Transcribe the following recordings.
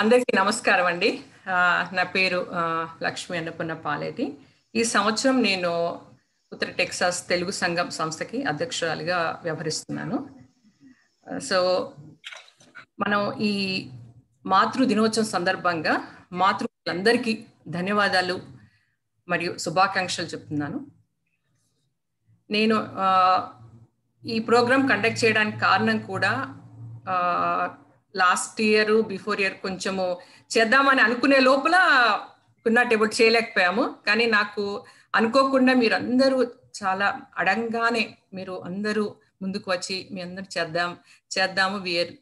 అందరికీ నమస్కారం అండి. నా పేరు లక్ష్మి అన్నపూర్ణ పాలేటి. ఈ సంవత్సరం నేను ఉత్తర టెక్సాస్ తెలుగు సంఘం సంస్థకి అధ్యక్షురాలిగా వ్యవహరిస్తున్నాను. సో మనం ఈ మాతృ దినోత్సవం సందర్భంగా మాతృలందరికీ ధన్యవాదాలు మరియు శుభాకాంక్షలు చెప్తున్నాను. నేను ఈ ప్రోగ్రాం కండక్ట్ చేయడానికి కారణం కూడా లాస్ట్ ఇయర్ బిఫోర్ ఇయర్ కొంచెము చేద్దామని అనుకునే లోపల కున్నా టేబుల్ చేయలేకపోయాము. కానీ నాకు అనుకోకుండా మీరు అందరూ చాలా అడంగానే మీరు అందరూ ముందుకు వచ్చి మీ అందరు చేద్దాం చేద్దాము వియర్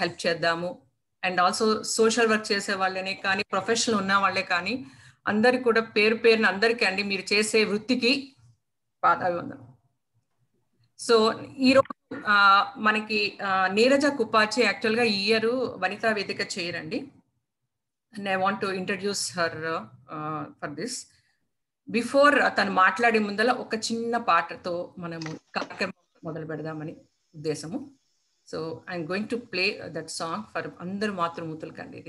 హెల్ప్ చేద్దాము. అండ్ ఆల్సో సోషల్ వర్క్ చేసే వాళ్ళనే కానీ ప్రొఫెషనల్ ఉన్న వాళ్ళే కానీ అందరు కూడా పేరు పేరున అందరికీ అండి మీరు చేసే వృత్తికి పాదాభివందనం సో ఈరోజు మనకి నీరజ కుపాచి యాక్చువల్గా ఈ ఇయర్ వనితా వేదిక చేయరండి. And I want to introduce her for this before తను మాట్లాడే ముందల ఒక చిన్న పాటతో మనము కార్యక్రమం మొదలు పెడదామని ఉద్దేశము. So I'm going to play that song for అందరు మాతృమూర్తులు కండి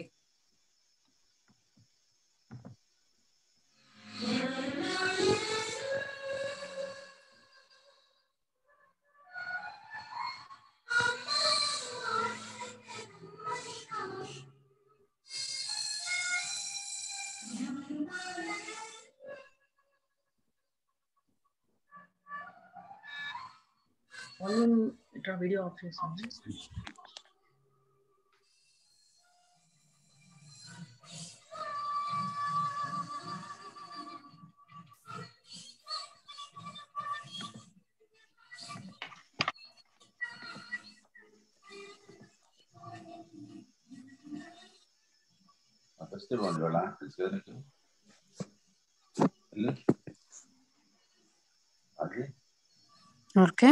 ఇది ఇట్లా వీడియో ఆఫ్ చేసాను ఆ ఫెస్టివల్ ఉంది వాళ్ళ తెలుసు కదా నీకు వెళ్ళు. అది ఓకే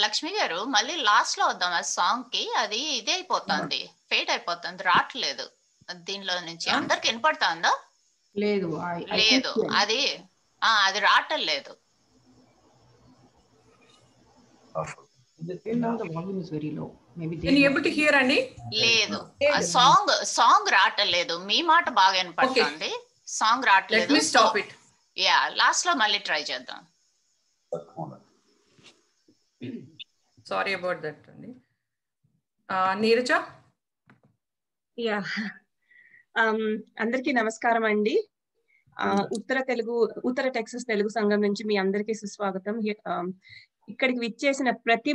లక్ష్మి గారు మళ్ళీ లాస్ట్లో వద్దాం. ఆ సాంగ్కి అది ఇదే అయిపోతుంది. ఫేట్ అయిపోతుంది. రావట్లేదు. దీనిలో నుంచి? అందరికి వినపడుతుందా? లేదు. లేదు. అది ఆ అది రావటం లేదు. లేదు. ఆ సాంగ్ సాంగ్ రావటం లేదు. మీ మాట బాగా వినపడుతుంది. సాంగ్ లెట్ రావట్లేదు. మీ స్టాప్ ఇట్ యా లాస్ట్లో మళ్ళీ ట్రై చేద్దాం. సారీ అబౌట్ దట్ అండి నీరజ యా అందరికీ నమస్కారం అండి. ఆ, ఉత్తర తెలుగు ఉత్తర టెక్సస్ తెలుగు సంఘం నుంచి మీ అందరికీ సుస్వాగతం. Um, ఇక్కడికి విచ్చేసిన ప్రతి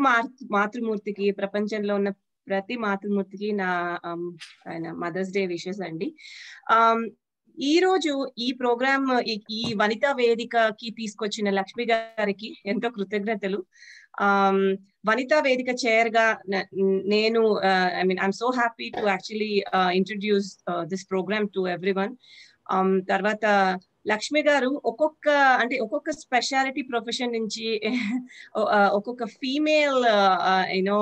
మాతృమూర్తికి ప్రపంచంలో ఉన్న ప్రతి మాతృమూర్తికి నా um, ఆయన మదర్స్ డే విషెస్ అండి. Um, ఈ రోజు ఈ ప్రోగ్రామ్ ఈ వనితా వేదికకి తీసుకొచ్చిన లక్ష్మి గారికి ఎంతో కృతజ్ఞతలు. వనితా వేదిక చైర్గా నేను I mean I'm so happy to actually introduce this program to everyone తర్వాత uh, లక్ష్మి గారు ఒక్కొక్క అంటే ఒక్కొక్క స్పెషాలిటీ ప్రొఫెషన్ నుంచి uh, ఒక్కొక్క ఫీమేల్ యూనో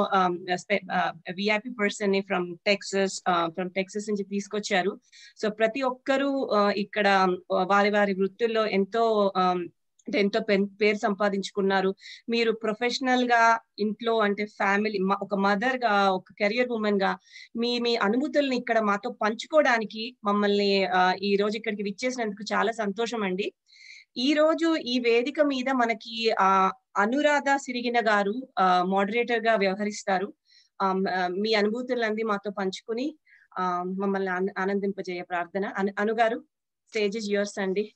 విఐపి పర్సన్ని ఫ్రమ్ టెక్సస్ ఫ్రమ్ టెక్సస్ నుంచి తీసుకొచ్చారు. సో ప్రతి ఒక్కరూ uh, ఇక్కడ um, వారి వారి వృత్తుల్లో ఎంతో um, ఎంతో పెన్- పేరు సంపాదించుకున్నారు. మీరు ప్రొఫెషనల్గా ఇంట్లో అంటే ఫ్యామిలీ ఒక మదర్గా ఒక కెరియర్ ఉమెన్గా మీ మీ అనుభూతుల్ని ఇక్కడ మాతో పంచుకోవడానికి మమ్మల్ని ఈ రోజు ఇక్కడికి విచ్చేసినందుకు చాలా సంతోషం అండి ఈ రోజు ఈ వేదిక మీద మనకి ఆ అనురాధ సిరిగిన గారు మోడరేటర్గా వ్యవహరిస్తారు. మీ అనుభూతులన్నీ మాతో పంచుకుని ఆ, మమ్మల్ని ఆనందింపజేయ ప్రార్థన. అను- అను గారు స్టేజ్ ఇస్ యువర్స్ అండి.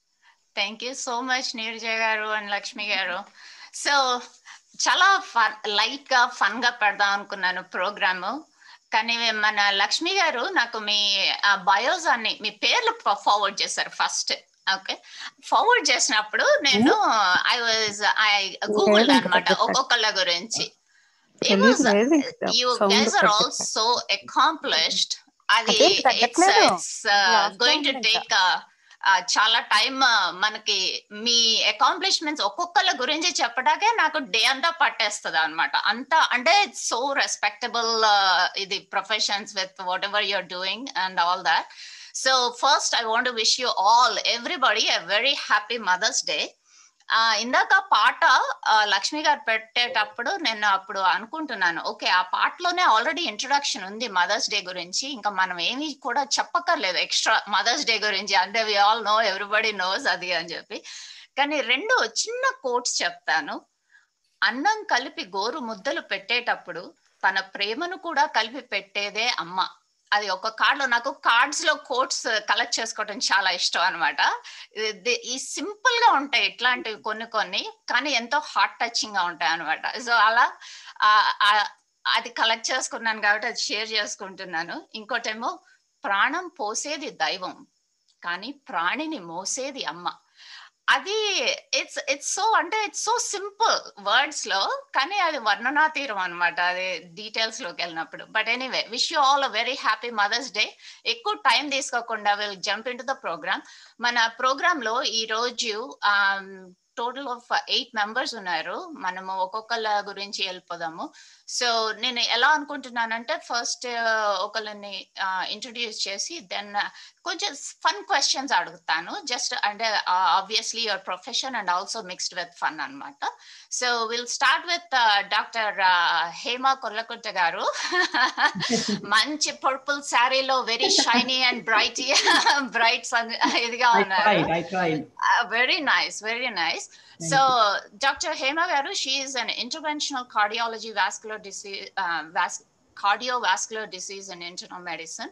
Thank you so much Neeraja గారు అండ్ లక్ష్మి గారు సో చాలా ఫన్ లైట్గా ఫన్గా పెడదాం అనుకున్నాను ప్రోగ్రామ్ కానీ మన లక్ష్మి గారు నాకు మీ బయోస్ అన్ని మీ పేర్లు ఫార్వర్డ్ చేశారు ఫస్ట్ ఓకే ఫార్వర్డ్ చేసినప్పుడు నేను ఐ వాజ్ ఐ గూగుల్ అన్నమాట ఒక్కొక్కళ్ళ గురించి తెలీదు, లేదు. You Sound guys are perfect. All so accomplished అది. Last గోయింగ్ టు టేక్ చాలా టైం మనకి మీ అకాంప్లిష్మెంట్స్ ఒక్కొక్కళ్ళ గురించి చెప్పడాకే నాకు డే అంతా పట్టేస్తుంది అనమాట అంత అంటే సో రెస్పెక్టబుల్ ఇది professions with whatever you're doing and all that so first I want wish you all everybody a very happy Mother's Day ఆ ఇందాక పాట లక్ష్మి గారు పెట్టేటప్పుడు నేను అప్పుడు అనుకుంటున్నాను. ఓకే ఆ పాటలోనే ఆల్రెడీ ఇంట్రొడక్షన్ ఉంది మదర్స్ డే గురించి. ఇంకా మనం ఏమీ కూడా చెప్పక్కర్లేదు ఎక్స్ట్రా మదర్స్ డే గురించి. అంటే we all know everybody knows అది అని చెప్పి. కానీ రెండు చిన్న కోట్స్ చెప్తాను. అన్నం కలిపి గోరు ముద్దలు పెట్టేటప్పుడు తన ప్రేమను కూడా కలిపి పెట్టేదే అమ్మ. అది ఒక కార్డ్లో నాకు కార్డ్స్లో కోట్స్ కలెక్ట్ చేసుకోవడం చాలా ఇష్టం అనమాట ఈ సింపుల్గా ఉంటాయి ఇట్లాంటివి కొన్ని కొన్ని కానీ ఎంతో హార్ట్ టచింగ్గా ఉంటాయి అనమాట సో అలా అది కలెక్ట్ చేసుకున్నాను కాబట్టి అది షేర్ చేసుకుంటున్నాను. ఇంకోటేమో ప్రాణం పోసేది దైవం కానీ ప్రాణిని మోసేది అమ్మ. అది ఇట్స్ ఇట్స్ సో అంటే ఇట్స్ సో సింపుల్ వర్డ్స్లో కానీ అది వర్ణనాతీరం అనమాట అది డీటెయిల్స్లోకి వెళ్ళినప్పుడు. But anyway wish you all a very happy Mother's Day ఎక్కువ టైం తీసుకోకుండా will jump in to the program మన ప్రోగ్రామ్లో ఈ రోజు టోటల్ ఆఫ్ ఎయిట్ మెంబర్స్ ఉన్నారు. మనము ఒక్కొక్కళ్ళ గురించి వెళ్ళిపోదాము. సో నేను ఎలా అనుకుంటున్నానంటే ఫస్ట్ ఒకళ్ళని ఇంట్రడ్యూస్ చేసి దెన్ కొంచెం ఫన్ క్వశ్చన్స్ అడుగుతాను జస్ట్ అంటే obviously your profession and also mixed with fun అన్నమాట so will start with doctor Hema Kollakunta గారు మంచి పర్పుల్ శారీలో very shiny and bright bright ఇదిగా I ఉన్నారు tried, I tried. Uh, very nice, very nice. Thank so, Dr. Hema Garu, she is an interventional cardiology vascular disease, uh, vas- cardiovascular disease and internal medicine.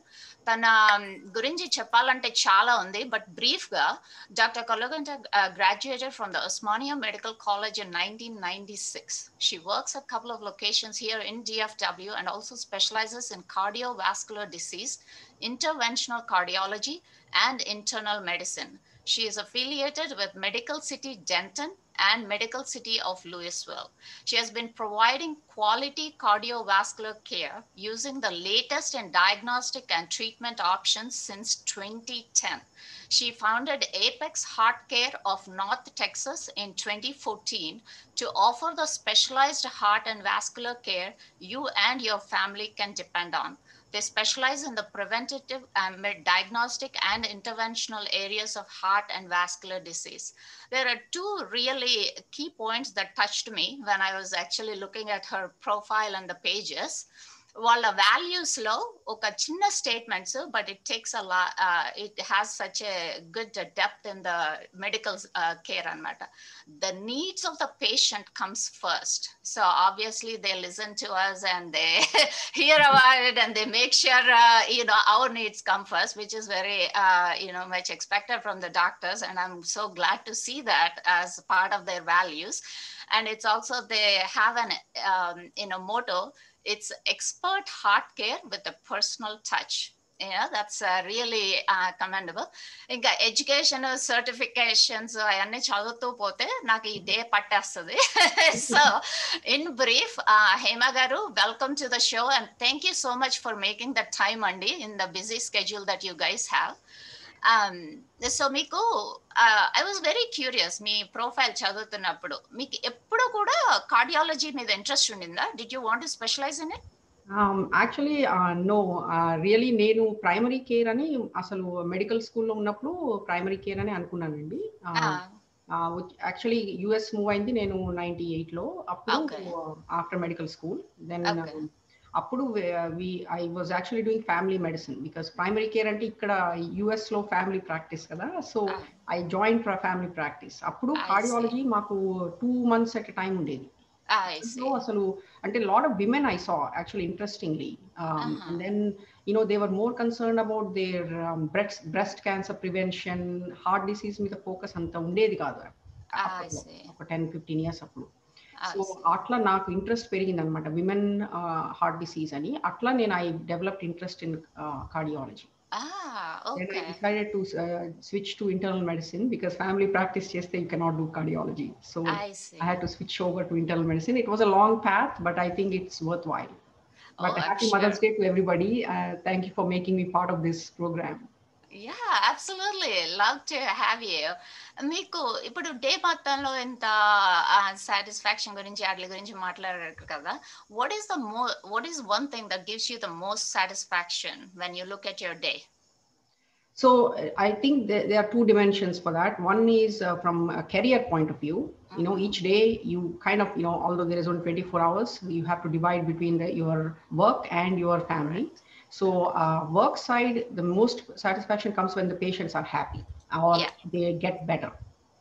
తన um, గురించి చెప్పాలంటే చాలా ఉంది but బ్రీఫ్గా doctor Kollagunta graduated from the Osmania Medical College in nineteen ninety six she works a couple of locations here in DFW and also specializes in cardiovascular disease, interventional cardiology, and internal medicine. She is affiliated with Medical City Denton and Medical City of Louisville. She has been providing quality cardiovascular care using the latest in diagnostic and treatment options since 2010. She founded Apex Heart Care of North Texas in 2014 to offer the specialized heart and vascular care you and your family can depend on. They specialize in the preventative, um, and diagnostic, and interventional areas of heart and vascular disease. There are two really key points that touched me when I was actually looking at her profile and the pages. వాళ్ళ values లో ఒక చిన్న statements but it takes a lot it has such a good depth in the medical care అనమాట the needs of the patient comes first. So obviously they listen to us and they hear about it and they make sure uh, you know our needs come first, which is very uh, you know much expected from the doctors, and I'm so glad to see that as part of their values. And it's also they have an um, you know motto. It's expert heart care with a personal touch. You know that's uh, really uh, commendable. ఇంకా education certifications అవన్నీ చదువుతూ పోతే నాకు ఈ day పట్టేస్తుంది so in brief Hema గారు welcome to the show and thank you so much for making the time అండి in the busy schedule that you guys have so మీకు ఐ వాజ్ వెరీ క్యూరియస్ మీ ప్రొఫైల్ చదువుతున్నప్పుడు. మీకు ఎప్పుడు కూడా cardiology మీద interest ఉండిందా? Did you want specialize in it actually no really నేను primary care అని అసలు మెడికల్ స్కూల్లో ఉన్నప్పుడు ప్రైమరీ కేర్ అని అనుకున్నానండి. యాక్చువల్లీ యుఎస్ మూవ్ అయింది నేను నైన్టీ ఎయిట్లో అప్పుడు. After medical school then. అప్పుడు we I was actually doing family medicine because primary care అంటే ఇక్కడ యుఎస్లో ఫ్యామిలీ ప్రాక్టీస్ కదా so I join family practice అప్పుడు I see. కార్డియాలజీ మాకు టూ మంత్స్ అట్ టైం ఉండేది ఐ సో అసలు అంటే lot of women I saw actually interestingly Uh-huh. Then you know they were more concern about their breast breast cancer prevention heart disease మీద focus అంత ఉండేది కాదు అప్పట్లో. see. ఒక ten fifteen years అప్పుడు సో అట్లా నాకు ఇంట్రెస్ట్ పెరిగింది అనమాట విమెన్ హార్ట్ డిసీజ్ అని అట్లా నేను I developed interest in cardiology Then okay I decided to uh, switch to internal medicine because family practice just you cannot do cardiology. So I see I had to switch over to internal medicine. It was a long path, but I think it's worthwhile. But Oh, I'm happy Mother's Day to everybody. Uh, thank you for making me part of this program. Yeah absolutely love to have you మీకు ఇప్పుడు day మొత్తంలో ఎంత satisfaction గురించి వాటి గురించి మాట్లాడారు కదా what is the మో what is one thing that gives you the most satisfaction when you look at your day So uh, I think there, there are two dimensions for that. One is uh, from a career point of view. You know, each day you kind of, you know, although there is only 24 hours, you have to divide between the, your work and your family. so uh, work side, the most satisfaction comes when the patients are happy or Yeah. they get better.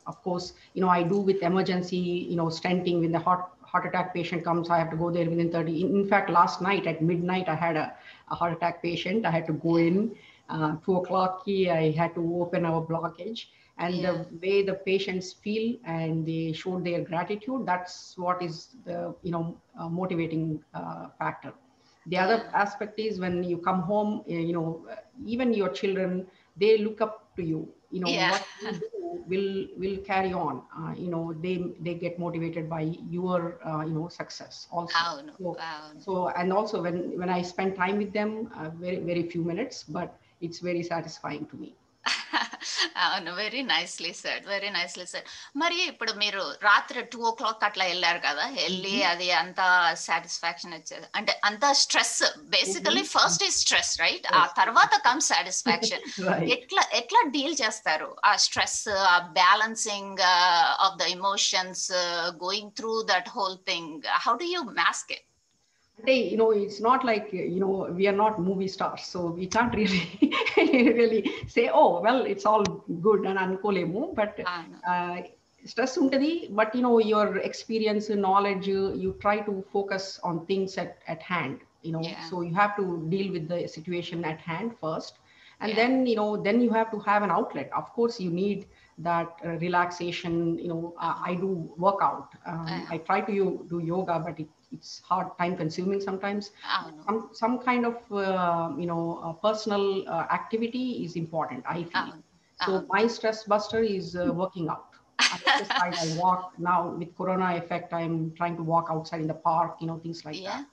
Of course, you know, I do with emergency, you know, stenting when the heart heart attack patient comes, I have to go there within 30. In, fact, last night at midnight, I had a, a heart attack patient. I had to go in uh, two o'clock. I had to open our blockage. And Yeah. the way the patients feel and they show their gratitude, that's what is the, you know, uh, motivating uh, factor the other aspect is when you come home eh, you know eh, even your children they look up to you. You know yeah. what you do will will carry on. Uh, you know they they get motivated by your uh, you know success also. Oh, no. so, oh, so, and also when when i spend time with them uh, very very few minutes but it's very satisfying to me. అవును. Very nicely said very nicely said మరి ఇప్పుడు మీరు రాత్రి two ఓ clock అట్లా వెళ్ళారు కదా వెళ్ళి అది అంత సాటిస్ఫాక్షన్ వచ్చేది. అంటే అంత స్ట్రెస్ బేసికలీ ఫస్ట్ ఈ స్ట్రెస్ రైట్ ఆ తర్వాత కమ్ సాటిస్ఫాక్షన్ Right. ఎట్లా ఎట్లా డీల్ చేస్తారు? ఆ స్ట్రెస్ ఆ balancing of the emotions going through that whole thing how do you mask it Hey, you know, it's not like, you know, we are not movie stars. So we can't really, really say, oh, well, it's all good and unkolemu. But uh, stress untadi, but you know, your experience, knowledge, you, you try to focus on things at, at hand, you know, Yeah. so you have to deal with the situation at hand first. And Yeah. then, you know, then you have to have an outlet. Of course, you need that uh, relaxation, you know, uh, I do workout. Um, Yeah. I try to do yoga, but it, it's hard, time consuming sometimes. అవును Some, some kind of, uh, you know, uh, personal uh, activity is important, I feel. అవును So అవును. my stress buster is uh, working out. I exercise, I walk now with Corona effect. I'm trying to walk outside in the park, you know, things like Yeah. that.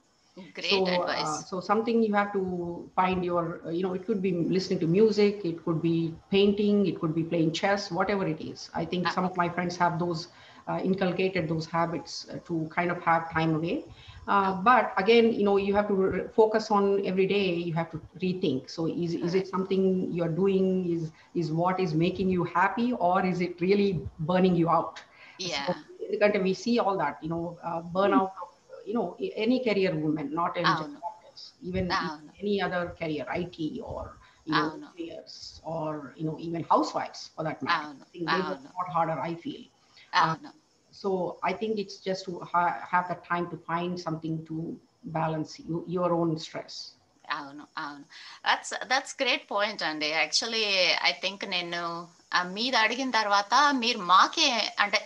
Great so, advice. Uh, so something you have to find your, uh, you know, it could be listening to music, it could be painting, it could be playing chess, whatever it is. I think some of my friends have those uh, uh, inculcated those habits uh, to kind of have time away. Uh, but again you know you have to focus on every day you have to rethink. So is, is it something you're doing? Is is what is making you happy or is it really burning you out? Yeah so in the country we see all that you know uh, burnout mm. you know any career woman not in oh, just doctors, even oh, any other career it or you know, oh, know. or you know even housewives for that matter. I, I think they work a lot harder i feel. Uh, no. So I think it's just to ha- have the time to find something to balance you, your own stress. అవును అవును. That's that's great point అండి. Actually I think నేను మీద అడిగిన తర్వాత మీరు మాకే అంటే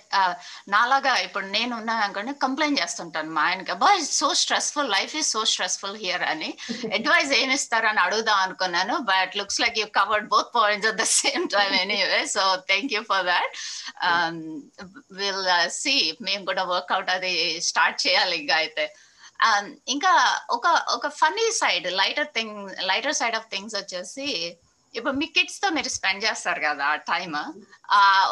నాలాగా ఇప్పుడు నేను ఉన్నాను అనుకోండి కంప్లైంట్ చేస్తుంటాను మా ఆయనకి. అబ్బా so stressful life is so stressful here అని. అడ్వైజ్ ఏమి ఇస్తారని అడుగుదాం అనుకున్నాను but looks like you covered both points at the same time anyway so thank you for that will see మేము కూడా వర్కౌట్ అది స్టార్ట్ చేయాలి ఇంకా అయితే. Um, ఇంకా ఒక ఒక funny side lighter thing lighter side of things వచ్చేసి ఇప్పుడు మీ కిడ్స్తో మీరు స్పెండ్ చేస్తారు కదా ఆ టైమ్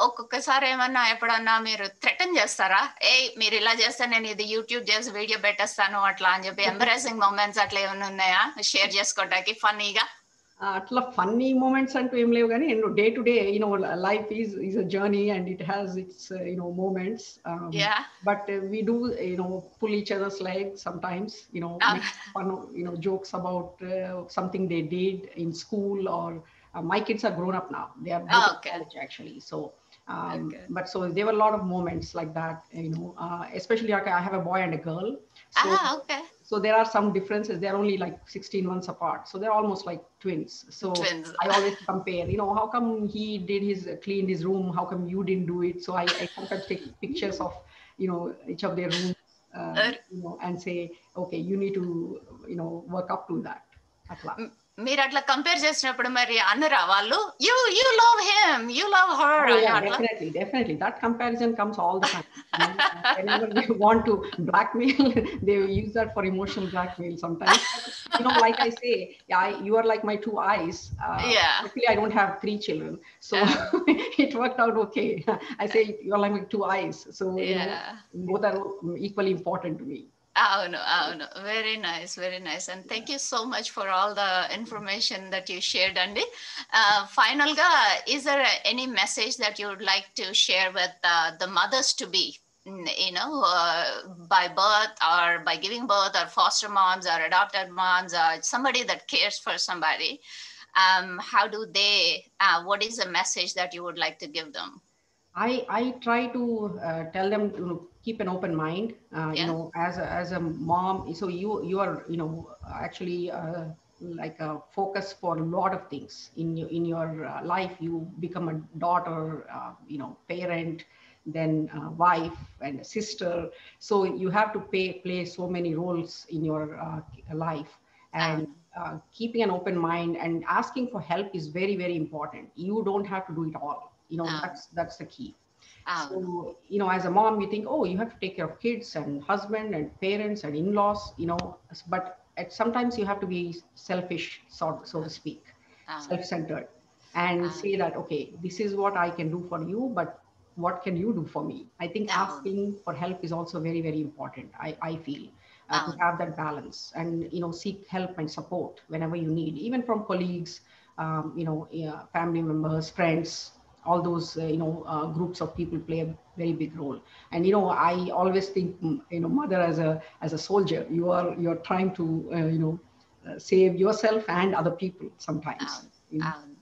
ఒక్కొక్కసారి ఏమన్నా ఎప్పుడన్నా మీరు థ్రెటన్ చేస్తారా? ఏ మీరు ఇలా చేస్తే నేను ఇది యూట్యూబ్ చేసి వీడియో పెట్టేస్తాను అట్లా అని చెప్పి ఎంబరేసింగ్ మూమెంట్స్ అట్లా ఏమైనా ఉన్నాయా? షేర్ చేసుకోవడానికి ఫన్నీగా అట్లా ఫన్నీ మూమెంట్స్ అంటూ ఏం లేవు కానీ day to day you know life is is a journey and it has it's you know moments yeah but uh, we do you know pull each other's legs sometimes you know Ah. make fun of, you know jokes about uh, something they did in school or uh, my kids are grown up now they are both Ah, in okay. college actually so um, Okay. but so there were a lot of moments like that you know uh, especially like i have a boy and a girl so ah okay so there are some differences. They're only like 16 months apart. So they're almost like twins. So Twins. i always compare you know how come he did his cleaned his room? How come you didn't do it? So i, I sometimes take pictures of you know each of their rooms uh, Uh, you know and say okay you need to you know work up to that Atla. మీరు అట్లా compare చేసినప్పుడు మరి అన్నరా వాళ్ళు you you love him you love her Oh, yeah, అట్లా definitely, definitely. That comparison comes all the time. You know, uh, whenever they want to blackmail, they use that for emotional blackmail sometimes. you know, like I say, yeah, I, you are like my two eyes. Uh, Yeah. Actually, I don't have three children, so it worked out okay. I say you're like my two eyes, so you know, Yeah. both are equally important to me. అవును అవును very nice very nice and thank you so much for all the information that you shared అండి final గా is there any message that you would like to share with the mothers to be you know uh, by birth or by giving birth or foster moms or adopted moms or somebody that cares for somebody um, how do they uh, what is the message that you would like to give them I, I try to uh, tell them to keep an open mind. Uh, You know, as a, as a mom, so you you are you know actually uh, like a focus for a lot of things in your in your uh, life. You become a daughter, uh, you know, parent, then uh, wife and a sister. So you have to pay play so many roles in your uh, life, and uh, keeping an open mind and asking for help is very very important. You don't have to do it all. You know, Ah. that's that's the key. Um, So, you know, as a mom, you think, oh, you have to take care of kids and husband and parents and in-laws, you know, but at, sometimes you have to be selfish, so, so to speak, um, self-centered and Ah. say that, okay, this is what I can do for you, but what can you do for me? I think asking for help is also very, very important. I, I feel uh, to have that balance and, you know, seek help and support whenever you need, even from colleagues, um, you know, yeah, family members, friends, all those uh, you know uh, groups of people play a very big role. And you know i always think mm, you know mother as a as a soldier you are you're trying to uh, you know save yourself and other people sometimes. Um, you know? um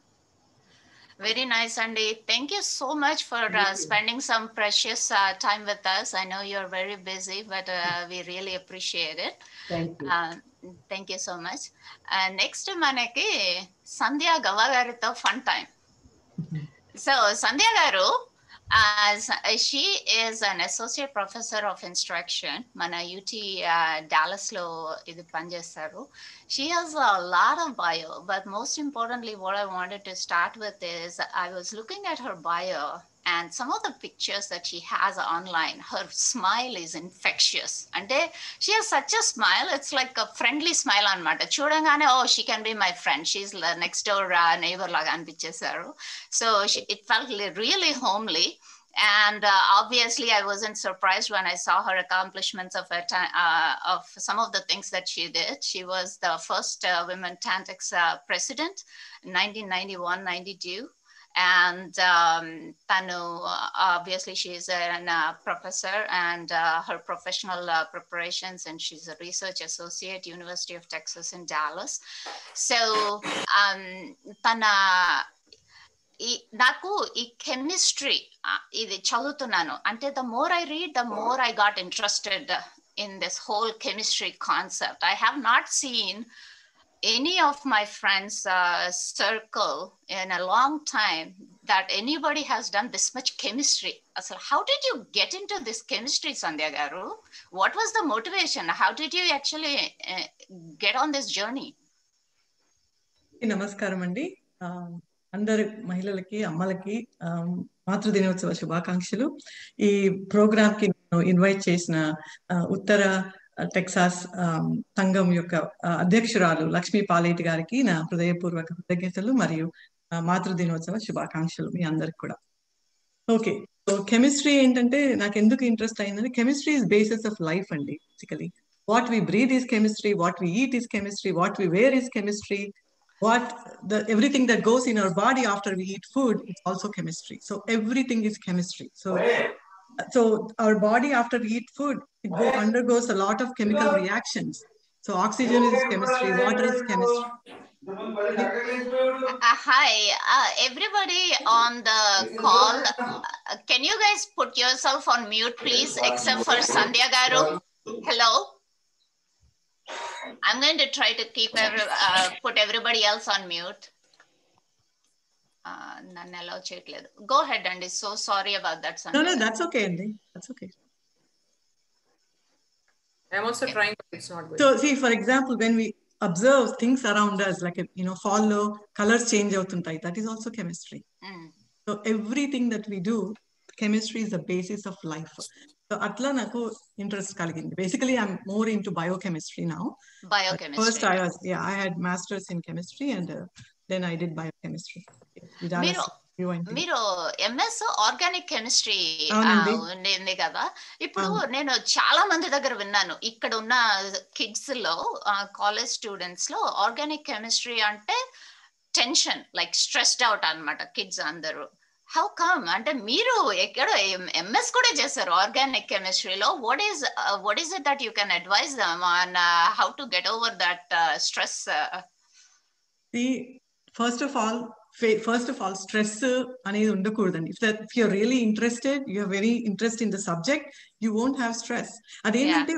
very nice andy. Thank you so much for uh, spending some precious uh, time with us. I know you're very busy but uh, we really appreciate it. Thank you. Thank you so much. Next manaki sandhya gavagarito fun time. So Sandhya Garu, as uh, she is an associate professor of instruction, mana UT uh, Dallas lo Saru. She has a lot of bio, but most importantly, what I wanted to start with is I was looking at her bio and some of the pictures that she has online her smile is infectious. And eh, she has such a smile it's like a friendly smile on mata chudangane oh she can be my friend. She's the next door uh, neighbor laga anpichesaru so she, it felt really homely. And uh, obviously i wasn't surprised when i saw her accomplishments of her ta- uh, of some of the things that she did. She was the first uh, women tantex uh, president 1991 92 and um, Tanu, uh, obviously she's an uh, professor and uh, her professional uh, preparations and she's a research associate university of texas in dallas so um, tana ఈ నాకు ఈ chemistry ఇది చదువుతున్నాను అంటే the more I read the more I got interested in this whole chemistry concept I have not seen any of my friends uh, circle in a long time that anybody has done this much chemistry. So how did you get into this chemistry, Sandhya Garu? What was the motivation? How did you actually uh, get on this journey? నమస్కారం అండి అందరి మహిళలకి అమ్మలకి మాతృ దినోత్సవ శుభాకాంక్షలు ఈ ప్రోగ్రామ్కి invite చేసిన ఉత్తర టెక్సాస్ సంఘం యొక్క అధ్యక్షురాలు లక్ష్మీ పాలేటి గారికి నా హృదయపూర్వక కృతజ్ఞతలు మరియు మాతృ దినోత్సవ శుభాకాంక్షలు మీ అందరికి కూడా. ఓకే. సో కెమిస్ట్రీ ఏంటంటే నాకు ఎందుకు ఇంట్రెస్ట్ అయిందంటే chemistry is basis of life అండి basically. What we breathe is chemistry what we eat is chemistry what we wear is chemistry what the everything that goes in our body after we eat food it's also chemistry. So everything is chemistry. So so our body after we eat food it go, undergoes a lot of chemical reactions so oxygen is chemistry water is chemistry Uh, hi, uh, everybody on the call. Uh, can you guys put yourself on mute, please, except for Sandhya Garu? Hello. I'm going to try to keep every, uh, put everybody else on mute. Uh, నన్ను allow చేయట్లేదు go ahead అండి so sorry about that no no that's okay Andy. that's okay I'm also trying, but it's not good. so see for example when we observe things around us like you know follow colors change అవుతుంటాయి that is also chemistry So everything that we do, chemistry is the basis of life. So atla naku interest kalagindi. Basically, I'm more into biochemistry now. But biochemistry First, I was yeah, I had masters in chemistry, and uh, then I did biochemistry. మీరు మీరు MS organic chemistry. ఉండింది కదా. ఇప్పుడు. నేను చాలా మంది దగ్గర విన్నాను. ఇక్కడ ఉన్న కిడ్స్లో కాలేజ్ స్టూడెంట్స్లో ఆర్గానిక్ కెమిస్ట్రీ అంటే టెన్షన్ లైక్ స్ట్రెస్డ్ అవుట్ అన్నమాట కిడ్స్ అందరూ. How come? అంటే మీరు ఎక్కడ ఎంఎస్ కూడా చేశారు ఆర్గానిక్ కెమిస్ట్రీలో. What is what is it that you can advise them on how to get over that stress first of all first of all stress అనేది ఉండకూడదండి. If you're really interested you're very interest in the subject you won't have stress అదేంటంటే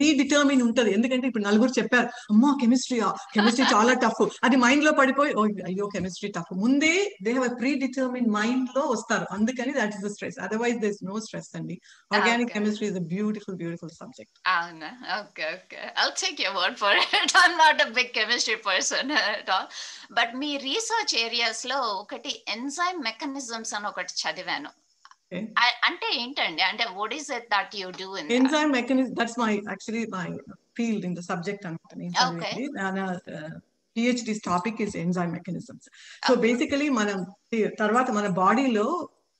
predetermine ఉంటది. ఎందుకంటే ఇప్పుడు నలుగురు చెప్పారు అమ్మో chemistry chemistry చాలా టఫ్ అది మైండ్లో పడిపోయి "ఓ, అయ్యో కెమిస్ట్రీ టఫ్ ముందే దే హ్యావ్ ప్రీ డిటర్మిన్ మైండ్లో వస్తారు. అందుకని that is the stress otherwise this no stress అండి. Organic. Chemistry is a beautiful beautiful subject Anna, okay, okay. I'll take your word for it. I'm not a big chemistry person at all. But మీ research ఏరియాస్లో ఒకటి enzyme mechanisms అని ఒకటి చదివాను. Okay. అంటే ఏంటండి అంటే what is it that you do in enzyme mechanism that's my actually my field in the subject అనమాట నేను Okay. చదివేది. నా PhD's topic is enzyme mechanisms so basically మనం తర్వాత మన బాడీలో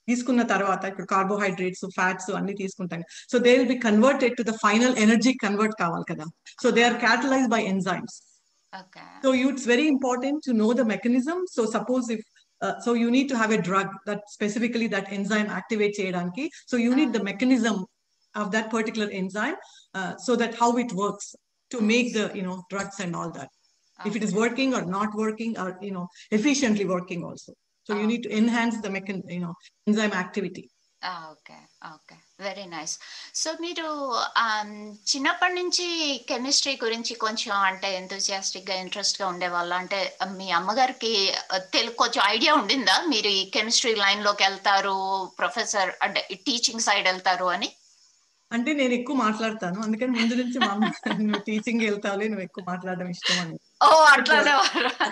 తీసుకున్న తర్వాత ఇప్పుడు కార్బోహైడ్రేట్స్ ఫ్యాట్స్ అన్ని తీసుకుంటాం so they will be converted to the final energy convert కావాలి కదా so they are catalyse by enzymes it's very important to know the mechanism. So suppose if uh, so you need to have a drug that specifically that enzyme activates cheyadaniki. So you need the mechanism of that particular enzyme uh, so that how it works to make the you know drugs and all that. If it is working or not working or you know efficiently working also. So you need to enhance the mechan you know enzyme activity. Okay okay Very nice so మీరు um, చిన్నప్పటి నుంచి chemistry గురించి కొంచెం అంటే ఎంతూసియాస్టిక్గా ఇంట్రెస్ట్గా ఉండేవాళ్ళ? అంటే మీ అమ్మగారికి తెలుగు కొంచెం ఐడియా ఉండిందా? మీరు ఈ కెమిస్ట్రీ లైన్లోకి వెళ్తారు ప్రొఫెసర్ అంటే టీచింగ్ సైడ్ వెళ్తారు అని? అంటే నేను ఎక్కువ మాట్లాడతాను. అందుకని ముందు నుంచి మా టీచింగ్ వెళ్తావు నువ్వు ఎక్కువ మాట్లాడడం ఇష్టం అని.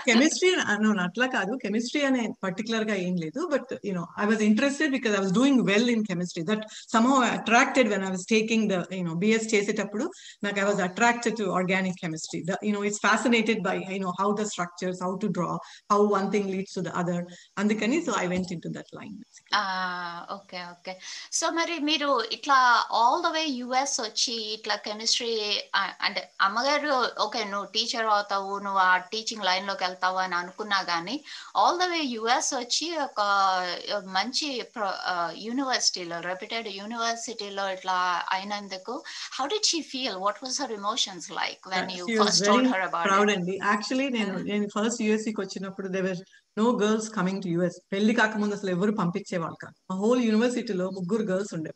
కెమిస్ట్రీ no అట్లా కాదు. కెమిస్ట్రీ అనే పర్టికులర్గా ఏం లేదు. But you know I was interested because I was doing well in chemistry that somehow attracted when I was taking the you know BS చేసేటప్పుడు నాకు I was attracted to organic chemistry you know it's fascinated by you know how the structures how to draw how one thing leads to the other అందుకని so I went in to that line okay okay so మరి మీరు ఇట్లా all the way US వచ్చి ఇట్లా chemistry అంటే అమ్మగారు okay నువ్వు teacher అవుతావు నువ్వు ఆ టీచింగ్ లైన్లోకి వెళ్తావు అని అనుకున్నా గానీ ఆల్ ద వే యుఎస్ వచ్చి ఒక మంచి యూనివర్సిటీలో రెప్యూటెడ్ యూనివర్సిటీలో ఇట్లా అయినందుకు how did she feel what was her emotions like when you She was first very told her about proud అండి. యాక్చువల్లీ నేను నేను ఫస్ట్ యుఎస్సికి వచ్చినప్పుడు there were no girls coming to US పెళ్ళి కాకముందు అసలు ఎవరు పంపించేవాళ్ళు కాదు మా హోల్ యూనివర్సిటీలో ముగ్గురు గర్ల్స్ ఉండే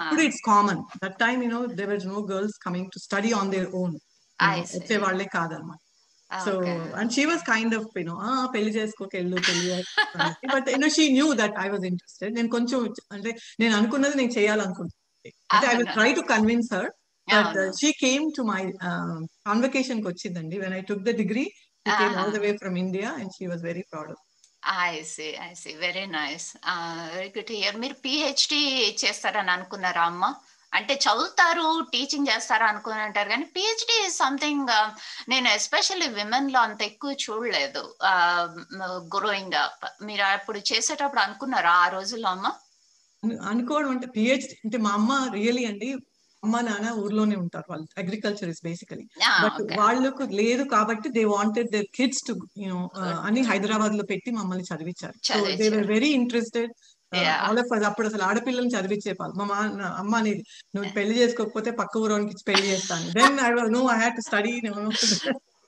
ఇప్పుడు it's common that time you know they were no girls coming to study on their own I see. వచ్చే వాళ్ళే కాదనమాట. So and she was kind of you know ఆ పెళ్ళి చేసుకోకెళ్ళు పెళ్ళి but you know she knew that I was interested నేను కొంచెం అంటే నేను అనుకున్నది నేను చేయాలనుకుంటున్నాను. అంటే I will try to convince her but she came to my కాన్వకేషన్కి వచ్చిందండి. When I took the degree all the way from India and she was very proud of I see I see very nice very good year మీరు PhD చేస్తారని అనుకున్నారా అమ్మ? అంటే చదువుతారు teaching చేస్తారా అనుకుని అంటారు. కానీ పిహెచ్డి సంథింగ్ నేను ఎస్పెషల్లీ విమెన్లో అంత ఎక్కువ చూడలేదు. గ్రోయింగ్ అప్ మీరు అప్పుడు చేసేటప్పుడు అనుకున్నారా ఆ రోజుల్లో అమ్మ? అనుకోవడం అంటే పిహెచ్డి అంటే మా అమ్మ రియలీ అండి అమ్మ నాన్న ఊర్లోనే ఉంటారు. వాళ్ళు అగ్రికల్చర్ ఇస్ బేసికలీ బట్ వాళ్ళకు లేదు కాబట్టి they wanted their kids to you know అని హైదరాబాద్లో పెట్టి మమ్మల్ని చదివించారు so they were very interested all of అప్పుడు అసలు ఆడపిల్లల్ని చదివించే వాళ్ళు మా మా అమ్మ అనేది నువ్వు పెళ్ళి చేసుకోకపోతే పక్క ఊరోనికి పెళ్ళి చేస్తాను then I know I had to study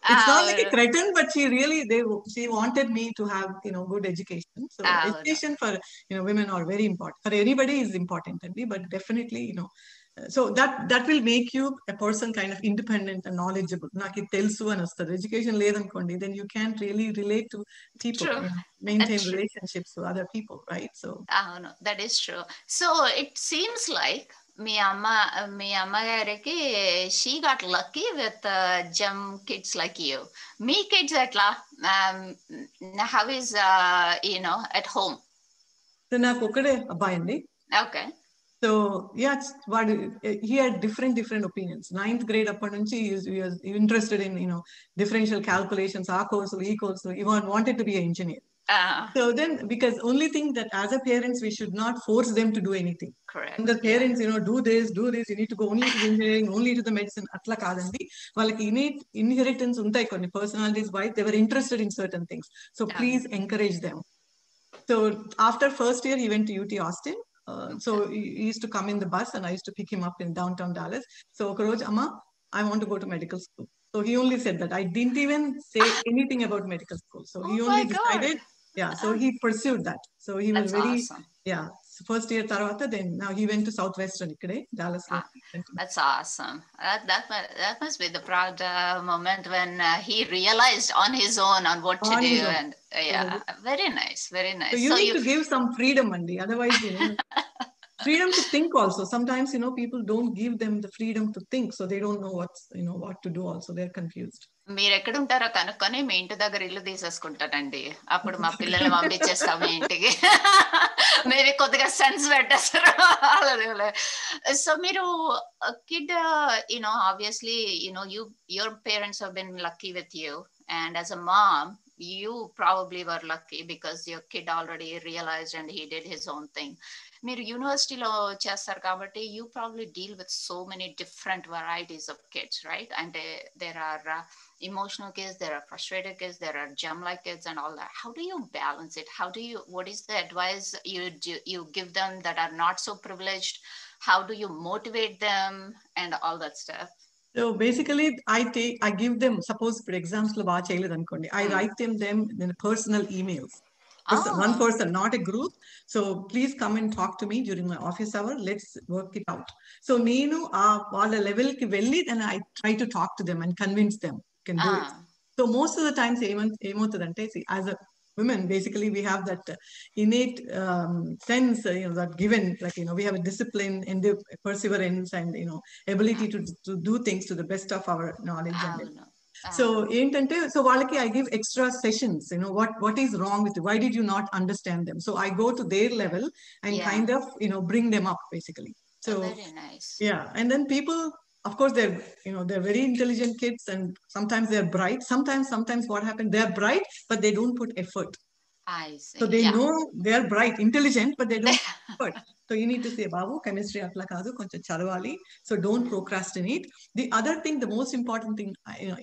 it's not like a cretin but she really they she wanted me to have you know good education so Ah, education for you know women are very important for anybody is important and but definitely you know uh, so that that will make you a person kind of independent and knowledgeable నాకు ఇది తెలుసు అని వస్తుంది education లేదనుకోండి then you can't really relate to people True. you know, maintain That's true. relationships with other people right so అవును that is true so it seems like మీ అమ్మ మీ అమ్మగారికి she got lucky with them kids like you me kids ఎట్లా how is you know at home so నాకు ఒకడే అబ్బాయి అండి okay so yeah వాడు he had different different opinions ninth grade అప్పటి నుంచి interested in you know differential calculations ఆ కోర్సులు ఈ కోర్సులు he wanted to be engineer So then, because only thing that as a parents, we should not force them to do anything. correct And the parents, you know, do this, do this, you need to go only to the engineering, only to the medicine. అట్లా కాదండి వాళ్ళకి innate inheritance ఉంటాయి కొన్ని personalities why they were interested in certain things. So Yeah. please encourage them. So after first year, he went to UT Austin. Uh, so he he used to come in the bus and I used to pick him up in downtown Dallas. So Okaroj, Amma, I want to go to medical school. So he only said that. I didn't even say anything about medical school. So he Oh only my God. decided, yeah, so he pursued that. So he was that's very, awesome yeah first year tarawata then now he went to southwestern ikade dallas ah, that's awesome. That, that that must be the proud uh, moment when uh, he realized on his own on what to do and uh, yeah very nice very nice. So you need to give some freedom andy. Otherwise you know freedom to think also. Sometimes you know people don't give them the freedom to think so they don't know what's you know what to do also. They're confused. మీరు ఎక్కడ ఉంటారో కనుక్కొని మీ ఇంటి దగ్గర ఇల్లు తీసేసుకుంటానండి. అప్పుడు మా పిల్లల్ని పంపించేస్తాం మీ ఇంటికి. మేబీ కొద్దిగా సెన్స్ పెట్టేస్తారు. సో మీరు kid you know obviously you know you your parents have been lucky with you. And as a mom you probably were lucky because your kid already realized and he did his own thing మీరు యూనివర్సిటీలో చేస్తారు కాబట్టి you probably deal with so many different varieties of kids right అంటే there are emotional kids there are frustrated kids there are gem like kids and all that how do you balance it how do you what is the advice you do you give them that are not so privileged how do you motivate them and all that stuff So basically, I take, I give them, suppose for exams, lo baga cheyaledu anukondi, I Hmm. write them them in personal emails. Person- One Ah. person, not a group. So please come and talk to me during my office hour. Let's work it out. So నేను ఆ వాళ్ళ level కి వెళ్ళి then I try to talk to them and convince them can do it. Ah, So most of the times ఏమన్ ఏమవుతుందంటే see, as a women basically we have that uh, innate um, sense uh, you know that given like you know we have a discipline and the perseverance and you know ability to, to do things to the best of our knowledge and అవును so ఏంటంటే so వాళ్ళకి I give extra sessions you know what what is wrong with you why did you not understand them so I go to their level and Yeah. kind of you know bring them up basically so of course they're you know they're very intelligent kids and sometimes they're bright. Sometimes sometimes what happened they're bright but they don't put effort. I see. So they yeah. know they're bright intelligent but they don't put so you need to say babu chemistry atla kaadu koncham chadavali so don't procrastinate. The other thing the most important thing you know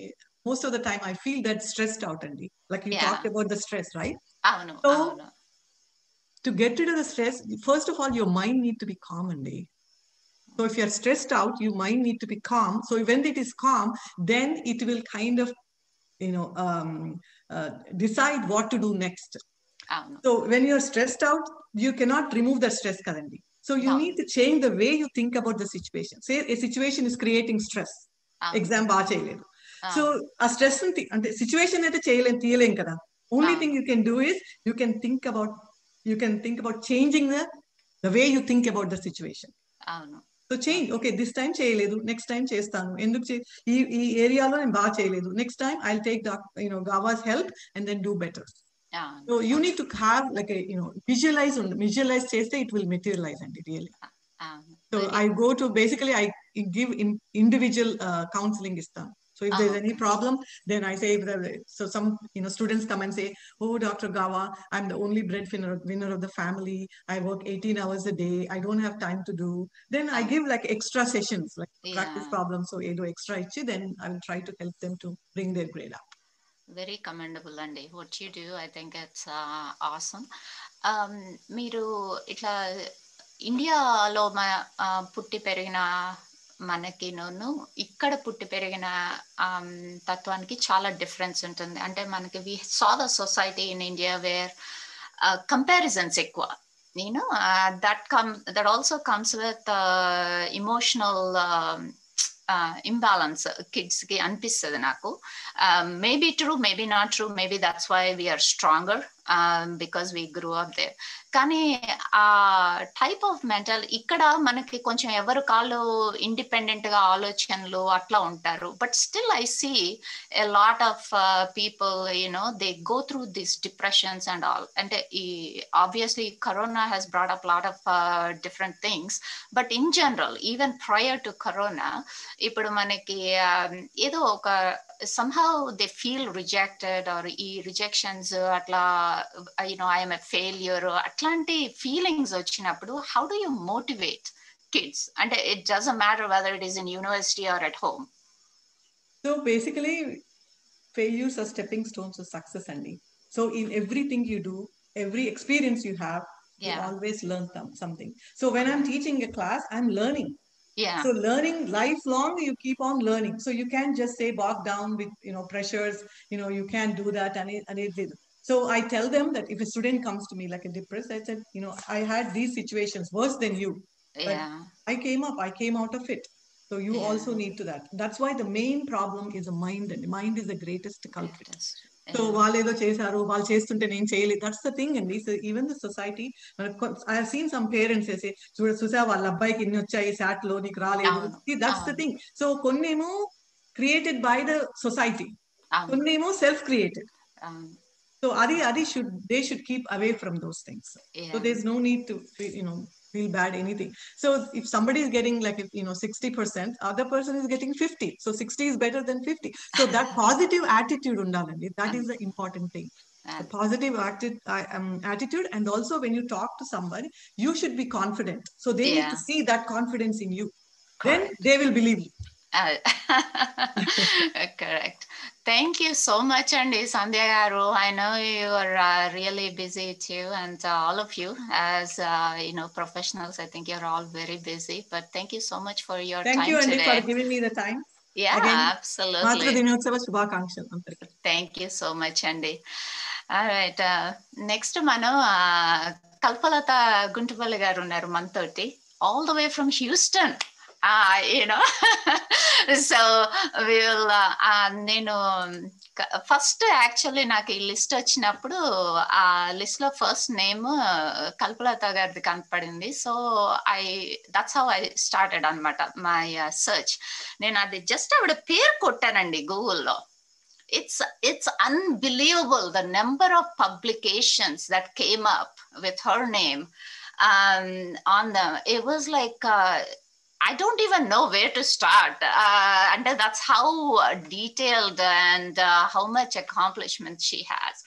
most of the time i feel that stressed out and like you yeah. talked about the stress right? Oh no so oh no to get rid of the stress first of all your mind need to be calm and So if you're stressed out, your mind need to be calm. So when it is calm, then it will kind of, you know, um, uh, decide what to do next. అవును So when you're stressed out, you cannot remove the stress currently. So you No. need to change the way you think about the situation. Say a situation is creating stress. అవును Exam బాగా చేయలేదు. Ah, so ఆ stress అంటే situation అయితే చేయలేం తీయలేం కదా only Ah. Thing you can do is you can think about you can think about changing the the way you think about the situation అవును so change okay this time చేయలేదు next time చేస్తాను. ఎందుకు చే- ఈ ఈ ఏరియాలో నేను బాగా చేయలేదు. Next time I take the you know గావాస్ help and then do better అవును so you need to have like you know visualise visualise చేస్తే ఇట్ విల్ మెటీరియలైజ్ అండి రియల్లీ అవును So Very I go to basically I give in individual uh, counseling is done. So if Ah, there's any okay. problem, then I say if there- so some you know students come and say, "Oh, Dr. Gawa, I'm the only breadwinner winner of the family. I work 18 hours a day. I don't have time to do." Then I Ah. give like extra sessions, like practice Yeah. problems. So I do extra ichi, then I will try to help them to bring their grade up. Very commendable అండి what you do I think it's awesome మీరు ఇట్లా ఇండియాలో మా ఆ, పుట్టి పెరిగిన మనకి ఇక్కడ పుట్టి పెరిగిన తత్వానికి చాలా డిఫరెన్స్ ఉంటుంది. అంటే మనకి we saw the society in India where comparisons ఎక్కువ. నేను that come that also comes with emotional imbalance కిడ్స్కి అనిపిస్తుంది నాకు. Maybe true maybe not true maybe that's why we're stronger because we grew up there కానీ ఆ type of mental ఇక్కడ మనకి కొంచెం ఎవరు కాళ్ళు ఇండిపెండెంట్గా ఆలోచనలు అట్లా ఉంటారు. But still I see a lot of people you know they go through this depressions and all అంటే ఈ obviously corona has brought up lot of different things but in general even prior to corona ఇప్పుడు మనకి um, ఏదో ఒక somehow they feel rejected or ఈ rejections అట్లా you know I'm a failure అట్లాంటి feelings వచ్చినప్పుడు how do you motivate kids అంటే it doesn't matter whether it is in university or at home So basically, failures are stepping stones to success, Andy. So in everything you do, every experience you have, you Yeah. always learn some, something. So when I'm teaching a class, I'm learning. Yeah. So learning lifelong, you keep on learning. So you can't just say bogged down with you know pressures. You know you can't do that, and it, and it did. So I tell them that if a student comes to me like a depressed, I said, you know, I had these situations worse than you. Yeah. I came up. I came out of it. So you Yeah. also need to that. That's why the main problem is the mind, and the mind is the greatest culprit. It is. So. వాళ్ళు ఏదో చేశారు వాళ్ళు చేస్తుంటే నేను చేయలేదు that's the thing అండి so even the society I seen some parents వేసి చూడ చూసా వాళ్ళ అబ్బాయికి ఇన్ని వచ్చాయి సాట్లో నీకు రాలేదు దట్స్ ద. థింగ్ సో కొన్నేమో క్రియేటెడ్ బై ద సొసైటీ. కొన్నేమో సెల్ఫ్ క్రియేటెడ్. సో అది అది should they should keep away from those things. So there is no need to you know feel bad anything. So if somebody is getting like if, you know 60% other person is getting 50 so 60 is better than 50 so that positive attitude undalandi that is the important thing. The positive atti- I- um, attitude and also when you talk to somebody you should be confident. So they need to see that confidence in you. Then they will believe you. Uh, correct. Thank you so much, Andy Sandhya garu. I know you are uh, really busy too, and uh, all of you, as uh, you know, professionals. I think you're all very busy. But thank you so much for your thank time you Andy today. for giving me the time yeah, again, మాతృ absolutely. దినోత్సవ శుభాకాంక్షలు అందరికీ Thank you so much, Andy. All right. Uh, next, మనం uh, Kalpalatha Guntupalli గారు ఉన్నారు మనతోటి all the way from Houston you know so will నేను first actually నాకు ఈ లిస్ట్ వచ్చినప్పుడు ఆ లిస్ట్లో ఫస్ట్ నేమ్ కల్పలత గారిది కనపడింది. So I that's how I started అనమాట మై సర్చ్ నేను అది జస్ట్ ఆవిడ పేరు కొట్టానండి గూగుల్లో it's it's unbelievable the number of publications that came up with her name um, on them it was like uh, I don't even know where to start. Uh, and that's how detailed and uh, how much accomplishment she has.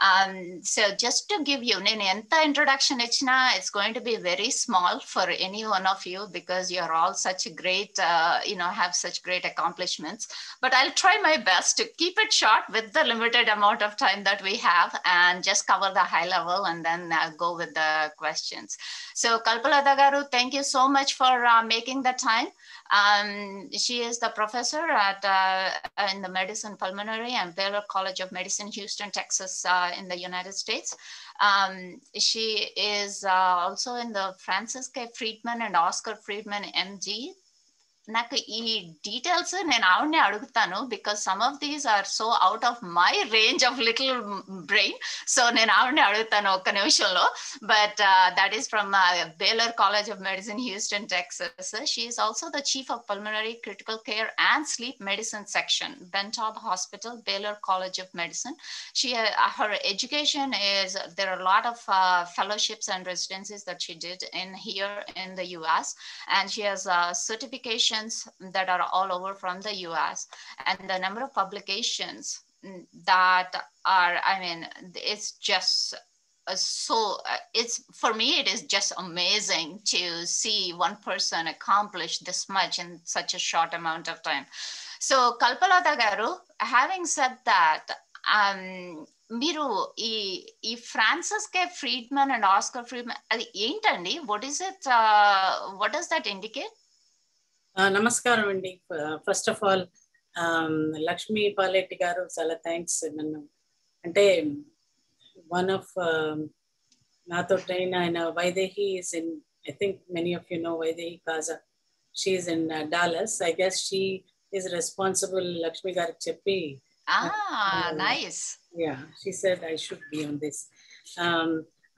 Um, so just to give you an introduction, Ichna, it's going to be very small for any one of you because you're all such a great, uh, you know, have such great accomplishments. But I'll try my best to keep it short with the limited amount of time that we have and just cover the high level and then uh, go with the questions. So Kalpalata Garu, thank you so much for uh, making the time. Um, she is the professor at uh, in the Medicine Pulmonary and Baylor College of Medicine, Houston, Texas, uh, in the United States. Um, she is uh, also in the Francis K. Friedman and Oscar Friedman MD నాకు ఈ details నేను ఆవిడనే అడుగుతాను because some of these are so out of my range of little brain so నేను ఆవిడనే అడుగుతాను ఒక్క నిమిషంలో. But that is from Baylor college of medicine Houston Texas she is also the chief of pulmonary critical care and sleep medicine section Ben Taub hospital Baylor college of medicine she uh, her education is there are a lot of uh, fellowships and residencies that she did in here in the us and she has uh, certifications that are all over from the us and the number of publications mm, that are i mean it's just uh, so uh, it's for me it is just amazing to see one person accomplish this much in such a short amount of time so kalpalata garu having said that um మీరు ఈ ఈ Francis K Friedman and Oscar Friedman అది ఏంటండి what is it what does that indicate నమస్కారం అండి. First of all Lakshmi Paletti గారు చాలా thanks నన్ను. అంటే వన్ ఆఫ్ నాతో ట్రైన్ ఆయన Vaidehi is in I think many of you know Vaidehi Kaja. She in Dallas I guess she is responsible Lakshmi గారికి చెప్పి nice. Yeah she said I should be on this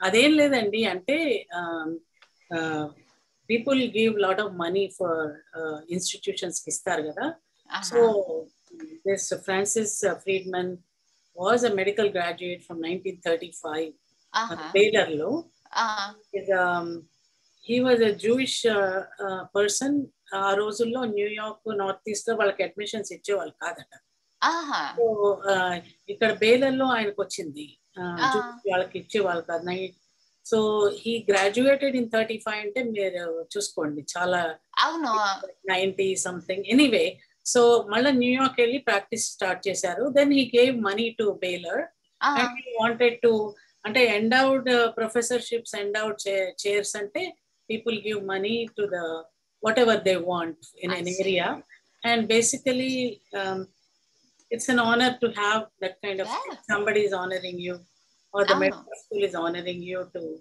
అదేం లేదండి అంటే people give lot of money for ఇన్స్టిట్యూషన్స్కి ఇస్తారు కదా. So this Francis Friedman was a medical graduate from nineteen thirty five బేలర్లో he was a Jewish person ఆ రోజుల్లో New York north ఈస్ట్లో వాళ్ళకి admissions ఇచ్చేవాళ్ళు కాదట. సో ఇక్కడ బేలల్లో ఆయనకు వచ్చింది వాళ్ళకి ఇచ్చే వాళ్ళు కదా so he graduated in thirty five అంటే మీరు చూసుకోండి చాలా అవును. Ninety something. ఎనీవే సో మళ్ళీ న్యూయార్క్ వెళ్ళి ప్రాక్టీస్ స్టార్ట్ చేశారు. Then he gave money to Baylor and he wanted to అంటే ఎండౌడ్ ప్రొఫెసర్షిప్స్ ఎండౌడ్ చైర్స్ అంటే people give money to the whatever they want in an. Area and basically it's an honour to have that kind of somebody is honoring you. or the ah. medical school is honoring you to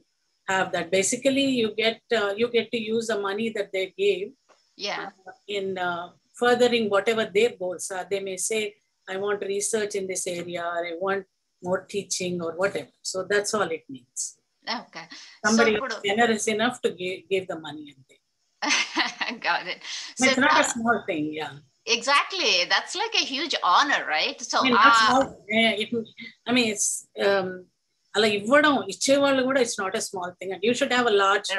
have that. Basically, you get uh, you get to use the money that they gave. Yeah. Uh, in uh, furthering whatever their goals are, they may say, "I want research in this area," or "I want more teaching," or whatever. So that's all it means. Okay. Somebody so, is generous enough to give, give the money and they. Got it. So, it's not a small thing, yeah exactly that's like a huge honor right so i mean, uh, yeah, eh, it, I mean it's um, అలా ఇవ్వడం ఇచ్చేవాళ్ళు కూడా it's not a small thing and you should have a large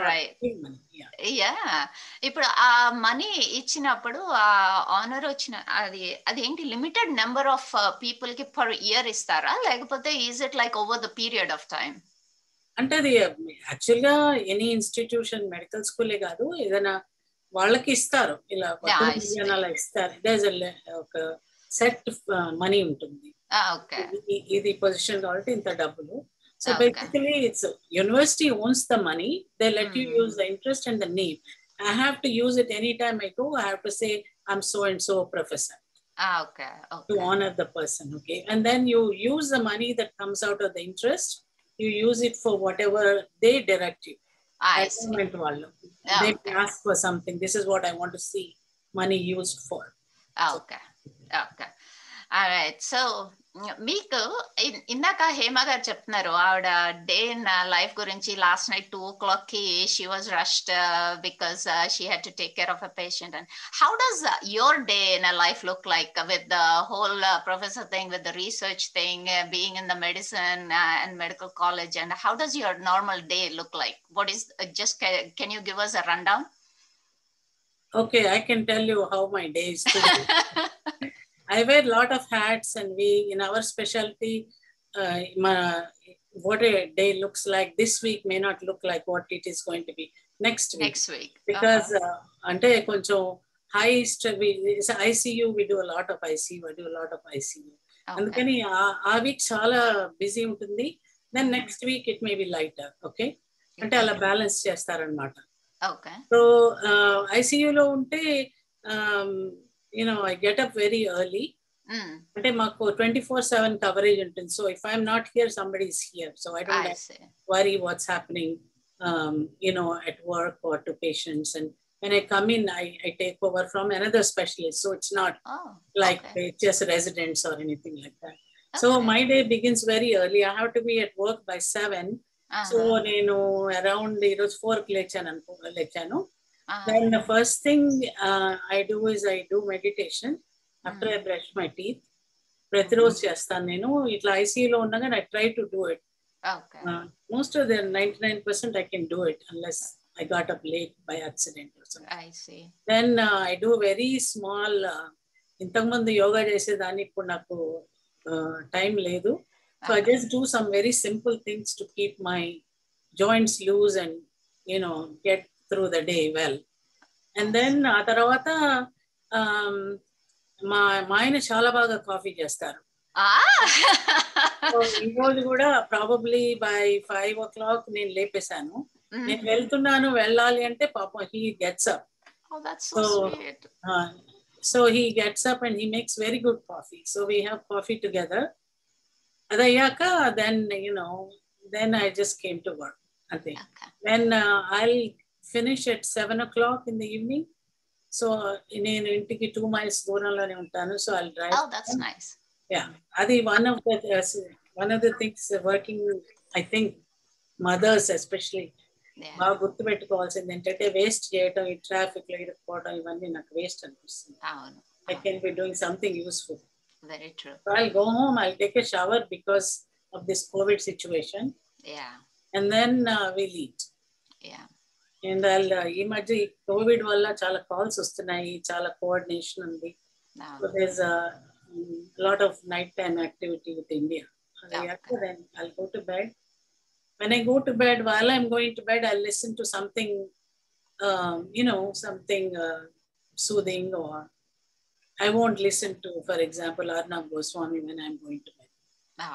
yeah ఇప్పుడు ఆ money ఇచ్చినప్పుడు ఆ honour వచ్చిన అది అదేంటి? లిమిటెడ్ నెంబర్ ఆఫ్ పీపుల్కి పర్ ఇయర్ ఇస్తారా? లేకపోతే is it like over the period of time అంటే అది యాక్చువల్గా ఎనీ ఇన్స్టిట్యూషన్ మెడికల్ స్కూలే కాదు. ఏదైనా వాళ్ళకి ఇస్తారు. ఇలా. అలా ఇస్తారు. ఒక సెట్ మనీ ఉంటుంది. ఓకే ఇది- ఇది పొజిషన్ కాబట్టి ఇంత డబ్బులు. So okay. basically, it's university owns the money. They let mm. you hmm. use the interest and the name. I have to use it anytime I go. I have to say I'm so and so professor. Ah, okay. okay. To honor the person, okay. And then you use the money that comes out of the interest. You use it for whatever they direct you. I see. Ah, they okay. ask for something. This is what I want to see money used for. Ah, okay. Okay. All right. So మీకు ఇన్- ఇందాక హేమ గారు చెప్తున్నారు ఆవిడ day in life గురించి last night two ఓ క్లాక్కి she was rushed because she had to take care of a patient and how does your day in life look like with the whole professor thing with the research thing being in the medicine and medical college and how does your normal day look like what is just can you give us a run down okay i can tell you how my days today. I wear lot of hats and we in our speciality మా what day looks like this week may not look like what it is going to be next next week because అంటే కొంచెం high ICU we do lot of ICU do lot of ICU అందుకని ఆ week చాలా busy ఉంటుంది. Then next week it may be light okay అంటే అలా balance చేస్తారనమాట so ఐసీయులో ఉంటే You know I get up very early అంటే మాకు ట్వంటీ ఫోర్ సెవెన్ కవరేజ్ ఉంటుంది so if I'm not here somebody is here so I don't I see. worry what's happening, um, you know, at work or to patients. And when I come in, I, I take over from another specialist. So it's not Oh, like okay. it's just residents or anything like that. So Okay. my day begins very early. I have to be at work by seven. So Uh-huh. నేను around ఈరోజు four కి లేచాను అనుకో లేచాను Uh-huh. then the first thing uh, I do is I do meditation after I brush my teeth. ప్రతిరోజు చేస్తాను నేను ఇట్లా ఐసీయూలో ఉండగా I try to do it Okay. Uh, most of the 99% I can do it unless I got up late by accident or something. I see. Then uh, I do very small, uh, ఇంతకుముందు యోగా చేసేదాన్ని ఇప్పుడు నాకు time లేదు so I just do some very simple things to keep my joints loose and you know get through the day well and then ఆ తర్వాత um, మా మా ఆయన చాలా బాగా కాఫీ చేస్తారు. Ah! So, ఈ రోజు కూడా probably by five o'clock నేను లేపేశాను. నేను వెళ్తున్నాను వెళ్ళాలి అంటే పాపం he gets up Oh, that's so So- sweet. So he gets up and he makes very good coffee so we have coffee together అది అయ్యాక then you know then I just came to work అంతే. Then I finish at seven o'clock in the evening so నేను ఇంటికి two miles దూరంలోనే ఉంటాను so I drive Oh, that's nice. yeah. adi one of the one of the things working i think mothers especially. Yeah. బాగా గుర్తు పెట్టుకోవాల్సింది ఏంటంటే waste చేయటం ఈ ట్రాఫిక్లో ఇరుక్కుపోవడం ఇవన్నీ నాకు వేస్ట్ అనిపిస్తుంది. అవును. I can be doing something useful very true I go home I take a shower because of this COVID situation yeah and then will eat yeah and ఈ మధ్య ఈ కోవిడ్ వల్ల చాలా కాల్స్ వస్తున్నాయి చాలా కోఆర్డినేషన్ ఉంది సో అవును there's uh, a lot of nighttime activity with India. Okay. After then I'll go to bed. When I go to bed, while I'm going to bed, I'll listen to something, um, you know, something uh, soothing, or I won't listen to, for example, Arnab Goswami when I'm going to bed.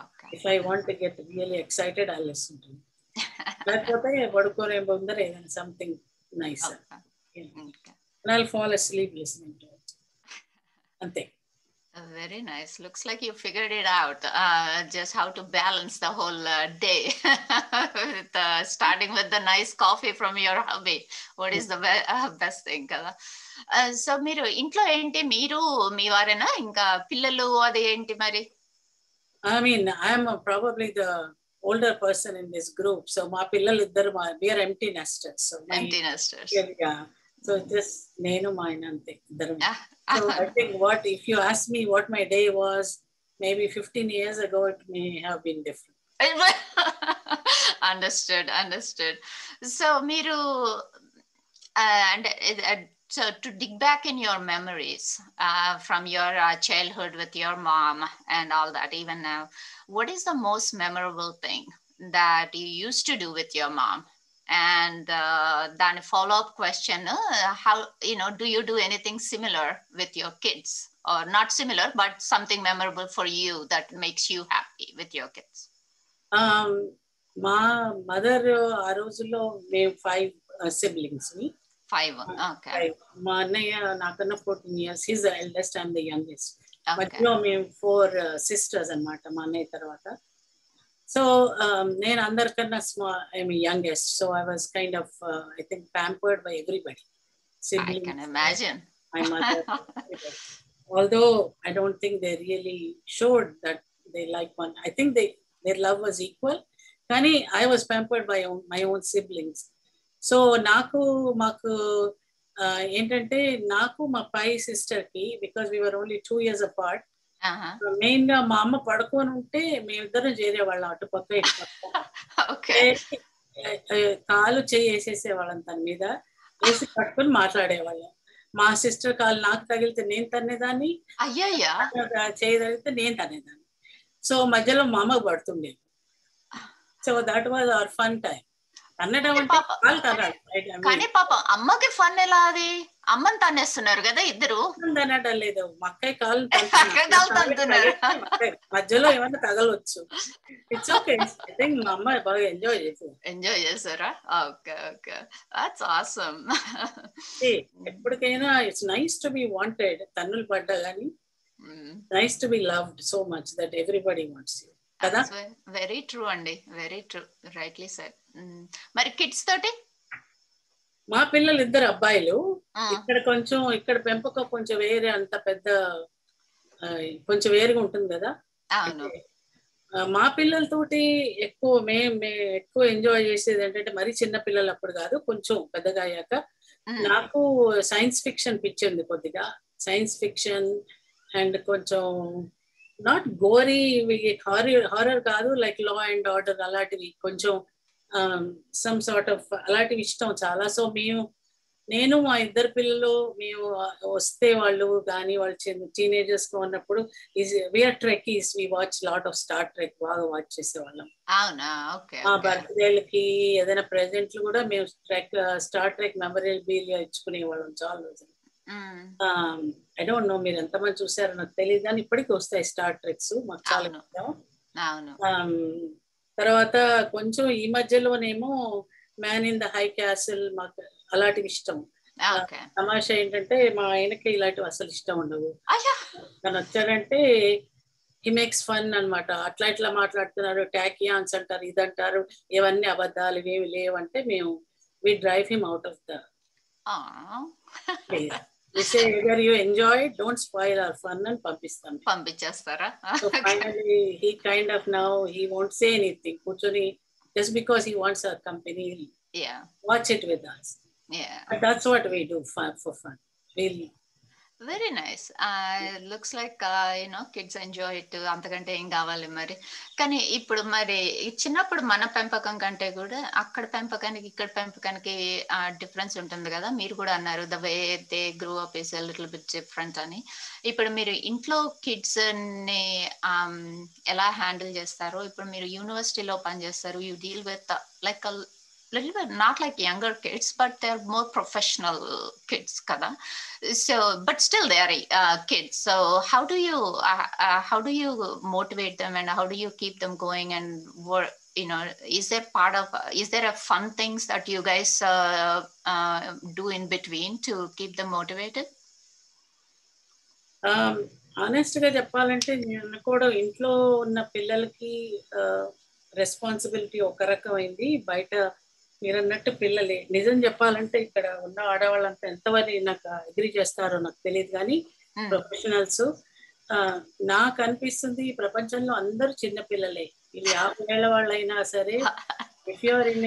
Okay. If I want to get really excited, I'll listen to him. లేకపోతే పడుకోరే ముందర ఏదైనా something nice. I'll fall asleep listening to it. అంతే Uh, Very nice. Looks like you figured it out. Uh, just how to balance the whole uh, day, with uh, starting with the nice coffee from your hubby. What is the be- uh, best thing కదా so మీరు ఇంట్లో ఏంటి మీరు మీ వారేనా ఇంకా పిల్లలు అది ఏంటి మరి I mean, I'm uh, probably the older person in this group. So మా పిల్లలు ఇద్దరు మా we are empty nesters. So my, empty nesters yeah. So just నేను మా ఆయన అంతే ఇద్దరు. So I think what if you ask me what my day was maybe 15 years ago, it may have been different. understood understood so miru uh, and uh, so to dig back in your memories uh, from your uh, childhood with your mom and all that even now what is the most memorable thing that you used to do with your mom and uh, then a follow-up question uh, how you know do you do anything similar with your kids or not similar but something memorable for you that makes you happy with your kids Um, మా mother ఆ రోజుల్లో మేము five siblings Five okay మా అన్నయ్య నాకన్నా fourteen years he's eldest and the youngest okay మధ్యలో మేము four sisters అన్నమాట మా అన్నయ్య తర్వాత సో నేను అందరికన్నా స్మా I mean youngest so I was kind of I think pampered by everybody i can imagine my mother. Although I don't think they really showed that they like one. I think they their love was equal. కానీ I was pampered by own, my own siblings. So నాకు మాకు ఏంటంటే నాకు మా పై సిస్టర్కి because we're only two years apart. మెయిన్గా మా అమ్మ పడుకొని ఉంటే మేమిద్దరం చేరేవాళ్ళం చేసి, ఆ, కాలు చేయి వేసేసేవాళ్ళం తన మీద వేసి పట్టుకొని మాట్లాడేవాళ్ళం. మా సిస్టర్ కాలు నాకు తగిలితే నేను నాకు చేయి తగిలితే నేను తనేదాన్ని సో మధ్యలో మా అమ్మ పడుతుండేది. So that was our fun time కానీ పాపం అమ్మకి ఫన్ ఎలా అది? అమ్మని తనేస్తున్నారు కదా ఇద్దరు. తనడం లేదు. మా అక్కయ్య కాలు తంతున్నారు. మధ్యలో ఏమన్నా తగలవచ్చు ఇట్స్ ఓకే ఐ థింక్ మా అమ్మ బాగా ఎంజాయ్ చేసేది. ఎంజాయ్ చేశారా? Okay okay. దాట్స్ ఆసమ్ ఎప్పటికైనా it's nice to be wanted తన్నులు పడ్డా కానీ nice to be loved so much that everybody wants you కదా? వెరీ ట్రూ అండి వెరీ ట్రూ రైట్లీ సెట్ మరి కిడ్స్ తోటి? మా పిల్లలు ఇద్దరు అబ్బాయిలు. ఇక్కడ కొంచెం ఇక్కడ పెంపకం కొంచెం వేరే అంత పెద్ద కొంచెం వేరుగా ఉంటుంది కదా? మా పిల్లలతోటి ఎక్కువ మే మే ఎక్కువ ఎంజాయ్ చేసేది ఏంటంటే మరీ చిన్న పిల్లలు అప్పుడు కాదు కొంచెం పెద్దగా అయ్యాక. నాకు సైన్స్ ఫిక్షన్ పిచ్చింది కొద్దిగా. సైన్స్ ఫిక్షన్ అండ్ కొంచెం నాట్ గోరీ హారర్ హారర్ కాదు లైక్ లా అండ్ ఆర్డర్ అలాంటివి. కొంచెం సమ్ సార్ట్ ఆఫ్ అలాంటివి ఇష్టం చాలా. సో మేము నేను మా ఇద్దరు పిల్లలు మేము వస్తే వాళ్ళు కానీ వాళ్ళు చిన్న టీనేజర్స్గా ఉన్నప్పుడు we are trek is we watch lot of star trek బాగా వాచ్ చేసేవాళ్ళం. మా బర్త్డేలకి ఏదైనా ప్రెజెంట్లు కూడా మేము trek star trek memorabilia ఇచ్చుకునేవాళ్ళం చాలా రోజులు. ఐ డోంట్ నో మీరు ఎంతమంది చూసారో నాకు తెలియదు కానీ ఇప్పటికీ వస్తాయి స్టార్ ట్రెక్స్ మాకు చాలా. ఇష్టం. Um, తర్వాత కొంచెం ఈ మధ్యలోనేమో man in the high castle మాకు అలాంటివి ఇష్టం. ఓకే తమాషా ఏంటంటే మా ఆయనకి ఇలాంటివి అసలు ఇష్టం ఉండవు. తను వచ్చాడంటే హీ మేక్స్ ఫన్ అన్నమాట. అట్లా ఇట్లా మాట్లాడుతున్నారు ట్యాకియాన్స్ అంటారు ఇదంటారు ఇవన్నీ అబద్ధాలు ఇవేమి లేవంటే మేము we drive him out of the you enjoy don't spoil our fun అని పంపిస్తాం పంపించేస్తారా so finally he kind of now he want say anything కూర్చొని just because he wants our company ya watch it with us ya that's what we do for fun well very nice looks like you know kids enjoy it అంతకంటే ఏం కావాలి మరి? కానీ ఇప్పుడు మరి చిన్నప్పుడు మన పెంపకం కంటే కూడా అక్కడ పెంపకానికి ఇక్కడ పెంపకానికి డిఫరెన్స్ ఉంటుంది కదా? మీరు కూడా అన్నారు the way they grow up is little bit different అని. ఇప్పుడు మీరు ఇంట్లో కిడ్స్ని ఎలా హ్యాండిల్ చేస్తారో? ఇప్పుడు మీరు యూనివర్సిటీలో పనిచేస్తారు. You deal with like little bit not like younger kids but they're more professional kids kada so but still they are uh, kids so how do you uh, uh, how do you motivate them and how do you keep them going and work you know is there part of is there a fun things that you guys uh, uh, do in between to keep them motivated honest గా చెప్పాలంటే నేను కూడా ఇంట్లో ఉన్న పిల్లలకి responsibility ఒక రకమైంది బయట మీరు అన్నట్టు పిల్లలే. నిజం చెప్పాలంటే ఇక్కడ ఉన్న ఆడవాళ్ళంతా ఎంతవరకు నాకు అగ్రి చేస్తారో నాకు తెలియదు కానీ ప్రొఫెషనల్స్ నాకు అనిపిస్తుంది ఈ ప్రపంచంలో అందరూ చిన్న పిల్లలే. ఇది యాభై ఏళ్ళ వాళ్ళైనా సరే if you're in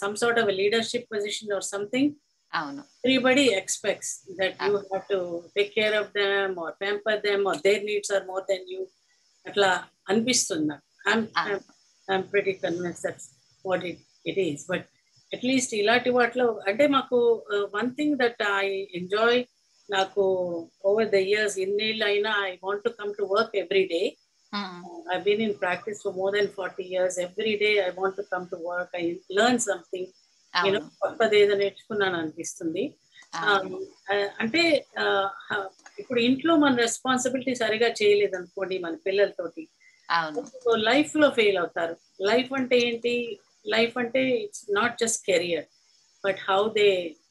some sort of leadership position or something అవును. everybody expects that you have to take care of them or pamper them or their needs are more than you. అట్లా అనిపిస్తుంది నాకు. I'm I'm pretty convince that's what it it is but at least ఇలాంటి వాటిలో అంటే మాకు one thing that I enjoy నాకు over the years ఇన్నేళ్ళు అయినా I want to come to work every day I been in practice for more than forty years every day I want to come to work I learn something నేను కొత్తది ఏదో నేర్చుకున్నాను అనిపిస్తుంది. అంటే ఇప్పుడు ఇంట్లో మన రెస్పాన్సిబిలిటీ సరిగా చేయలేదు అనుకోండి మన పిల్లలతోటి. లైఫ్లో ఫెయిల్ అవుతారు. లైఫ్ అంటే ఏంటి? లైఫ్ అంటే it's not just career but how they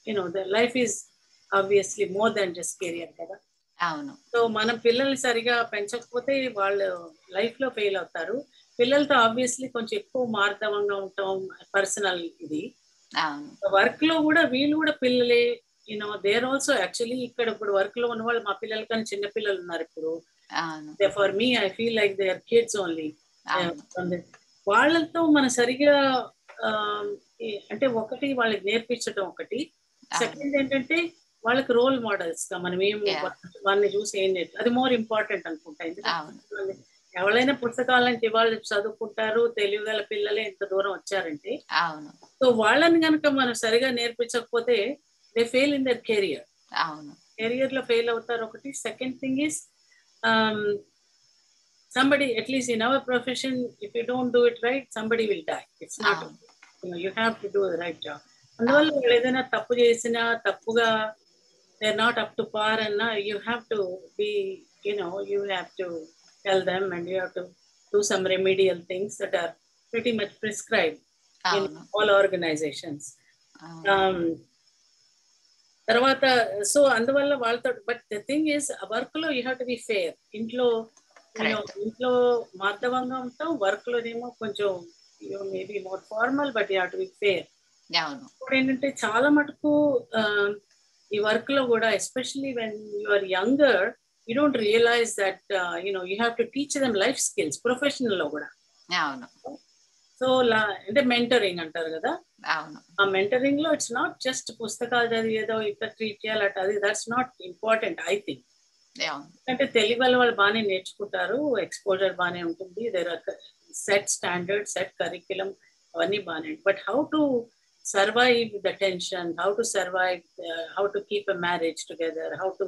you know the life is obviously more than just career కదా. అవును. సో మనం పిల్లల్ని సరిగా పెంచకపోతే వాళ్ళు లైఫ్లో ఫెయిల్ అవుతారు. పిల్లలతో ఆబ్వియస్లీ కొంచెం ఎక్కువ మార్దవంగా ఉంటాం పర్సనల్ ఇది. వర్క్లో కూడా వీళ్ళు కూడా పిల్లలే యూనో దేర్ ఆల్సో యాక్చువల్లీ ఇక్కడ ఇప్పుడు వర్క్లో ఉన్న వాళ్ళు మా పిల్లలు కానీ చిన్న పిల్లలు ఉన్నారు ఇప్పుడు. For me I feel like they are kids only వాళ్ళతో మన సరిగా అంటే ఒకటి వాళ్ళకి నేర్పించడం ఒకటి. సెకండ్ ఏంటంటే వాళ్ళకి రోల్ మోడల్స్గా మనం ఏం వాళ్ళని చూసి ఏం నేర్చు అది మోర్ ఇంపార్టెంట్ అనుకుంటా. ఎందుకంటే ఎవరైనా పుస్తకాల నుంచి వాళ్ళు చదువుకుంటారు తెలివిగల పిల్లలే ఇంత దూరం వచ్చారంటే. సో వాళ్ళని కనుక మనం సరిగా నేర్పించకపోతే they fail in their career. కెరియర్లో ఫెయిల్ అవుతారు ఒకటి. Second thing is somebody at least in our profession if you don't do it right somebody will die it's not you have to do right job అందువల్ల వాళ్ళు ఏదైనా తప్పు చేసినా తప్పుగా they are not up to par అన్నా you have to be you know you have to tell them and you have to do some remedial things that are pretty much prescribed oh, in no. all organizations. Oh. Um, తర్వాత so అందువల్ల వాళ్ళతో but the thing is వర్క్లో you have to be fair ఇంట్లో ఇంట్లో మార్ధవంగా ఉంటాం work లోనేమో కొంచెం maybe more formal but you have to be fair ఇప్పుడు ఏంటంటే చాలా మటుకు ఈ వర్క్లో కూడా especially when you are younger realize that uh, you know you have to teach them life skills professional లో కూడా సో అంటే మెంటరింగ్ అంటారు కదా. ఆ మెంటరింగ్లో ఇట్స్ నాట్ జస్ట్ పుస్తకాలు చదివేదో ఇట్లా ట్రీట్ చేయాలట అది that's not important I think అంటే తెలుగు వాళ్ళు వాళ్ళు బాగానే నేర్చుకుంటారు ఎక్స్పోజర్ బాగానే ఉంటుంది. There set standard set curriculum అవన్నీ బాగానే but how to survive the tension how to survive how to keep a marriage together how to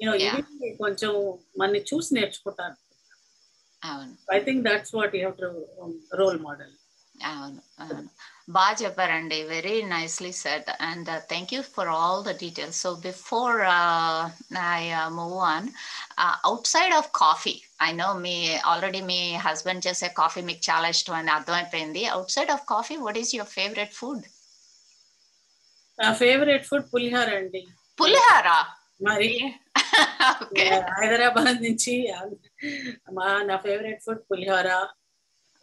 you know ఇది కొంచెం మన చూసి నేర్చుకుంటాను I think that's what you to role model అవును అవును. బాగా చెప్పారండి very nicely set and thank you for all the details so before I move on outside of coffee I know me already me husband చేసే coffee మీకు చాలా ఇష్టం అని అర్థమైపోయింది outside of coffee what is your favourite food నా favourite food పులిహార అండి పులిహార మరి హైదరాబాద్ నుంచి మా నా ఫేవరెట్ ఫుడ్ పులిహోర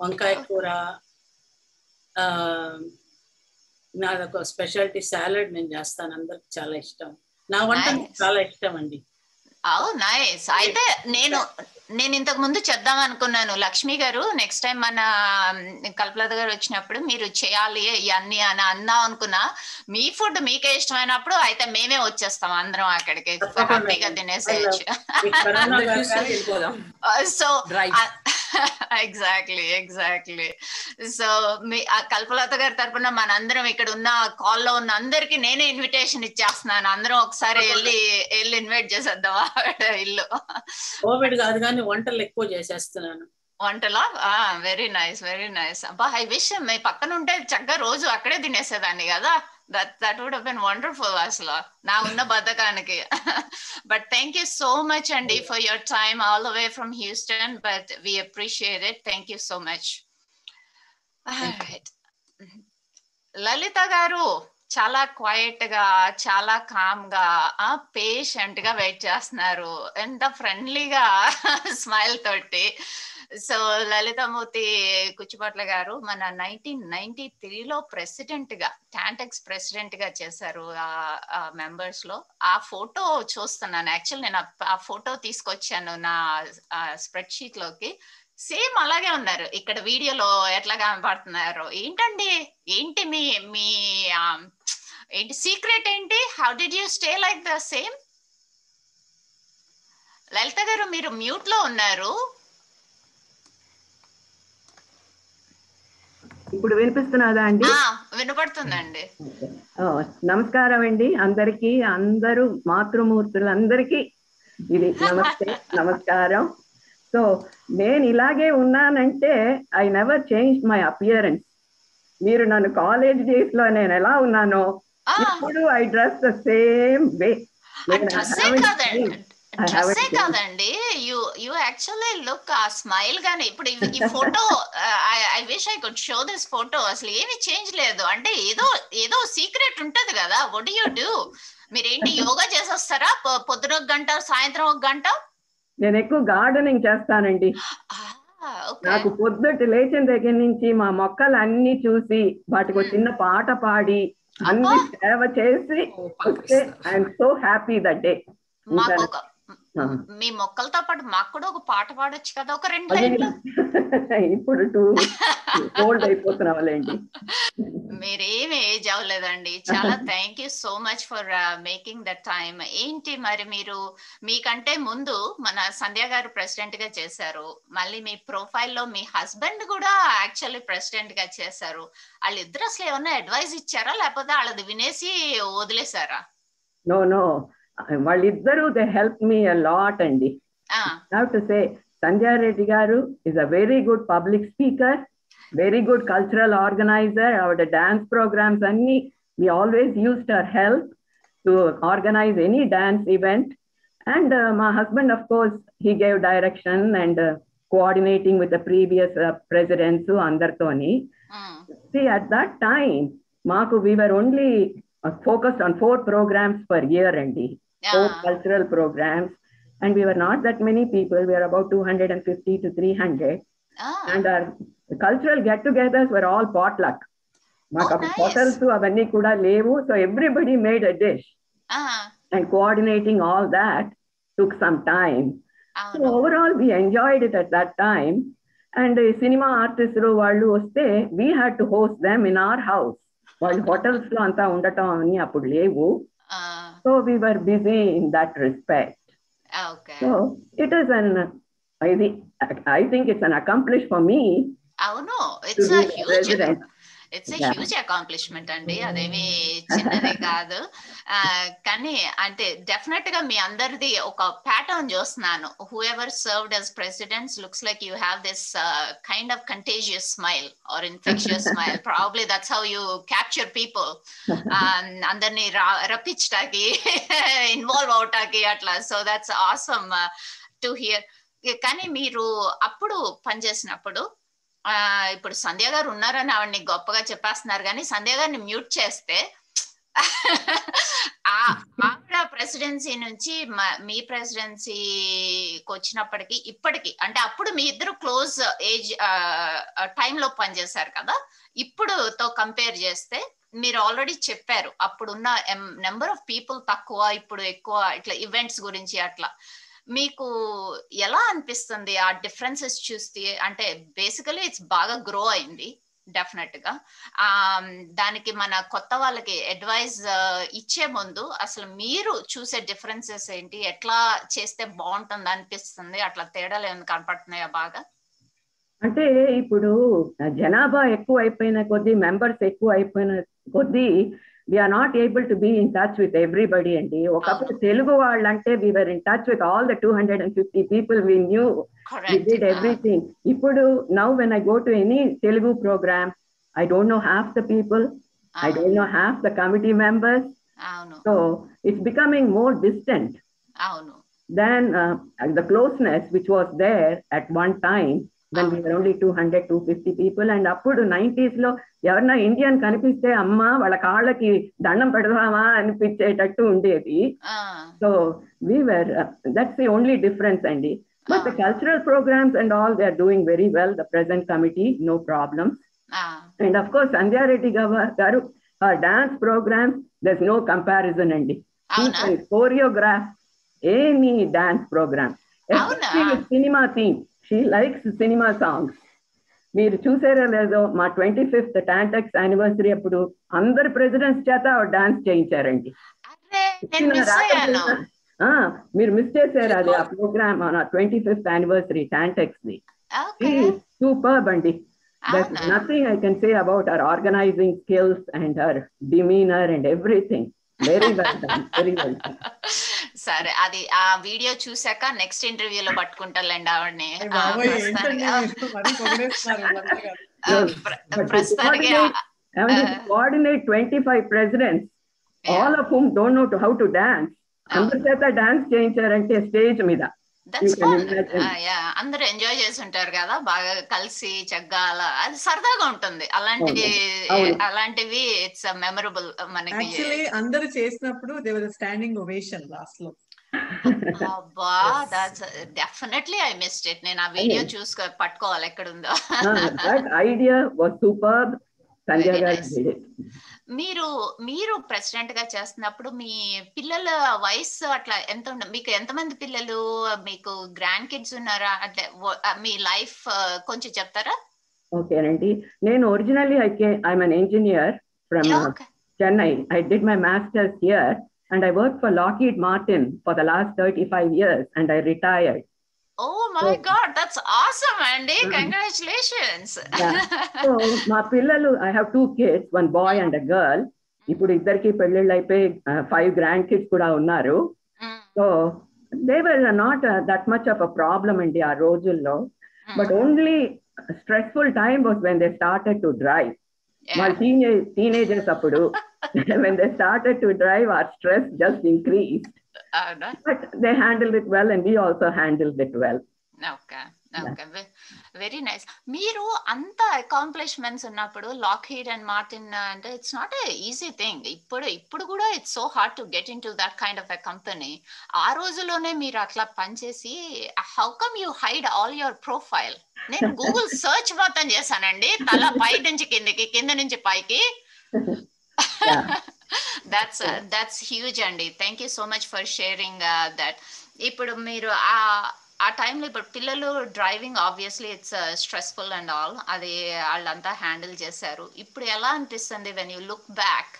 వంకాయ కూర నాదొక స్పెషాలిటీ సాలడ్ నేను చేస్తాను అందరికి చాలా ఇష్టం. నా వంట చాలా ఇష్టం అండి అవు నైస్ అయితే నేను నేను ఇంతకు ముందు చేద్దాం అనుకున్నాను. లక్ష్మి గారు నెక్స్ట్ టైం మన కల్పలత గారు వచ్చినప్పుడు మీరు చేయాలి ఇవన్నీ అని అందాం అనుకున్నా. మీ ఫుడ్ మీకే ఇష్టమైనప్పుడు అయితే మేమే వచ్చేస్తాం అందరం అక్కడికి. హ్యాపీగా తినేసేయచ్చు. సో ఎగ్జాక్ట్లీ ఎగ్జాక్ట్లీ సో మీ ఆ కల్పలత గారి తరపున మనందరం ఇక్కడ ఉన్న కాల్లో ఉన్న అందరికి నేనే ఇన్విటేషన్ ఇచ్చేస్తున్నాను. అందరం ఒకసారి వెళ్ళి వెళ్ళి ఇన్వైట్ చేసేద్దామా ఇల్లు. కోవిడ్ కాదు కానీ వంటలు ఎక్కువ చేసేస్తున్నాను. వంటలా? వెరీ నైస్ వెరీ నైస్ అబ్బా ఐ విష్ మీ పక్కన ఉంటే చక్కగా రోజు అక్కడే తినేసేదాన్ని కదా. that that would been wonderful అసలు నా ఉన్న బద్ధకానికి but thank you so much అండి for your time all the way from Houston but we appreciate it thank you so much Lalitha garu చాలా క్వైట్ గా చాలా కామ్ గా పేషెంట్ గా wait చేస్తున్నారు ఎంత ఫ్రెండ్లీగా స్మైల్ తోటి సో లలితమూర్తి కుచ్చిపట్ల గారు మన నైన్టీన్ నైన్టీ త్రీలో ప్రెసిడెంట్గా టాంటెక్స్ ప్రెసిడెంట్గా చేశారు ఆ మెంబర్స్లో ఆ ఫోటో చూస్తున్నాను. యాక్చువల్ నేను ఆ ఫోటో తీసుకొచ్చాను నా స్ప్రెడ్ షీట్లోకి సేమ్ అలాగే ఉన్నారు. ఇక్కడ వీడియోలో ఎట్లా కనపడుతున్నారు ఏంటండి? ఏంటి మీ మీ ఏంటి సీక్రెట్ ఏంటి? How did you stay like the same? Lalitha garu మీరు మ్యూట్లో ఉన్నారు. ఇప్పుడు వినిపిస్తున్నదా అండి? వినపడుతుందండి. నమస్కారం అండి. అందరికి అందరూ మాతృమూర్తులందరికీ ఇది నమస్తే నమస్కారం. సో నేను ఇలాగే ఉన్నానంటే I never change my appearance. మీరు నన్ను కాలేజ్ డేస్లో నేను ఎలా ఉన్నానో ఇప్పుడు I dress the same way. డ్రెస్సే కాదండి. యు యు యాక్చువల్లీ లుక్ ఆ స్మైల్ గానీ ఇప్పుడు ఈ photo I wish I could show this photo అసలు ఏమి చేంజ్ లేదు. అంటే ఏదో ఏదో సీక్రెట్ ఉంటది కదా. వడ్ యు డూ మీరేంటి యోగా చేసొస్తారా? పొద్దున ఒక గంట సాయంత్రం ఒక గంట? నేను ఎక్కువ గార్డెనింగ్ చేస్తానండి. నాకు పొద్దుటి లేచిన దగ్గర నుంచి మా మొక్కలు అన్ని చూసి వాటికి ఒక చిన్న పాట పాడి అన్ని సేవ చేసి వస్తే I'm so happy that day మీ మొక్కలతో పాటు మాకు కూడా ఒక పాట పాడొచ్చు కదా ఒక రెండు ఇప్పుడు టూ ఓల్డ్ అయిపోతున్నావులేండి మీరేమి ఏజ్ అవ్వలేదండి. చాలా thank you so much for making the time. ఏంటి మరి మీరు మీకంటే ముందు మన సంధ్య గారు ప్రెసిడెంట్గా చేశారు. మళ్ళీ మీ ప్రొఫైల్లో మీ హస్బెండ్ కూడా యాక్చువల్లీ ప్రెసిడెంట్గా చేశారు. వాళ్ళిద్దరు అసలు ఏమన్నా అడ్వైస్ ఇచ్చారా? లేకపోతే వాళ్ళది వినేసి వదిలేసారా నో నో. వాళ్ళిద్దరూ they help me a lot అండి have to say Sanjay Reddy garu is a very good public speaker very good cultural organiser ఆవిడ డాన్స్ ప్రోగ్రామ్స్ అన్ని we always used her help to organize any dance event and uh, my husband of course he gave direction and uh, coordinating with the previous uh, presidents andartoni see at that time maku we were only uh, focused on four programs per year andy four cultural programs. And we were not that many people. We were about 250 to 300 and our cultural get-togethers were all potluck. మాకు అప్పుడు hotels అవన్నీ కూడా లేవు. So everybody made a dish and coordinating all that took some time so overall we enjoyed it at that time and cinema ఆర్టిస్టులు వాళ్ళు వస్తే we had to host them in our house వాళ్ళు హోటల్స్లో అంతా ఉండటం అని అప్పుడు లేవు. So we were busy in that respect. Ah, okay. So it is an, I think, I think it's an accomplishment for me. Oh, I don't know. It's a huge. It's a huge accomplishment అండి. అదేమి చిన్నది కాదు. కానీ అంటే డెఫినెట్గా మీ అందరిది ఒక pattern చూస్తున్నాను. Whoever served as presidents looks like you have this kind of contagious smile or infectious smile probably that's how you capture people అందరినీ రప్పించటానికి ఇన్వాల్వ్ అవటానికి అట్లా. So that's awesome to hear కానీ మీరు అప్పుడు పనిచేసినప్పుడు ఇప్పుడు సంధ్య గారు ఉన్నారని ఆవిడని గొప్పగా చెప్పేస్తున్నారు కానీ సంధ్య గారిని మ్యూట్ చేస్తే ఆవిడ ప్రెసిడెన్సీ నుంచి మీ ప్రెసిడెన్సీకి వచ్చినప్పటికీ ఇప్పటికి అంటే అప్పుడు మీ ఇద్దరు క్లోజ్ ఏజ్ టైంలో పనిచేశారు కదా ఇప్పుడు తో కంపేర్ చేస్తే మీరు ఆల్రెడీ చెప్పారు అప్పుడున్న నెంబర్ ఆఫ్ పీపుల్ తక్కువ ఇప్పుడు ఎక్కువ ఇట్లా ఈవెంట్స్ గురించి అట్లా. మీకు ఎలా అనిపిస్తుంది ఆ డిఫరెన్సెస్ చూస్తే? అంటే బేసికలీ ఇట్స్ బాగా గ్రో అయింది డెఫినెట్గా. ఆ దానికి మన కొత్త వాళ్ళకి అడ్వైజ్ ఇచ్చే ముందు అసలు మీరు చూసే డిఫరెన్సెస్ ఏంటి? ఎట్లా చేస్తే బాగుంటుంది అనిపిస్తుంది? అట్లా తేడాలు ఏమైనా కనపడుతున్నాయా బాగా? అంటే ఇప్పుడు జనాభా ఎక్కువ అయిపోయిన కొద్దీ మెంబర్స్ ఎక్కువ అయిపోయిన కొద్దీ we are not able to be in touch with everybody అండి ఒకప్పుడు తెలుగు వాళ్ళంటే we are in touch with all the two hundred and fifty people we knew we did everything ఇప్పుడు now when I go to any Telugu program I don't know half the people I don't know half the committee members so it's becoming more distant than the closeness which was there at one time when we were only 200 250 people. And అప్పుడు నైన్టీస్లో ఎవరన్నా Indian కనిపిస్తే అమ్మ వాళ్ళ కాళ్ళకి దండం పెడదామా అనిపించేటట్టు ఉండేది. So we are that's the only difference అండి. But the cultural programmes and all they are doing very well the present committee no problems and of course Sandhya Reddy గారు dance programmes there no comparison అండి. Choreograph any dance programme cinema theme she likes cinema songs మీరు చూసారో లేదో మా twenty fifth TANTEX anniversary అప్పుడు అందరు presidents చేత dance చేయించారండి. మీరు మిస్ చేశారు అది ఆ program twenty fifth anniversary TANTEX the. Super అండి. Nothing I can say about our organizing skills and our demeanor and everything very well very well సరే అది ఆ వీడియో చూసాక నెక్స్ట్ ఇంటర్వ్యూలో పట్టుకుంటాలండి ఆవిడని. ప్రస్తుతానికి coordinate twenty five presidents all of whom don't know to how to dance. అందరి చేత డాన్స్ చేయించారంటే స్టేజ్ మీద. అందరూ ఎంజాయ్ చేసి ఉంటారు కదా బాగా కలిసి చక్కగా అలా అది సరదాగా ఉంటుంది. అలాంటివి అలాంటివి ఇట్స్ మెమరబుల్ మనకి యాక్చువల్లీ అందరూ చేసినప్పుడు దే వాజ్ స్టాండింగ్ ఓవేషన్ లాస్ట్లో. అబ్బా that's definitely I missed it నేను ఆ వీడియో చూసుకో పట్టుకోవాలి ఎక్కడ ఉందో ఐడియా వాస్ సూపర్ సంజయ్ గారు మీరు మీరు ప్రెసిడెంట్గా చేస్తున్నప్పుడు మీ పిల్లల వయసు అట్లా ఎంత మీకు ఎంతమంది పిల్లలు? మీకు గ్రాండ్ కిడ్స్ ఉన్నారా? అట్లా మీ లైఫ్ కొంచెం చెప్తారా? ఓకేనండి నేను originally I I'm an engineer from Chennai I did my masters here and I worked for Lockheed Martin for the last 35 years and I retired. Oh God, that's awesome, Andy. Uh, Congratulations. Yeah. So, మా పిల్లలు I have two kids one boy and a girl ఇప్పుడు ఇద్దరికి పెళ్ళిళ్ళు అయిపోయి five grand kids కూడా ఉన్నారు. So they were not that much of a problem అండి ఆ రోజుల్లో. But only stressful time was when they started to drive వాళ్ళ టీనేజ్ టీనేజర్స్ అప్పుడు when they started to drive, our stress just increased. Uh? But they handled it well, and we also handled it well. Okay. Okay very nice మీరు అంత accomplishments ఉన్నప్పుడు Lockheed and Martin అంటే it's not a easy thing ఇప్పుడు ఇప్పుడు కూడా it's so hard to get in to that kind of a company ఆ రోజులోనే మీరు అట్లా పనిచేసి how come you hide all your profile నేను గూగుల్ సర్చ్ మొత్తం చేశానండి. తల పై నుంచి కిందకి కింద నుంచి పైకి. దట్స్ దట్స్ హ్యూజ్ అండి thank you so much for sharing that ఇప్పుడు మీరు ఆ ఆ టైంలో ఇప్పుడు పిల్లలు driving obviously it's stressful and all అది వాళ్ళంతా హ్యాండిల్ చేశారు. ఇప్పుడు ఎలా అనిపిస్తుంది వెన్ యూ లుక్ బ్యాక్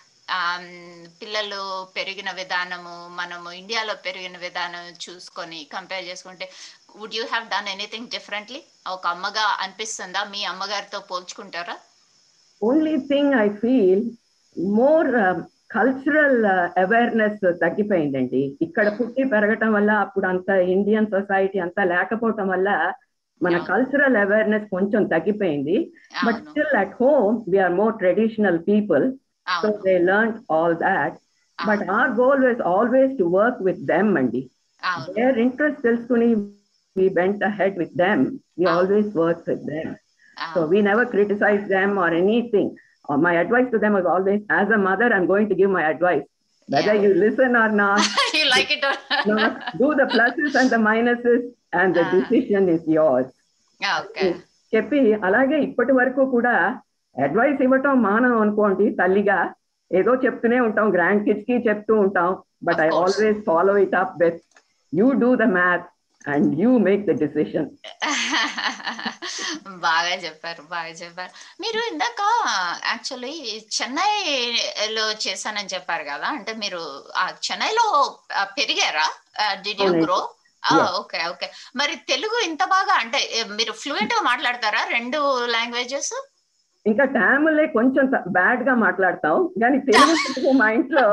పిల్లలు పెరిగిన విధానము మనము ఇండియాలో పెరిగిన విధానం చూసుకొని కంపేర్ చేసుకుంటే would you have done anything differently ఒక అమ్మగా అనిపిస్తుందా? మీ అమ్మగారితో పోల్చుకుంటారా? Only thing I feel more cultural awareness తగ్గిపోయిందండి. ఇక్కడ పుట్టి పెరగటం వల్ల అప్పుడు అంత ఇండియన్ సొసైటీ అంతా లేకపోవటం వల్ల మన కల్చరల్ అవేర్నెస్ కొంచెం తగ్గిపోయింది. But still at home we are more traditional people so they learn all that but our goal is always to work with them అండి. దేర్ ఇంట్రెస్ట్ తెలుసుకుని we went ahead with them. We always worked with them. So we never criticized them or anything. uh, my advice to them was always as a mother i'm going to give my advice whether yeah. you listen or not you like it or not, do the pluses and the minuses and the uh, decision is yours okay చెప్పి అలాగే ఇప్పటి వరకు కూడా advice ఇవ్వటం మానం అనుకోండి తల్లిగా ఏదో చెప్తూనే ఉంటాం గ్రాండ్ కిడ్స్ కి చెప్తూ ఉంటాం but Of I course. Always follow it up with you do the math and you make the decision బాగా చెప్పారు బాగా చెప్పారు. మీరు ఇందాక యాక్చువల్లీ చెన్నైలో చేశానని చెప్పారు కదా అంటే మీరు చెన్నైలో పెరిగారా? Did you. Grow. Okay okay. మరి తెలుగు ఇంత బాగా అంటే మీరు ఫ్లూయెంట్గా మాట్లాడతారా రెండు లాంగ్వేజెస్ ఇంకా టాములే కొంచెం బ్యాడ్గా మాట్లాడతాం. కానీ తెలుగు తెలుగు మా ఇంట్లో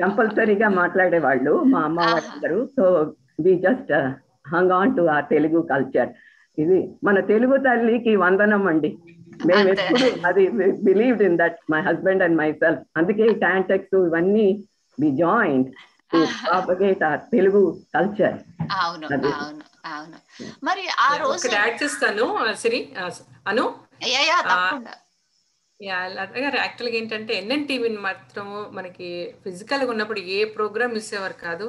కంపల్సరీగా మాట్లాడేవాళ్ళు మా అమ్మ వాళ్ళందరూ. So we just hung on to ఆ తెలుగు కల్చర్ ఇది మన తెలుగు తల్లికి వందనం అండి. మేము. ఎప్పుడు అది believed in that my husband and myself అందుకే టాంటెక్స్ ఇవన్నీ వి జాయిన్ టు ప్రాపగేట్ ఆ తెలుగు కల్చర్ అవును. అవును అవును. మరి ఆ రోజు యాడ్ చేస్తాను సిరి అను? యా, యా, తప్పకుండా. యా గారు యాక్చువల్గా ఏంటంటే ఎన్ఎన్ టీవీని మాత్రం మనకి ఫిజికల్గా ఉన్నప్పుడు ఏ ప్రోగ్రామ్ మిస్ అయ్యేవారు కాదు.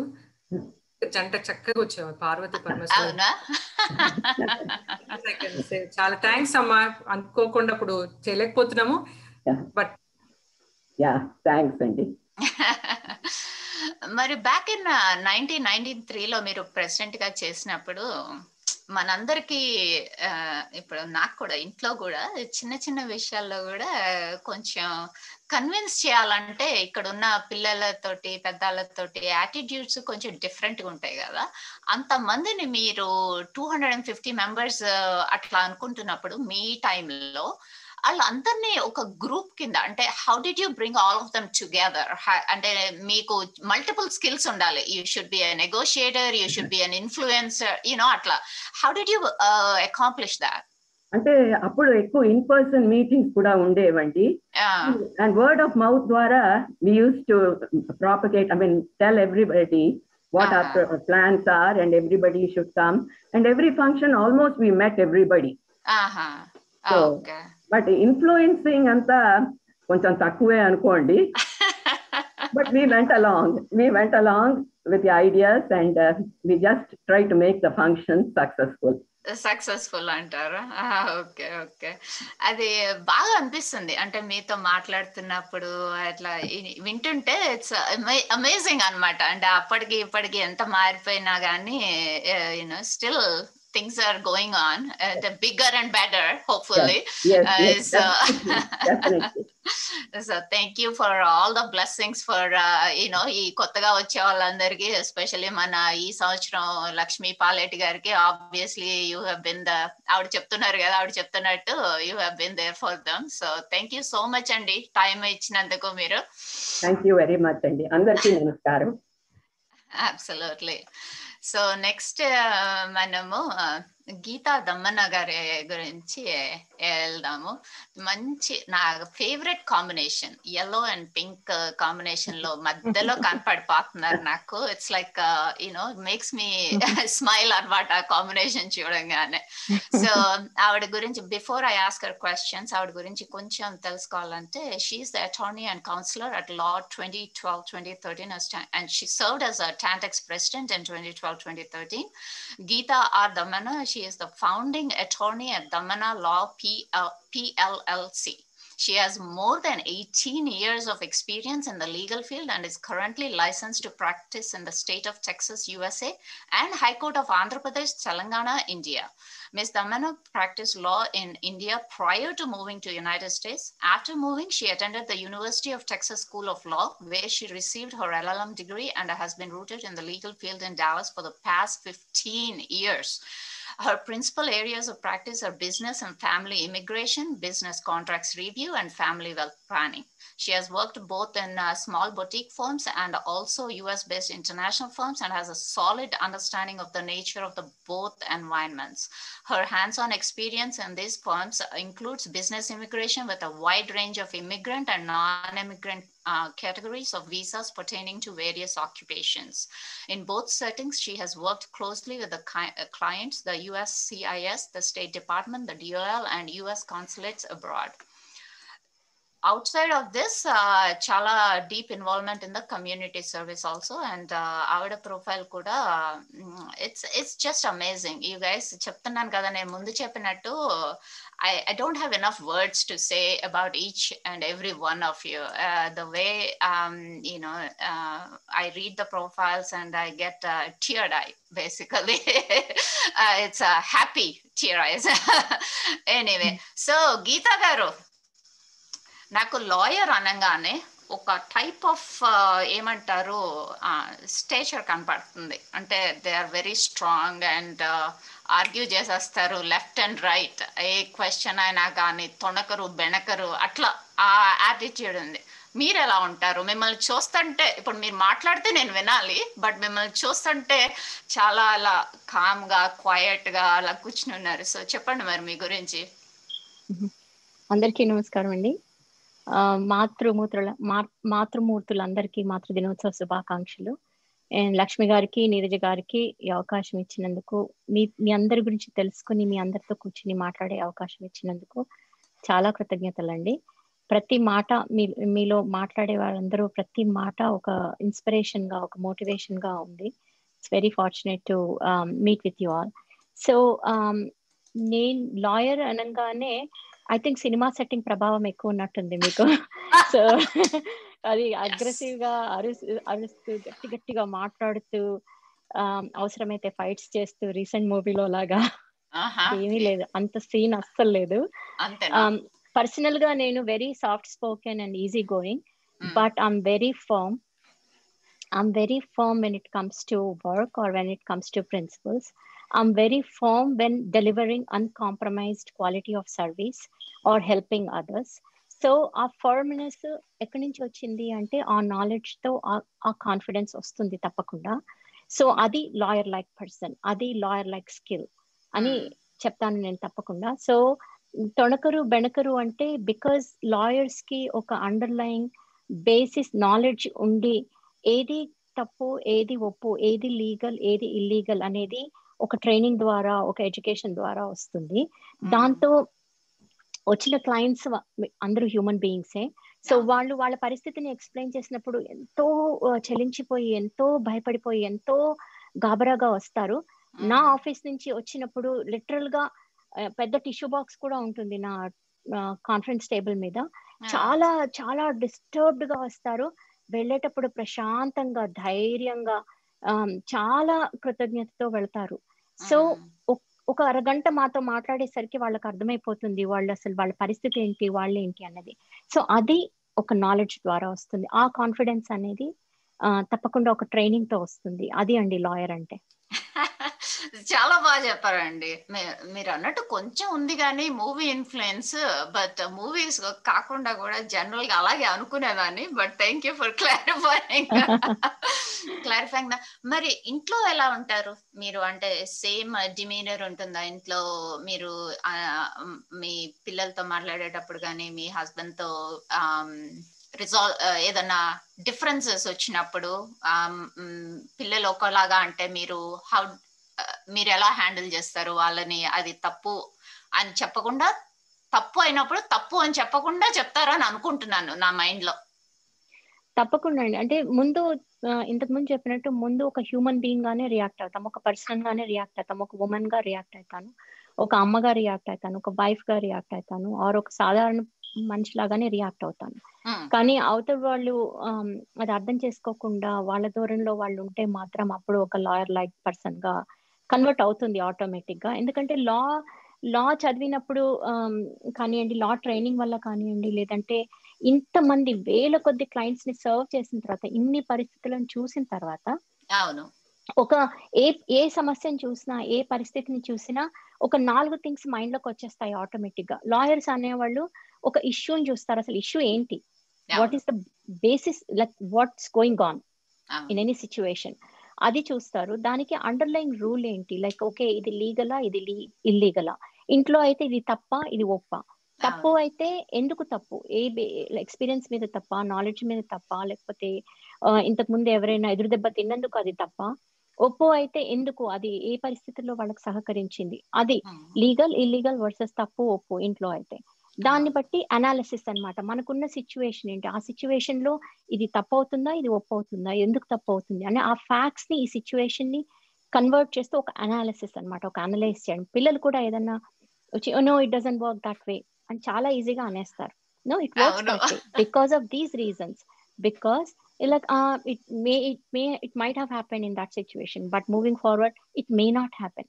జంట చక్కగా వచ్చేవారు. పార్వతి పరమేశ్వర చాలా థ్యాంక్స్ అమ్మా. అనుకోకుండా ఇప్పుడు చేయలేకపోతున్నాము. బట్ యా థ్యాంక్స్ అండి. మరి బ్యాక్ ఇన్ నైన్టీన్ నైన్టీ త్రీలో మీరు ప్రెసిడెంట్గా చేసినప్పుడు మనందరికీ ఆ, ఇప్పుడు నాకు కూడా ఇంట్లో కూడా చిన్న చిన్న విషయాల్లో కూడా కొంచెం కన్విన్స్ చేయాలంటే ఇక్కడ ఉన్న పిల్లలతోటి పెద్దలతోటి యాటిట్యూడ్స్ కొంచెం డిఫరెంట్గా ఉంటాయి కదా. అంతమందిని మీరు two hundred and fifty members అట్లా అనుకుంటున్నప్పుడు మీ టైంలో వాళ్ళందరినీ ఒక గ్రూప్ కింద అంటే how did you bring all of them together? అంటే మీకు మల్టిపుల్ స్కిల్స్ ఉండాలి. You should be negotiator you should be an influencer you know అట్లా. How did you accomplish that? అంటే అప్పుడు ఎక్కువ ఇన్ పర్సన్ మీటింగ్స్ కూడా ఉండేవండి అండ్ వర్డ్ ఆఫ్ మౌత్ ద్వారా we used to propagate i mean tell everybody what our pr- plans are and everybody should come and every function almost we met everybody ఆహా So, okay but influencing అంతా కొంచెం తక్కువే అనుకోండి but we went along we went along with ideas and we just try to make the function successful Successful అంటారా? Okay okay. అది బాగా అనిపిస్తుంది. అంటే మీతో మాట్లాడుతున్నప్పుడు అట్లా వింటుంటే ఇట్స్ అమేజింగ్ అన్నమాట. అంటే అప్పటికి ఇప్పటికి ఎంత మారిపోయినా కానీ you know still things are going on bigger and better hopefully yes, yes, so definitely. So thank you for all the blessings for you know ఈ కొత్తగా వచ్చే వాళ్ళందరికీ ఎస్పెషల్లీ మన ఈ సంవత్సరం లక్ష్మీ పాలెట్టి గారికి. Obviously you have been the ఆవిడ చెప్తున్నారు కదా ఆవిడ చెప్తున్నట్టు you have been there for them so thank you so much అండి. టైం ఇచ్చినందుకు మీరు. థ్యాంక్ యూ వెరీ మచ్ అండి. అందరికీ నమస్కారం. అబ్సల్యూట్లీ సో నెక్స్ట్ మనము ఆ, గీతా దమ్మన్న గారి గురించి వెళ్దాము మంచి నా favourite combination yellow and pink కాంబినేషన్లో మధ్యలో కనపడిపోతున్నారు నాకు it's like you know makes me smile అన్నమాట ఆ కాంబినేషన్ చూడంగానే సో ఆవిడ గురించి బిఫోర్ ఐ ఆస్కర్ క్వశ్చన్స్ ఆవిడ గురించి కొంచెం తెలుసుకోవాలంటే she's the attorney and counsellor at law twenty twelve twenty thirteen and she served as a Tantex president in 2012-2013. Geeta R. Damana, she is the founding attorney at Damana Law PL, uh, PLLC. She has more than 18 years of experience in the legal field and is currently licensed to practice in the state of Texas, USA, and High Court of Andhra Pradesh, Telangana, India. Ms. Damana practiced law in India prior to moving to the United States. After moving, she attended the University of Texas School of Law, where she received her LLM degree and has been rooted in the legal field in Dallas for the past 15 years. Her principal areas of practice are business and family immigration, business contracts review, and family wealth planning. She has worked both in uh, small boutique firms and also US based international firms and has a solid understanding of the nature of the both environments. Her hands on experience in these firms includes business immigration with a wide range of immigrant and non immigrant uh, categories of visas pertaining to various occupations. In both settings, she has worked closely with the uh, clients, the USCIS, the State Department, the DOL, and US consulates abroad. Outside of this చాలా deep involvement in the community service also and ఆవిడ profile కూడా it's it's just amazing you guys చెప్తున్నాను కదా నేను ముందు చెప్పినట్టు I, I don't have enough words to say about each and every one of you. Uh, the way, um, you know, uh, I read the profiles and I get uh, teared eye, basically. uh, it's a happy tear eyes. anyway, so Geeta Garu, నాకు lawyer అనగానే ఒక type of uh, ఏమంటారు stature కనపడుతుంది. అంటే they are very strong and argue చేసేస్తారు left and right ఏ question అయినా కానీ తొణకరు బెణకరు అట్లా ఆ యాటిట్యూడ్ ఉంది. మీరు ఎలా ఉంటారు? మిమ్మల్ని చూస్తుంటే ఇప్పుడు మీరు మాట్లాడితే నేను వినాలి బట్ మిమ్మల్ని చూస్తుంటే చాలా అలా కామ్గా క్వయట్గా అలా కూర్చుని ఉన్నారు. సో చెప్పండి మరి మీ గురించి. అందరికీ నమస్కారం అండి మాతృమూర్తుల మాతృమూర్తులందరికీ మాతృ దినోత్సవ శుభాకాంక్షలు. అండ్ లక్ష్మి గారికి నీరజ గారికి ఈ అవకాశం ఇచ్చినందుకు మీ మీ అందరి గురించి తెలుసుకుని మీ అందరితో కూర్చుని మాట్లాడే అవకాశం ఇచ్చినందుకు చాలా కృతజ్ఞతలండి. ప్రతి మాట మీ మీలో మాట్లాడే వారందరూ ప్రతి మాట ఒక ఇన్స్పిరేషన్గా ఒక మోటివేషన్గా ఉంది it's very fortunate to meet with you all so నేను లాయర్ అనగానే ఐ థింక్ సినిమా సెట్టింగ్ ప్రభావం ఎక్కువ ఉన్నట్టుంది మీకు. సో అది అగ్రెసివ్గా అరుస్తూ అరుస్తూ గట్టి గట్టిగా మాట్లాడుతూ అవసరమైతే ఫైట్స్ చేస్తూ రీసెంట్ మూవీలో లాగా. ఏమీ లేదు. అంత సీన్ అస్సలు లేదు. పర్సనల్గా నేను very soft spoken and easy going but I'm very firm I'm very firm when it comes to work or when it comes to principles I'm very firm when delivering uncompromised quality of service or helping others. So ఆ firmness ఎక్కడి నుంచి వచ్చింది అంటే ఆ నాలెడ్జ్తో ఆ confidence వస్తుంది తప్పకుండా. So అది లాయర్ లైక్ పర్సన్ అది లాయర్ లైక్ స్కిల్ అని చెప్తాను నేను తప్పకుండా. సో తొణకరు బెణకరు అంటే బికాస్ లాయర్స్కి ఒక అండర్లయింగ్ బేసిస్ నాలెడ్జ్ ఉండి ఏది తప్పు ఏది ఒప్పు ఏది లీగల్ ఏది ఇల్లీగల్ అనేది ఒక ట్రైనింగ్ ద్వారా ఒక ఎడ్యుకేషన్ ద్వారా వస్తుంది. దాంతో వచ్చిన క్లయింట్స్ అందరూ హ్యూమన్ బీయింగ్సే. సో వాళ్ళు వాళ్ళ పరిస్థితిని ఎక్స్ప్లెయిన్ చేసినప్పుడు ఎంతో చలించిపోయి ఎంతో భయపడిపోయి ఎంతో గాబరాగా వస్తారు. నా ఆఫీస్ నుంచి వచ్చినప్పుడు లిటరల్గా పెద్ద టిష్యూ బాక్స్ కూడా ఉంటుంది నా కాన్ఫరెన్స్ టేబుల్ మీద. చాలా చాలా డిస్టర్బ్డ్గా వస్తారు. వెళ్ళేటప్పుడు ప్రశాంతంగా ధైర్యంగా చాలా కృతజ్ఞతతో వెళ్తారు. సో ఒక అరగంట మాతో మాట్లాడేసరికి వాళ్ళకి అర్థమైపోతుంది వాళ్ళు అసలు వాళ్ళ పరిస్థితి ఏంటి వాళ్ళు ఏంటి అన్నది. సో అది ఒక నాలెడ్జ్ ద్వారా వస్తుంది. ఆ కాన్ఫిడెన్స్ అనేది తప్పకుండా ఒక ట్రైనింగ్తో వస్తుంది. అది అండి లాయర్ అంటే. చాలా బాగా చెప్పారండి. మీరు అన్నట్టు కొంచెం ఉంది కానీ మూవీ ఇన్ఫ్లుయెన్స్ బట్ మూవీస్ కాకుండా కూడా జనరల్గా అలాగే అనుకునేదాన్ని. But thank you for clarifying. Clarifying మరి ఇంట్లో ఎలా ఉంటారు? మీరు అంటే సేమ్ డిమీనర్ ఉంటుందా ఇంట్లో? మీరు మీ పిల్లలతో మాట్లాడేటప్పుడు కానీ మీ హస్బెండ్తో రిజాల్వ్ ఏదన్నా డిఫరెన్సెస్ వచ్చినప్పుడు పిల్లలు ఒకలాగా అంటే మీరు హౌ మీరు ఎలా హ్యాండిల్ చేస్తారు? వాళ్ళని అది తప్పు అని చెప్పకుండా తప్పు అయినప్పుడు తప్పు అని చెప్పకుండా చెప్తారని అనుకుంటున్నాను నా మైండ్లో తప్పకుండా అండి. అంటే ముందు ఇంతకు ముందు చెప్పినట్టు ముందు ఒక హ్యూమన్ బీయింగ్ గానే రియాక్ట్ అవుతాం. ఒక పర్సన్ గానే రియాక్ట్ అవుతాం. ఒక ఉమెన్గా రియాక్ట్ అవుతాను. ఒక అమ్మగా రియాక్ట్ అవుతాను. ఒక వైఫ్గా రియాక్ట్ అవుతాను. ఆర్ ఒక సాధారణ మనిషి లాగానే రియాక్ట్ అవుతాను. కానీ అవతల వాళ్ళు అది అర్థం చేసుకోకుండా వాళ్ళ దూరంలో వాళ్ళు ఉంటే మాత్రం అప్పుడు ఒక లాయర్ లైక్ పర్సన్గా కన్వర్ట్ అవుతుంది ఆటోమేటిక్గా ఎందుకంటే లా లా చదివినప్పుడు కానివ్వండి లా ట్రైనింగ్ వల్ల కానివ్వండి లేదంటే ఇంతమంది వేల కొద్ది క్లయింట్స్ని సర్వ్ చేసిన తర్వాత ఇన్ని పరిస్థితులను చూసిన తర్వాత అవును. ఒక ఏ ఏ సమస్యను చూసినా ఏ పరిస్థితిని చూసినా ఒక నాలుగు థింగ్స్ మైండ్లోకి వచ్చేస్తాయి ఆటోమేటిక్గా లాయర్స్ అనేవాళ్ళు ఒక ఇష్యూని చూస్తారు. అసలు ఇష్యూ ఏంటి? What is the basis like what's going on in any situation? అది చూస్తారు. దానికి అండర్లైన్ రూల్ ఏంటి? లైక్ ఓకే ఇది లీగలా ఇది ఇల్లీగలా ఇంట్లో అయితే ఇది తప్ప ఇది ఒప్ప? తప్పు అయితే ఎందుకు తప్పు? ఏ ఎక్స్పీరియన్స్ మీద తప్ప? నాలెడ్జ్ మీద తప్ప? లేకపోతే ఇంతకు ముందు ఎవరైనా ఎదురు దెబ్బ తిన్నందుకు అది తప్ప? ఒప్పో అయితే ఎందుకు? అది ఏ పరిస్థితుల్లో వాళ్ళకి సహకరించింది? అది లీగల్ ఇల్లీగల్ వర్సెస్ తప్పు ఒప్పు ఇంట్లో అయితే. దాన్ని బట్టి అనాలిసిస్ అన్నమాట. మనకున్న సిచ్యువేషన్ ఏంటి? ఆ సిచ్యువేషన్లో ఇది తప్పు అవుతుందా ఇది ఒప్పు అవుతుందా ఎందుకు తప్పు అవుతుంది అని ఆ ఫ్యాక్ట్స్ని ఈ సిచ్యువేషన్ని కన్వర్ట్ చేస్తూ ఒక అనాలిసిస్ అన్నమాట. ఒక అనలైజ్ చేయండి. పిల్లలు కూడా ఏదన్నా వచ్చి no it doesn't work that way అని చాలా ఈజీగా అనేస్తారు. No it works. That way because of these reasons because like uh, it may it may it might have happened in that situation but moving forward it may not happen.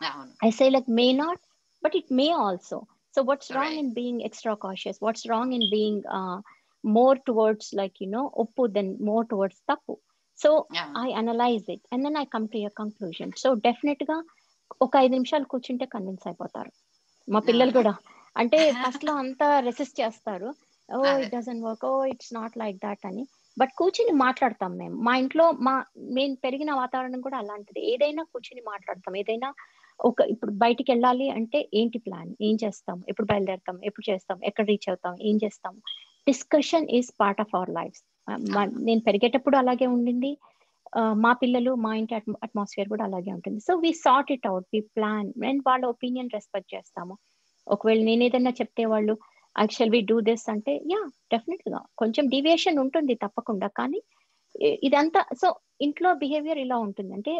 అవును. I say like may not but it may also. So what's wrong Right. in being extra cautious what's wrong in being uh, more towards like you know oppu than more towards tapu so Yeah. i analyze it and then i come to a conclusion so definitely గా ఒక ఐదు నిమిషాలు కూర్చుంటే convince అయిపోతారు మా పిల్లలు? కూడా అంటే ఫస్ట్లో అంతా రెసిస్ట్ చేస్తారు ఓ. It doesn't work oh it's not like that అని బట్ కూర్చుని మాట్లాడతాం మేము మా ఇంట్లో మా మేము పెరిగిన వాతావరణం కూడా అలాంటిది ఏదైనా కూర్చుని మాట్లాడతాం ఏదైనా ఒక ఇప్పుడు బయటికి వెళ్ళాలి అంటే ఏంటి ప్లాన్? ఏం చేస్తాం? ఎప్పుడు బయలుదేరుతాం? ఎప్పుడు చేస్తాం? ఎక్కడ రీచ్ అవుతాం? ఏం చేస్తాం? Discussion is part of our life. నేను పెరిగేటప్పుడు అలాగే ఉండింది. మా పిల్లలు మా ఇంటి అట్మాస్ఫియర్ కూడా అలాగే ఉంటుంది. So we sort it out we plan and వాళ్ళ ఒపీనియన్ రెస్పెక్ట్ చేస్తాము. ఒకవేళ నేను ఏదైనా చెప్తే వాళ్ళు యాక్చువల్ వి డూ దిస్ అంటే యా డెఫినెట్గా కొంచెం డివియేషన్ ఉంటుంది తప్పకుండా. కానీ ఇదంతా సో ఇంట్లో బిహేవియర్ ఇలా ఉంటుంది. అంటే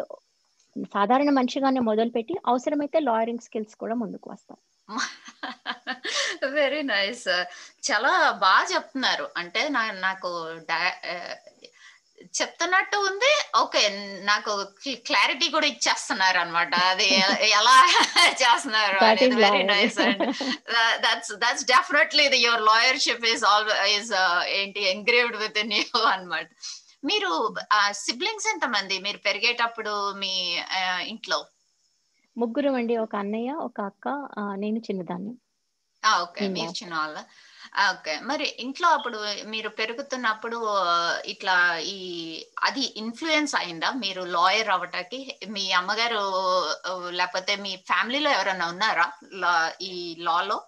సాధారణ మనిషిగానే మొదలుపెట్టి అవసరమైతే లాయరింగ్ స్కిల్స్ కూడా ముందుకు వస్తాం వెరీ నైస్ చాలా బాగా చెప్తున్నారు. అంటే నాకు చెప్తున్నట్టు ఉంది. ఓకే నాకు క్లారిటీ కూడా ఇచ్చేస్తున్నారు అనమాట అది ఎలా చేస్తున్నారు అనేది very. Nice and that's that's definitely your lawyership is all is ఏంటి ఎంగ్రేవ్డ్ విత్ ఇన్ యూ అనమాట మీరు సిబ్లింగ్స్ ఎంతమంది? మీరు పెరిగేటప్పుడు మీ ఇంట్లో? ముగ్గురు అండి. ఒక అన్నయ్య ఒక అక్క నేను చిన్నదాన్ని. ఓకే. మీరు. చిన్న వాళ్ళ ఓకే. మరి ఇంట్లో అప్పుడు మీరు పెరుగుతున్నప్పుడు ఇట్లా ఈ అది ఇన్ఫ్లుయెన్స్ అయిందా? మీరు లాయర్ అవ్వటానికి? మీ అమ్మగారు లేకపోతే మీ ఫ్యామిలీలో ఎవరైనా ఉన్నారా? ఈ లాలో?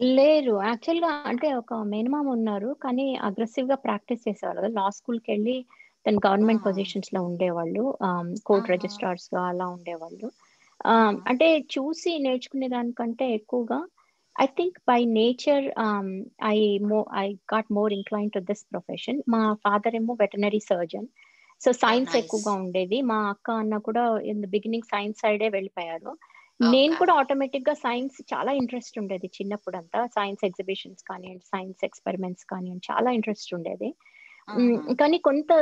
లేరు. యాక్చువల్గా అంటే ఒక మేనమామ ఉన్నారు. కానీ అగ్రెసివ్గా ప్రాక్టీస్ చేసేవాళ్ళు. కదా లా స్కూల్కి వెళ్ళి తన గవర్నమెంట్ పొజిషన్స్లో ఉండేవాళ్ళు కోర్ట్ రిజిస్ట్రార్స్గా అలా ఉండేవాళ్ళు. అంటే చూసి నేర్చుకునే దానికంటే ఎక్కువగా I think by nature I మో I got more incline to this profession మా ఫాదర్ ఏమో వెటనరీ సర్జన్ సో సైన్స్. ఎక్కువగా ఉండేది. మా అక్క అన్న కూడా ఇన్ ద బిగినింగ్ సైన్స్ సైడే వెళ్ళిపోయారు. నేను కూడా ఆటోమేటిక్గా సైన్స్ చాలా ఇంట్రెస్ట్ ఉండేది చిన్నప్పుడు అంతా సైన్స్ ఎగ్జిబిషన్స్ కానివ్వండి సైన్స్ ఎక్స్పెరిమెంట్స్ కానివ్వండి చాలా ఇంట్రెస్ట్ ఉండేది. కానీ కొంత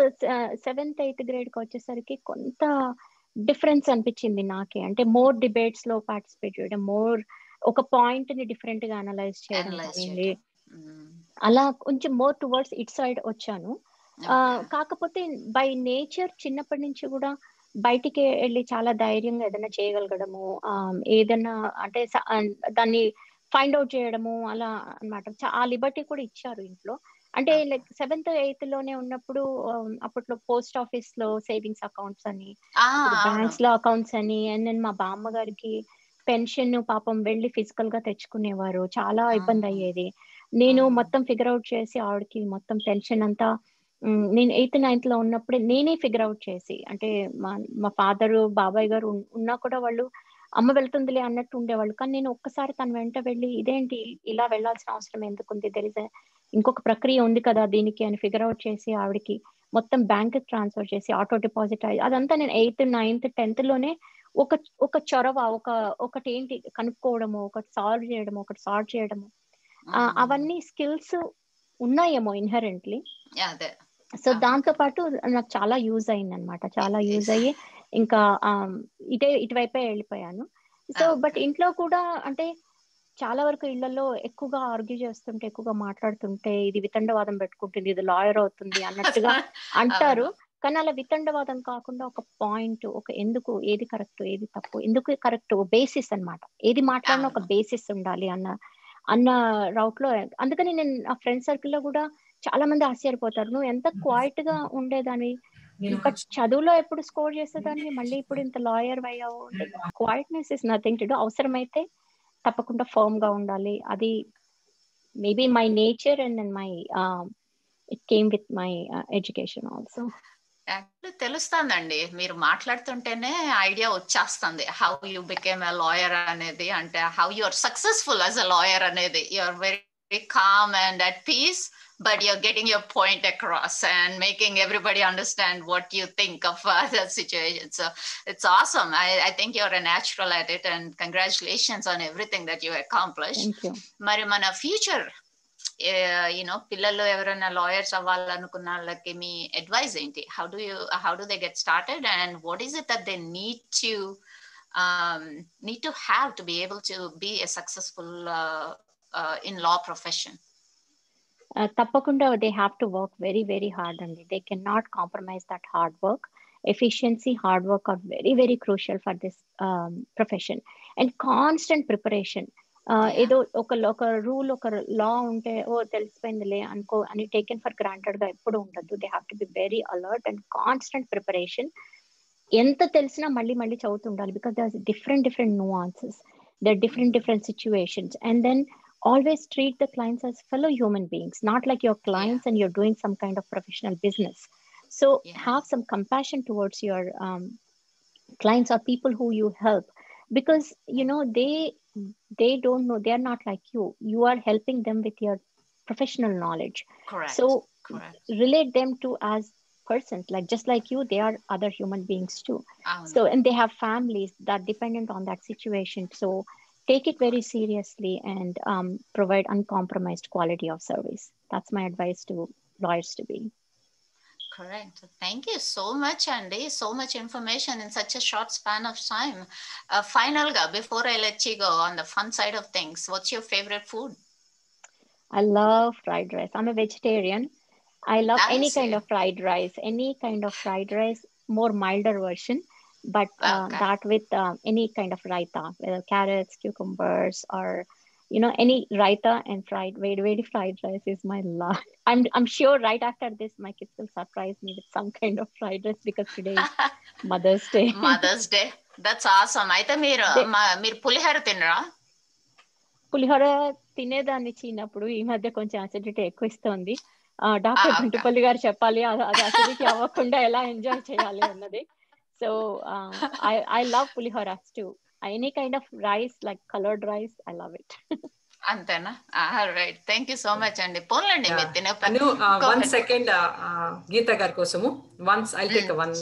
సెవెంత్ ఎయిత్ గ్రేడ్కి వచ్చేసరికి కొంత డిఫరెన్స్ అనిపించింది నాకే. అంటే మోర్ డిబేట్స్లో పార్టిసిపేట్ చేయడం మోర్ ఒక పాయింట్ని డిఫరెంట్గా అనలైజ్ చేయడం. కానివ్వండి. అలా కొంచెం మోర్ టువర్డ్స్ ఇట్ సైడ్ వచ్చాను. కాకపోతే బై నేచర్ చిన్నప్పటి నుంచి కూడా బయటికి వెళ్ళి చాలా ధైర్యంగా ఏదైనా చేయగలగడము ఆ, ఏదైనా అంటే దాన్ని ఫైండ్ అవుట్ చేయడము అలా అన్నమాట. ఆ లిబర్టీ కూడా ఇచ్చారు ఇంట్లో. అంటే లైక్ సెవెంత్ ఎయిత్లోనే ఉన్నప్పుడు అప్పట్లో పోస్ట్ ఆఫీస్లో సేవింగ్స్ అకౌంట్స్ అని. బ్యాంక్స్లో అకౌంట్స్ అని అండ్ నేను మా బామ్మ గారికి పెన్షన్ పాపం వెళ్ళి ఫిజికల్గా తెచ్చుకునేవారు. చాలా ఇబ్బంది అయ్యేది. నేను మొత్తం ఫిగర్ అవుట్ చేసి ఆవిడకి మొత్తం పెన్షన్ అంతా నేను ఎయిత్ నైన్త్లో ఉన్నప్పుడే నేనే ఫిగర్ అవుట్ చేసి అంటే మా మా ఫాదర్ బాబాయ్ గారు ఉన్- ఉన్నా కూడా వాళ్ళు అమ్మ వెళ్తుందిలే అన్నట్టు ఉండేవాళ్ళు. కానీ నేను ఒక్కసారి తన వెంట వెళ్ళి ఇదేంటి ఇలా వెళ్ళాల్సిన అవసరం ఎందుకుంది? తెలిసే ఇంకొక ప్రక్రియ ఉంది కదా దీనికి అని ఫిగర్ అవుట్ చేసి ఆవిడకి మొత్తం బ్యాంక్ ట్రాన్స్ఫర్ చేసి ఆటో డిపాజిట్ అయ్యి అదంతా నేను ఎయిత్ నైన్త్ టెన్త్లోనే ఒక ఒక చొరవ ఒక ఒకటి ఏంటి కనుక్కోవడము ఒకటి సాల్వ్ చేయడము ఒకటి సాల్వ్ చేయడము. అవన్నీ స్కిల్స్ ఉన్నాయేమో ఇన్హరెంట్లీ. అదే. సో దాంతో పాటు నాకు చాలా యూజ్ అయింది అనమాట చాలా యూజ్ అయ్యి ఇంకా ఇటే ఇటువైపే వెళ్ళిపోయాను. సో బట్ ఇంట్లో కూడా అంటే చాలా వరకు ఇళ్ళలో ఎక్కువగా ఆర్గ్యూ చేస్తుంటే ఎక్కువగా మాట్లాడుతుంటే ఇది వితండవాదం పెట్టుకుంటుంది ఇది లాయర్ అవుతుంది అన్నట్టుగా అంటారు. కానీ అలా వితండవాదం కాకుండా ఒక పాయింట్ ఒక ఎందుకు ఏది కరెక్ట్ ఏది తప్పు ఎందుకు కరెక్ట్ బేసిస్ అన్నమాట. ఏది మాట్లాడినా ఒక బేసిస్ ఉండాలి అన్న అన్న రౌట్లో అందుకని నేను నా ఫ్రెండ్ సర్కిల్లో కూడా చాలా మంది ఆశ్చర్యపోతారు. నువ్వు ఎంత క్వైట్గా ఉండేదాన్ని. బట్ చదువులో ఎప్పుడు స్కోర్ చేసేదాన్ని? మళ్ళీ ఇప్పుడు ఇంత లాయర్ అయ్యావు. అంటే quietness is nothing to do అవసరమైతే తప్పకుండా ఫర్మ్గా ఉండాలి. అది maybe my nature and and my it came with my education also తెలుస్తుందండి. మీరు మాట్లాడుతుంటేనే ఐడియా వచ్చేస్తుంది. How you became a lawyer అనేది అంటే how you are successful as a lawyer అనేది. You are very Calm and at peace but you're getting your point across and making everybody understand what you think of uh, the situation. So it's awesome. I, I think you're a natural at it, and congratulations on everything that you accomplished. Thank you. మరి మన future you know పిల్లలు ఎవరైనా lawyers అవ్వాలనుకున్న వాళ్ళకి మీ advise ఏంటి how do you how do they get started and what is it that they need to need to have to be able to be a successful in law profession Uh, తప్పకుండా they have to work very very hard అండి they can not compromise that hard work efficiency hard work are very very crucial for this profession and constant preparation ఏదో ఒక ఒక rule ఒక లా ఉంటే ఓ తెలిసిపోయిందిలే అనుకో అని taken for గ్రాంటెడ్గా ఎప్పుడు ఉండదు they have to be very alert and constant preparation ఎంత తెలిసినా మళ్ళీ మళ్ళీ చదువుతుండాలి because there different different nuances. There are different different situations. And then always treat the clients as fellow human beings, not like your clients yeah. and you're doing some kind of professional business. So yeah. have some compassion towards your um, clients or people who you help because you know they they don't know they are not like you you are helping them with your professional knowledge correct so correct. relate them to as persons like just like you they are other human beings too oh, so no. and they have families that dependent on that situation so take it very seriously and um, provide uncompromised quality of service that's my advice to lawyers to be Correct. Thank you so much, Andy. So much information in such a short span of time. Uh, final, ga, before I let you go on the fun side of things, what's your favorite food? i love fried rice i'm a vegetarian i love any Nice. kind of fried rice any kind of fried rice more milder version but uh, Okay. that with uh, any kind of raita whether carrots cucumbers or you know any raita and fried very very fried rice is my love i'm i'm sure right after this my kids will surprise me with some kind of fried rice because today is mother's day Mother's Day. That's awesome. అయితే మీరు They- మా- మీరు పులిహోర తినరా పులిహోర తినేదాన్ని చిన్నప్పుడు ఈ మధ్య కొంచెం అసిడిటీ ఎక్కువ ఇస్తుంది ఆ, డాక్టర్ Ah, okay. గుంటుపల్లి గారు చెప్పాలి అది అది అసిడిటీ అవ్వకుండా ఎలా ఎంజాయ్ చేయాలి అన్నది So I I love pulihora to any kind of rice like coloured rice I love it అంతేనా? Right thank you so much అండి. పోన్లండి మీరు తినే అను Go one ahead. Second Geeta గారి కోసము. వన్స్ ఐ టేక్ వన్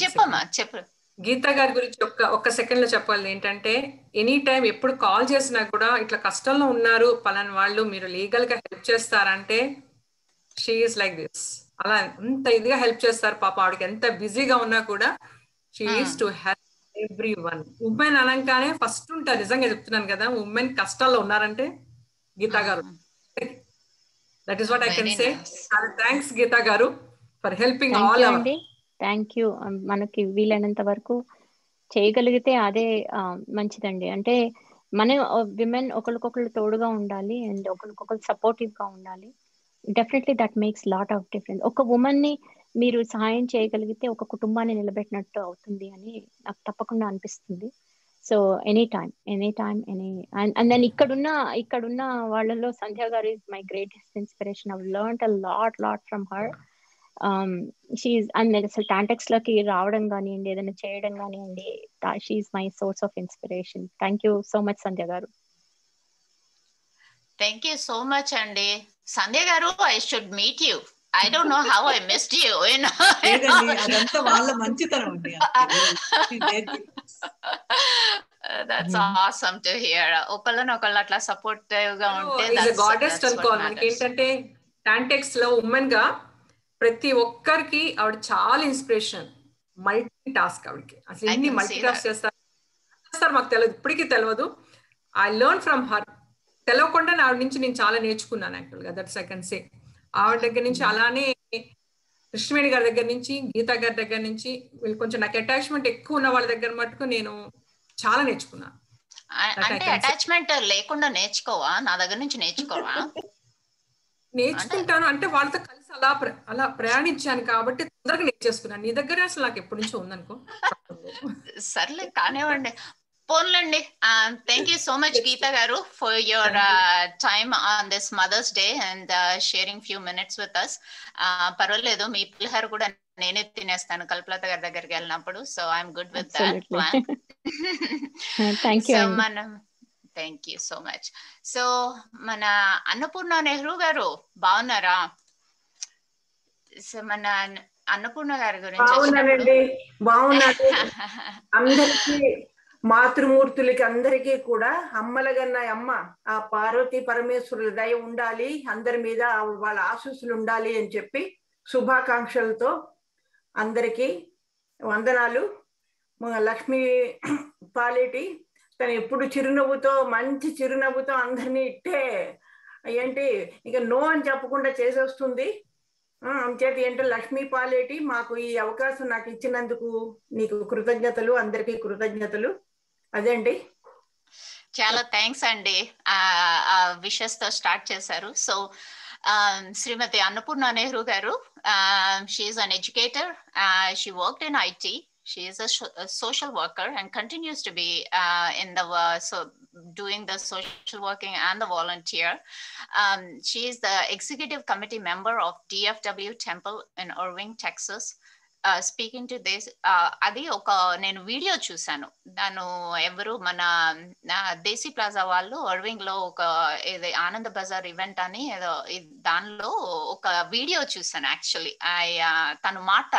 చెప్పమ్మా చెప్పు. గీత గారి గురించి ఒక్క ఒక్క సెకండ్లో చెప్పాలి ఏంటంటే ఎనీ టైం ఎప్పుడు కాల్ చేసినా కూడా ఇట్లా కష్టంలో ఉన్నారు పలాని వాళ్ళు మీరు లీగల్గా హెల్ప్ చేస్తారంటే షీఈస్ లైక్ దిస్ అలా అంత ఇదిగా హెల్ప్ చేస్తారు పాప ఆవిడకి ఎంత బిజీగా ఉన్నా కూడా she's to help every one women అనగానే ఫస్ట్ ఉంటారు నిజంగా చెప్తున్నాను కదా ఉమెన్ కష్టాల్లో ఉన్నారంటే గీతా గారు. That is what I can say. Thanks Geeta గారు ఫర్ హెల్పింగ్ ఆల్ అవర్ అండి. థ్యాంక్ యూ మనకి వీలైనంత వరకు చేయగలిగితే అదే మంచిదండి. అంటే మనం విమెన్ ఒకరికొకరు తోడుగా ఉండాలి అండ్ ఒకరికొకరు సపోర్టివ్గా ఉండాలి. Definitely that makes lot of difference ఒక ఉమెన్ని మీరు సహాయం చేయగలిగితే ఒక కుటుంబాన్ని నిలబెట్టినట్టు అవుతుంది అని నాకు తప్పకుండా అనిపిస్తుంది. So any time any time any and then ఇక్కడున్న ఇక్కడున్న వాళ్ళలో సంధ్య గారు is my greatest inspiration I learn a lot lot from her she's and అసలు టాంటెక్స్లోకి రావడం కానివ్వండి ఏదైనా చేయడం కానివ్వండి she's my source of inspiration thank you so much Sandhya గారు. థ్యాంక్ యూ సో మచ్ అండి సంధ్య గారు I should meet you I don't know how I missed you లేదండి అదంతా వాళ్ళ మంచితనం అండి. దట్స్ ఆసమ్ టు హియర్ ఒకళ్ళని ఒకళ్ళు అట్లా సపోర్టివ్గా ఉంటే గాడెస్ట్ అనుకోవాలి మనకి ఏంటంటే టాంటెక్స్లో ఉమెన్గా ప్రతి ఒక్కరికి ఆవిడ చాలా ఇన్స్పిరేషన్ మల్టీ టాస్క్ ఆవిడకి. అసలు I ఎన్ని can మల్టీ టాస్క్ చేస్తారు? మాకు తెలియదు ఇప్పటికీ తెలియదు ఐ లెర్న్ ఫ్రమ్ హర్ తెలవకుండా ఆవిడ నుంచి నేను చాలా నేర్చుకున్నాను యాక్చువల్గా. దట్స్ ఐ కెన్ సే ఆవిడ దగ్గర నుంచి అలానే కృష్ణవేణి గారి దగ్గర నుంచి గీతా గారి దగ్గర నుంచి వీళ్ళు కొంచెం నాకు అటాచ్మెంట్ ఎక్కువ ఉన్న వాళ్ళ దగ్గర మటుకు నేను చాలా నేర్చుకున్నాను అంటే. అటాచ్మెంట్ లేకుండా నేర్చుకోవా? నా దగ్గర నుంచి నేర్చుకోవా? నేర్చుకుంటాను. అంటే వాళ్ళతో కలిసి అలా అలా ప్రయాణించాను కాబట్టి తొందరగా నేర్చేసుకున్నాను. నీ దగ్గర అసలు నాకు ఎప్పటి నుంచో ఉందనుకో. సర్లే కానివ్వండి. పోన్లండి. Thank you so much Geeta గారు for your time on this Mother's Day and sharing few minutes with us పర్వాలేదు మీ పులిహార కూడా నేనే తినేస్తాను కల్పలత గారి దగ్గరికి వెళ్ళినప్పుడు సో ఐఎమ్ గుడ్ విత్ మనం thank you so much so మన అన్నపూర్ణ నెహ్రూ గారు బాగున్నారా? సో మన అన్నపూర్ణ గారి గురించి బాగున్నానండి. బాగున్నాను. అందరికీ మాతృమూర్తులకి అందరికీ కూడా అమ్మలగన్న అమ్మ ఆ పార్వతీ పరమేశ్వరుల దయ ఉండాలి అందరి మీద వాళ్ళ ఆశీస్సులు ఉండాలి అని చెప్పి శుభాకాంక్షలతో అందరికీ వందనాలు. లక్ష్మీ పాలేటి తను ఎప్పుడు చిరునవ్వుతో మంచి చిరునవ్వుతో అందరినీ ఇట్టే ఏంటి ఇక నో అని చెప్పకుండా చేసేస్తుంది. అంచేత ఏంటో లక్ష్మీ పాలేటి మాకు ఈ అవకాశం నాకు ఇచ్చినందుకు నీకు కృతజ్ఞతలు అందరికీ కృతజ్ఞతలు. అదే అండి చాలా థ్యాంక్స్ అండి విషెస్ తో స్టార్ట్ చేశారు so Shrimati Annapurna Nehru garu she is an educator she work in IT she is a, a, social worker and continues to be uh, in the uh, so doing the social working and the volunteer um, she is the executive committee member of dfw temple in irving texas Speaking to these అది ఒక నేను video చూసాను దాను ఎవరు మన దేశీ plaza వాళ్ళు అర్వింగ్లో ఒక ఇది ఆనంద బజార్ ఈవెంట్ అని ఏదో దానిలో ఒక వీడియో చూసాను యాక్చువల్లీ తను మాట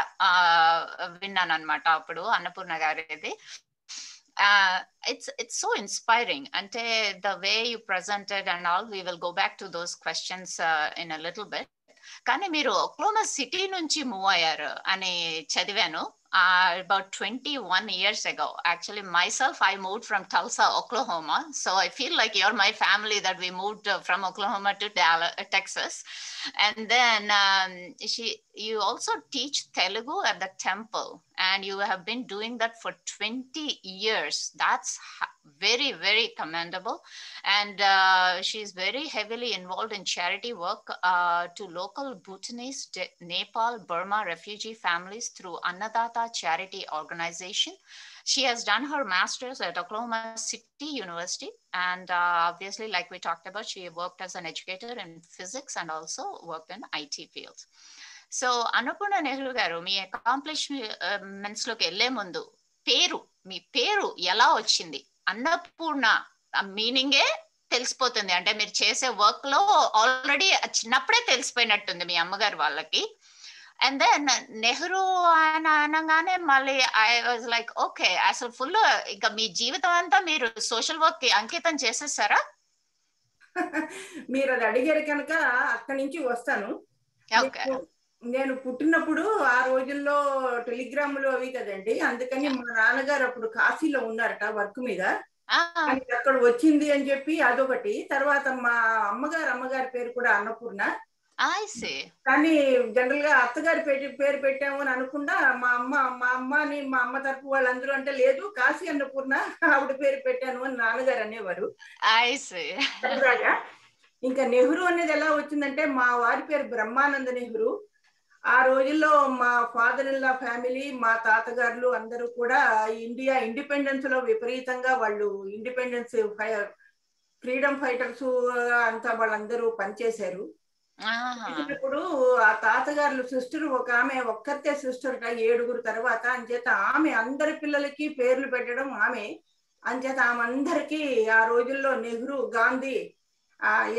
విన్నాను అనమాట అప్పుడు అన్నపూర్ణ గారిది. ఇట్స్ ఇట్స్ సో ఇన్స్పైరింగ్ అంటే the way you presented and all we will go back to those questions in a little bit కానీ మీరు ఒక్లోమా సిటీ నుంచి మూవ్ అయ్యారు అని చదివాను about 21 years ago. Actually, myself, I moved from Tulsa, Oklahoma. So I feel like you're my family that we moved uh, from Oklahoma to Dallas, Texas. And then um, she, you also teach Telugu at the temple, and you have been doing that for 20 years. That's very, very commendable. And uh, she's very heavily involved in charity work uh, to local Bhutanese, De- Nepal, Burma refugee families through Annadata charity organization. She has done her master's at Oklahoma City University. And uh, obviously, like we talked about, she worked as an educator in physics and also worked in IT fields. So Annapurna Nehru గారు మీ అకాంప్లిష్మెంట్స్లోకి వెళ్ళే ముందు పేరు మీ పేరు ఎలా వచ్చింది? అన్నపూర్ణ మీనింగే తెలిసిపోతుంది. అంటే మీరు చేసే వర్క్లో ఆల్రెడీ చిన్నప్పుడే తెలిసిపోయినట్టుంది మీ అమ్మగారు వాళ్ళకి. అండ్ దెన్ నెహ్రూ అని అనగానే మళ్ళీ ఐ వాజ్ లైక్ ఓకే అసలు ఫుల్ ఇంకా మీ జీవితం అంతా మీరు సోషల్ వర్క్కి అంకితం చేసేసారా? మీరు అది అడిగారు కనుక అక్కడి నుంచి వస్తాను. నేను పుట్టినప్పుడు ఆ రోజుల్లో టెలిగ్రాములు అవి కదండి. అందుకని మా నాన్నగారు అప్పుడు కాశీలో ఉన్నారట వర్క్ మీద. అక్కడ వచ్చింది అని చెప్పి అదొకటి. తర్వాత మా అమ్మగారు అమ్మగారి పేరు కూడా అన్నపూర్ణ. కానీ జనరల్గా అత్తగారి పేరు పెట్టాము అని అనుకుండా మా అమ్మ మా అమ్మని మా అమ్మ తరపు వాళ్ళందరూ అంటే లేదు కాశీ అన్నపూర్ణ ఆవిడ పేరు పెట్టాను అని నాన్నగారు అనేవారు. ఇంకా నెహ్రూ అనేది ఎలా వచ్చిందంటే మా వారి పేరు బ్రహ్మానంద నెహ్రూ. ఆ రోజుల్లో మా ఫాదర్ ఇన్ లా ఫ్యామిలీ మా తాతగారులు అందరూ కూడా ఇండియా ఇండిపెండెన్స్లో విపరీతంగా వాళ్ళు ఇండిపెండెన్స్ ఫ్రీడమ్ ఫైటర్స్ అంతా వాళ్ళందరూ పనిచేశారు. ఇప్పుడు ఆ తాతగారులు సిస్టర్ ఒక ఆమె ఒక్కరితే సిస్టర్ ఏడుగురు తర్వాత అంచేత ఆమె అందరి పిల్లలకి పేర్లు పెట్టడం ఆమె. అంచేత ఆమె అందరికీ ఆ రోజుల్లో నెహ్రూ గాంధీ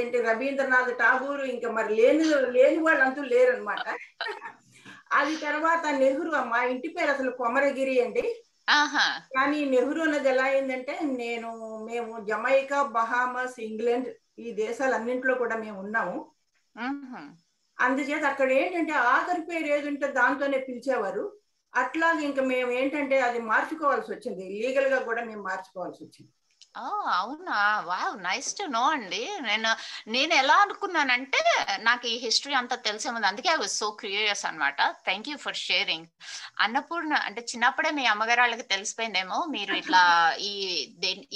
ఏంటి రవీంద్రనాథ్ ఠాగూర్ ఇంకా మరి లేని లేని వాళ్ళంతూ లేరనమాట అది తర్వాత నెహ్రూ మా ఇంటి పేరు అసలు కొమరగిరి అండి. కానీ నెహ్రూ అన్నది ఎలా అయిందంటే నేను మేము జమైకా బహామస్ ఇంగ్లాండ్ ఈ దేశాలన్నింటిలో కూడా మేము ఉన్నాము. అందుచేత అక్కడ ఏంటంటే ఆఖరి పేరు ఏదుంటే దాంతోనే పిలిచేవారు. అట్లాగే ఇంకా మేము ఏంటంటే అది మార్చుకోవాల్సి వచ్చింది. లీగల్గా కూడా మేము మార్చుకోవాల్సి వచ్చింది. అవునా? వావ్! నైస్ టు నో అండి. నేను నేను ఎలా అనుకున్నానంటే నాకు ఈ హిస్టరీ అంతా తెలిసే ఉంది అందుకే ఐ వాజ్ సో క్యూరియస్ అనమాట thank you for sharing. Annapurna అంటే చిన్నప్పుడే మీ అమ్మగారు వాళ్ళకి తెలిసిపోయిందేమో మీరు ఇట్లా ఈ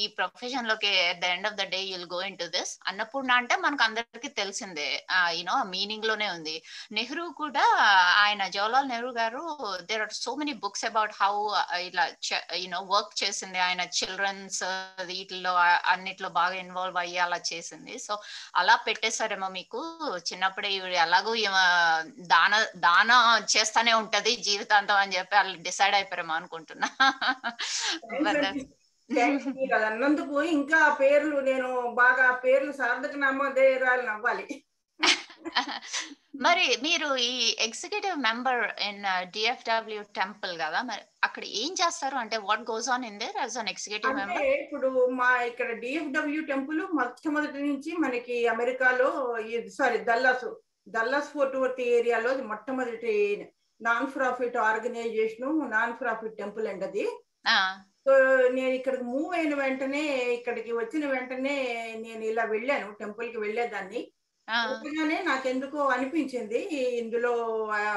ఈ ప్రొఫెషన్లోకి at the end of the day you'll go into this. Annapurna అంటే మనకు అందరికి తెలిసిందే. యూనో మీనింగ్లోనే ఉంది. నెహ్రూ కూడా ఆయన జవహర్లాల్ నెహ్రూ గారు there are so many books about how ఇలా యూనో వర్క్ చేసింది. ఆయన చిల్డ్రన్స్ వీటిల్లో ఆ- అన్నిట్లో బాగా ఇన్వాల్వ్ అయ్యి అలా చేసింది. సో అలా పెట్టేశారేమో మీకు చిన్నప్పుడే ఈవిడ ఎలాగో దాన దాన చేస్తానే ఉంటది జీవితాంతం అని చెప్పి వాళ్ళు డిసైడ్ అయిపోయారేమో అనుకుంటున్నా. అది అన్నందుకు ఇంకా పేర్లు నేను బాగా పేర్లు సార్థక నామధేయాలు అవ్వాలి మరి మీరు ఈ executive member in DFW temple కదా మరి అక్కడ ఏం చేస్తారు? అంటే what goes on in there as an executive member ఇప్పుడు మా ఇక్కడ డిఎఫ్డబ్ల్యూ టెంపుల్ మొట్టమొదటి నుంచి మనకి అమెరికాలో sorry Dallas Dallas Fort Worth ఏరియాలో మొట్టమొదటి non profit organisation non profit temple అండి అది. సో నేను ఇక్కడికి మూవ్ అయిన వెంటనే ఇక్కడికి వచ్చిన వెంటనే నేను ఇలా వెళ్ళాను టెంపుల్కి వెళ్ళేదాన్ని. వెళ్ళగానే నాకెందుకో అనిపించింది ఇందులో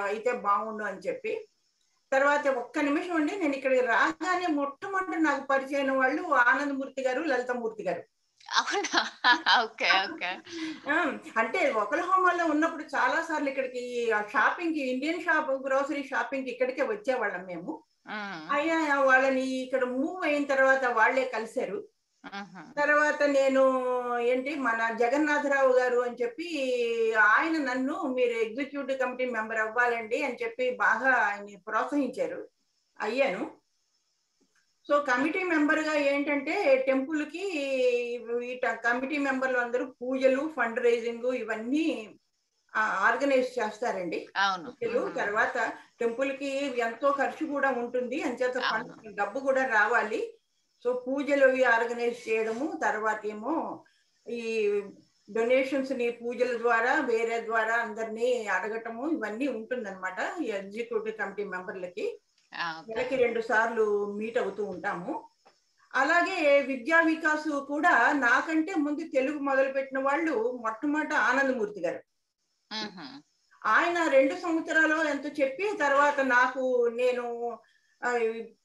అయితే బాగుండు అని చెప్పి. తర్వాత ఒక్క నిమిషం అండి నేను ఇక్కడికి రాగానే మొట్టమొదటి నాకు పరిచయం వాళ్ళు ఆనందమూర్తి గారు లలితమూర్తి గారు. అంటే ఒకలహోమాలో ఉన్నప్పుడు చాలా సార్లు ఇక్కడికి షాపింగ్కి ఇండియన్ షాప్ గ్రోసరీ షాపింగ్కి ఇక్కడికే వచ్చేవాళ్ళం మేము. అయినా వాళ్ళని ఇక్కడ మూవ్ అయిన తర్వాత వాళ్ళే కలిశారు. తర్వాత నేను ఏంటి మన జగన్నాథరావు గారు అని చెప్పి ఆయన నన్ను మీరు ఎగ్జిక్యూటివ్ కమిటీ మెంబర్ అవ్వాలండి అని చెప్పి బాగా ఆయన ప్రోత్సహించారు. అయ్యాను. సో కమిటీ మెంబర్గా ఏంటంటే టెంపుల్కి ఈ కమిటీ మెంబర్లు అందరూ పూజలు ఫండ్ రైజింగ్ ఇవన్నీ ఆర్గనైజ్ చేస్తారండి. అవును. పూజలు తర్వాత టెంపుల్కి ఎంతో ఖర్చు కూడా ఉంటుంది. అంచేత డబ్బు కూడా రావాలి. సో పూజలు అవి ఆర్గనైజ్ చేయడము తర్వాత ఏమో ఈ డొనేషన్స్ని పూజల ద్వారా వేరే ద్వారా అందరినీ అడగటము ఇవన్నీ ఉంటుందన్నమాట ఈ ఎగ్జిక్యూటివ్ కమిటీ మెంబర్లకి. నెలకి రెండు సార్లు మీట్ అవుతూ ఉంటాము. అలాగే విద్యా వికాస్ కూడా నాకంటే ముందు తెలుగు మొదలుపెట్టిన వాళ్ళు మొట్టమొదట ఆనందమూర్తి గారు. ఆయన రెండు సంవత్సరాలు ఎంతో చెప్పి తర్వాత నాకు నేను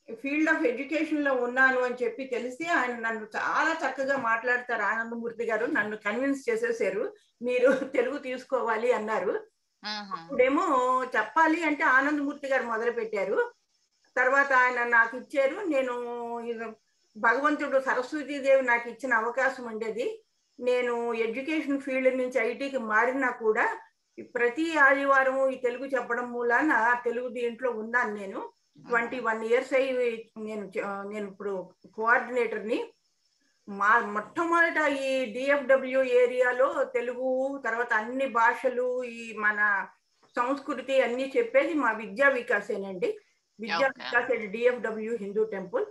ఫీల్డ్ ఆఫ్ ఎడ్యుకేషన్లో ఉన్నాను అని చెప్పి తెలిసి ఆయన నన్ను చాలా చక్కగా మాట్లాడతారు ఆనందమూర్తి గారు. నన్ను కన్విన్స్ చేసేసారు. మీరు తెలుగు తీసుకోవాలి అన్నారు. ఇప్పుడేమో చెప్పాలి అంటే ఆనందమూర్తి గారు మొదలు పెట్టారు తర్వాత ఆయన నాకు ఇచ్చారు. నేను ఇది భగవంతుడు సరస్వతీదేవి నాకు ఇచ్చిన అవకాశం ఉండేది. నేను ఎడ్యుకేషన్ ఫీల్డ్ నుంచి ఐటీకి మారినా కూడా ప్రతి ఆదివారం ఈ తెలుగు చెప్పడం మూలాన తెలుగు దీంట్లో ఉన్నాను నేను. ట్వంటీ వన్ ఇయర్స్ అయ్యి నేను నేను ఇప్పుడు కోఆర్డినేటర్ని మా మొట్టమొదట ఈ డిఎఫ్డబ్ల్యూ ఏరియాలో తెలుగు తర్వాత అన్ని భాషలు ఈ మన సంస్కృతి అన్ని చెప్పేది మా విద్యా వికాసేనండి. విద్యా వికాస్ డిఎఫ్డబ్ల్యూ హిందూ టెంపుల్.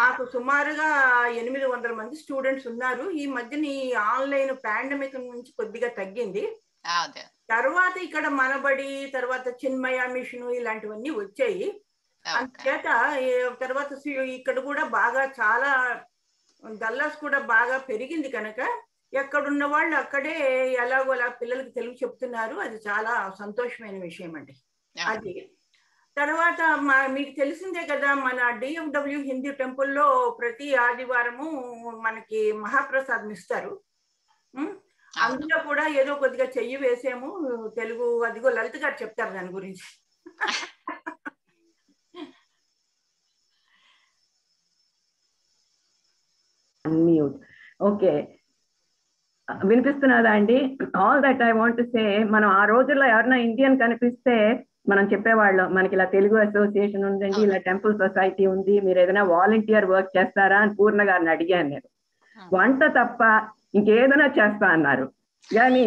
మాకు సుమారుగా ఎనిమిది వందల మంది స్టూడెంట్స్ ఉన్నారు. ఈ మధ్యన ఈ ఆన్లైన్ పాండమిక్ నుంచి కొద్దిగా తగ్గింది. తర్వాత ఇక్కడ మనబడి తర్వాత చిన్మయ మిషన్ ఇలాంటివన్నీ వచ్చాయి. అందుచేత తర్వాత ఇక్కడ కూడా బాగా చాలా దల్లాస్ కూడా బాగా పెరిగింది కనుక ఎక్కడున్న వాళ్ళు అక్కడే ఎలాగో అలా పిల్లలకి తెలుగు చెప్తున్నారు. అది చాలా సంతోషమైన విషయం అండి. అది. తర్వాత మా మీకు తెలిసిందే కదా మన డిఎఫ్డబ్ల్యూ హిందీ టెంపుల్లో ప్రతి ఆదివారము మనకి మహాప్రసాదం ఇస్తారు. అందులో కూడా ఏదో కొద్దిగా చెయ్యి వేసాము. తెలుగు అదిగో లలిత గారు చెప్తారు దాని గురించి. అన్మ్యూట్ ఓకే వినిపిస్తున్నదా అండి? All that I want say మనం ఆ రోజుల్లో ఎవరైనా ఇండియన్ కనిపిస్తే మనం చెప్పేవాళ్ళం మనకి ఇలా తెలుగు అసోసియేషన్ ఉందండి ఇలా టెంపుల్ సొసైటీ ఉంది మీరు ఏదైనా వాలంటీర్ వర్క్ చేస్తారా? అని పూర్ణ గారిని అడిగాను నేను. వంట తప్ప ఇంకేదైనా చేస్తా అన్నారు. కానీ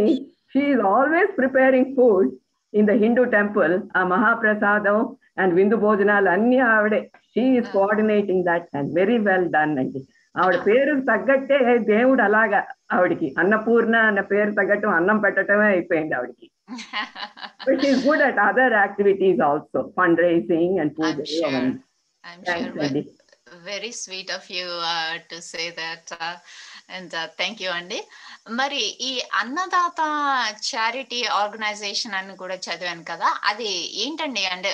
she's always preparing food in the Hindu temple ఆ మహాప్రసాదం అండ్ విందు భోజనాలు అన్ని ఆవిడే. She's coordinating that and very well done అండి. ఆవిడ పేరు తగ్గట్టే దేవుడు అలాగా ఆవిడికి. అన్నపూర్ణ అన్న పేరు తగ్గట్టు అన్నం పెట్టడమే అయిపోయింది ఆవిడికి. But is good at other activities also fund raising and puja thanks అండి very sweet of you to say that and thank you అండి. మరి ఈ అన్నదాత చారిటీ ఆర్గనైజేషన్ అని కూడా చదివాను కదా అది ఏంటండి? అంటే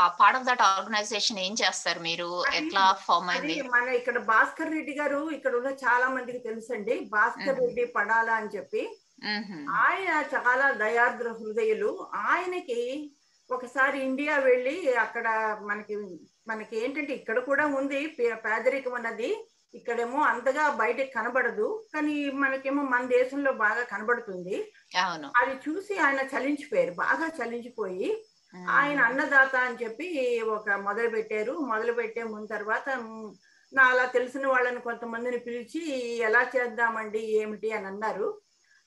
ఆ పార్ట్ ఆఫ్ దట్ ఆర్గనైజేషన్ ఏం చేస్తారు మీరు? ఎట్లా ఫామ్ అయింది? మన ఇక్కడ భాస్కర్ రెడ్డి గారు ఇక్కడ ఉన్న చాలా మందికి తెలుసండి. భాస్కర్ రెడ్డి పడాలా అని చెప్పి ఆయన చాలా దయార్ద్ర హృదయులు. ఆయనకి ఒకసారి ఇండియా వెళ్ళి అక్కడ మనకి మనకి ఏంటంటే ఇక్కడ కూడా ఉంది పేదరికం అన్నది. ఇక్కడేమో అంతగా బయటకు కనబడదు కానీ మనకేమో మన దేశంలో బాగా కనబడుతుంది. అది చూసి ఆయన చలించిపోయారు బాగా చలించిపోయి ఆయన అన్నదాత అని చెప్పి ఒక మొదలు పెట్టారు. మొదలు పెట్టే ముందు తర్వాత నా అలా తెలిసిన వాళ్ళని కొంతమందిని పిలిచి ఎలా చేద్దామండి ఏమిటి అని అన్నారు.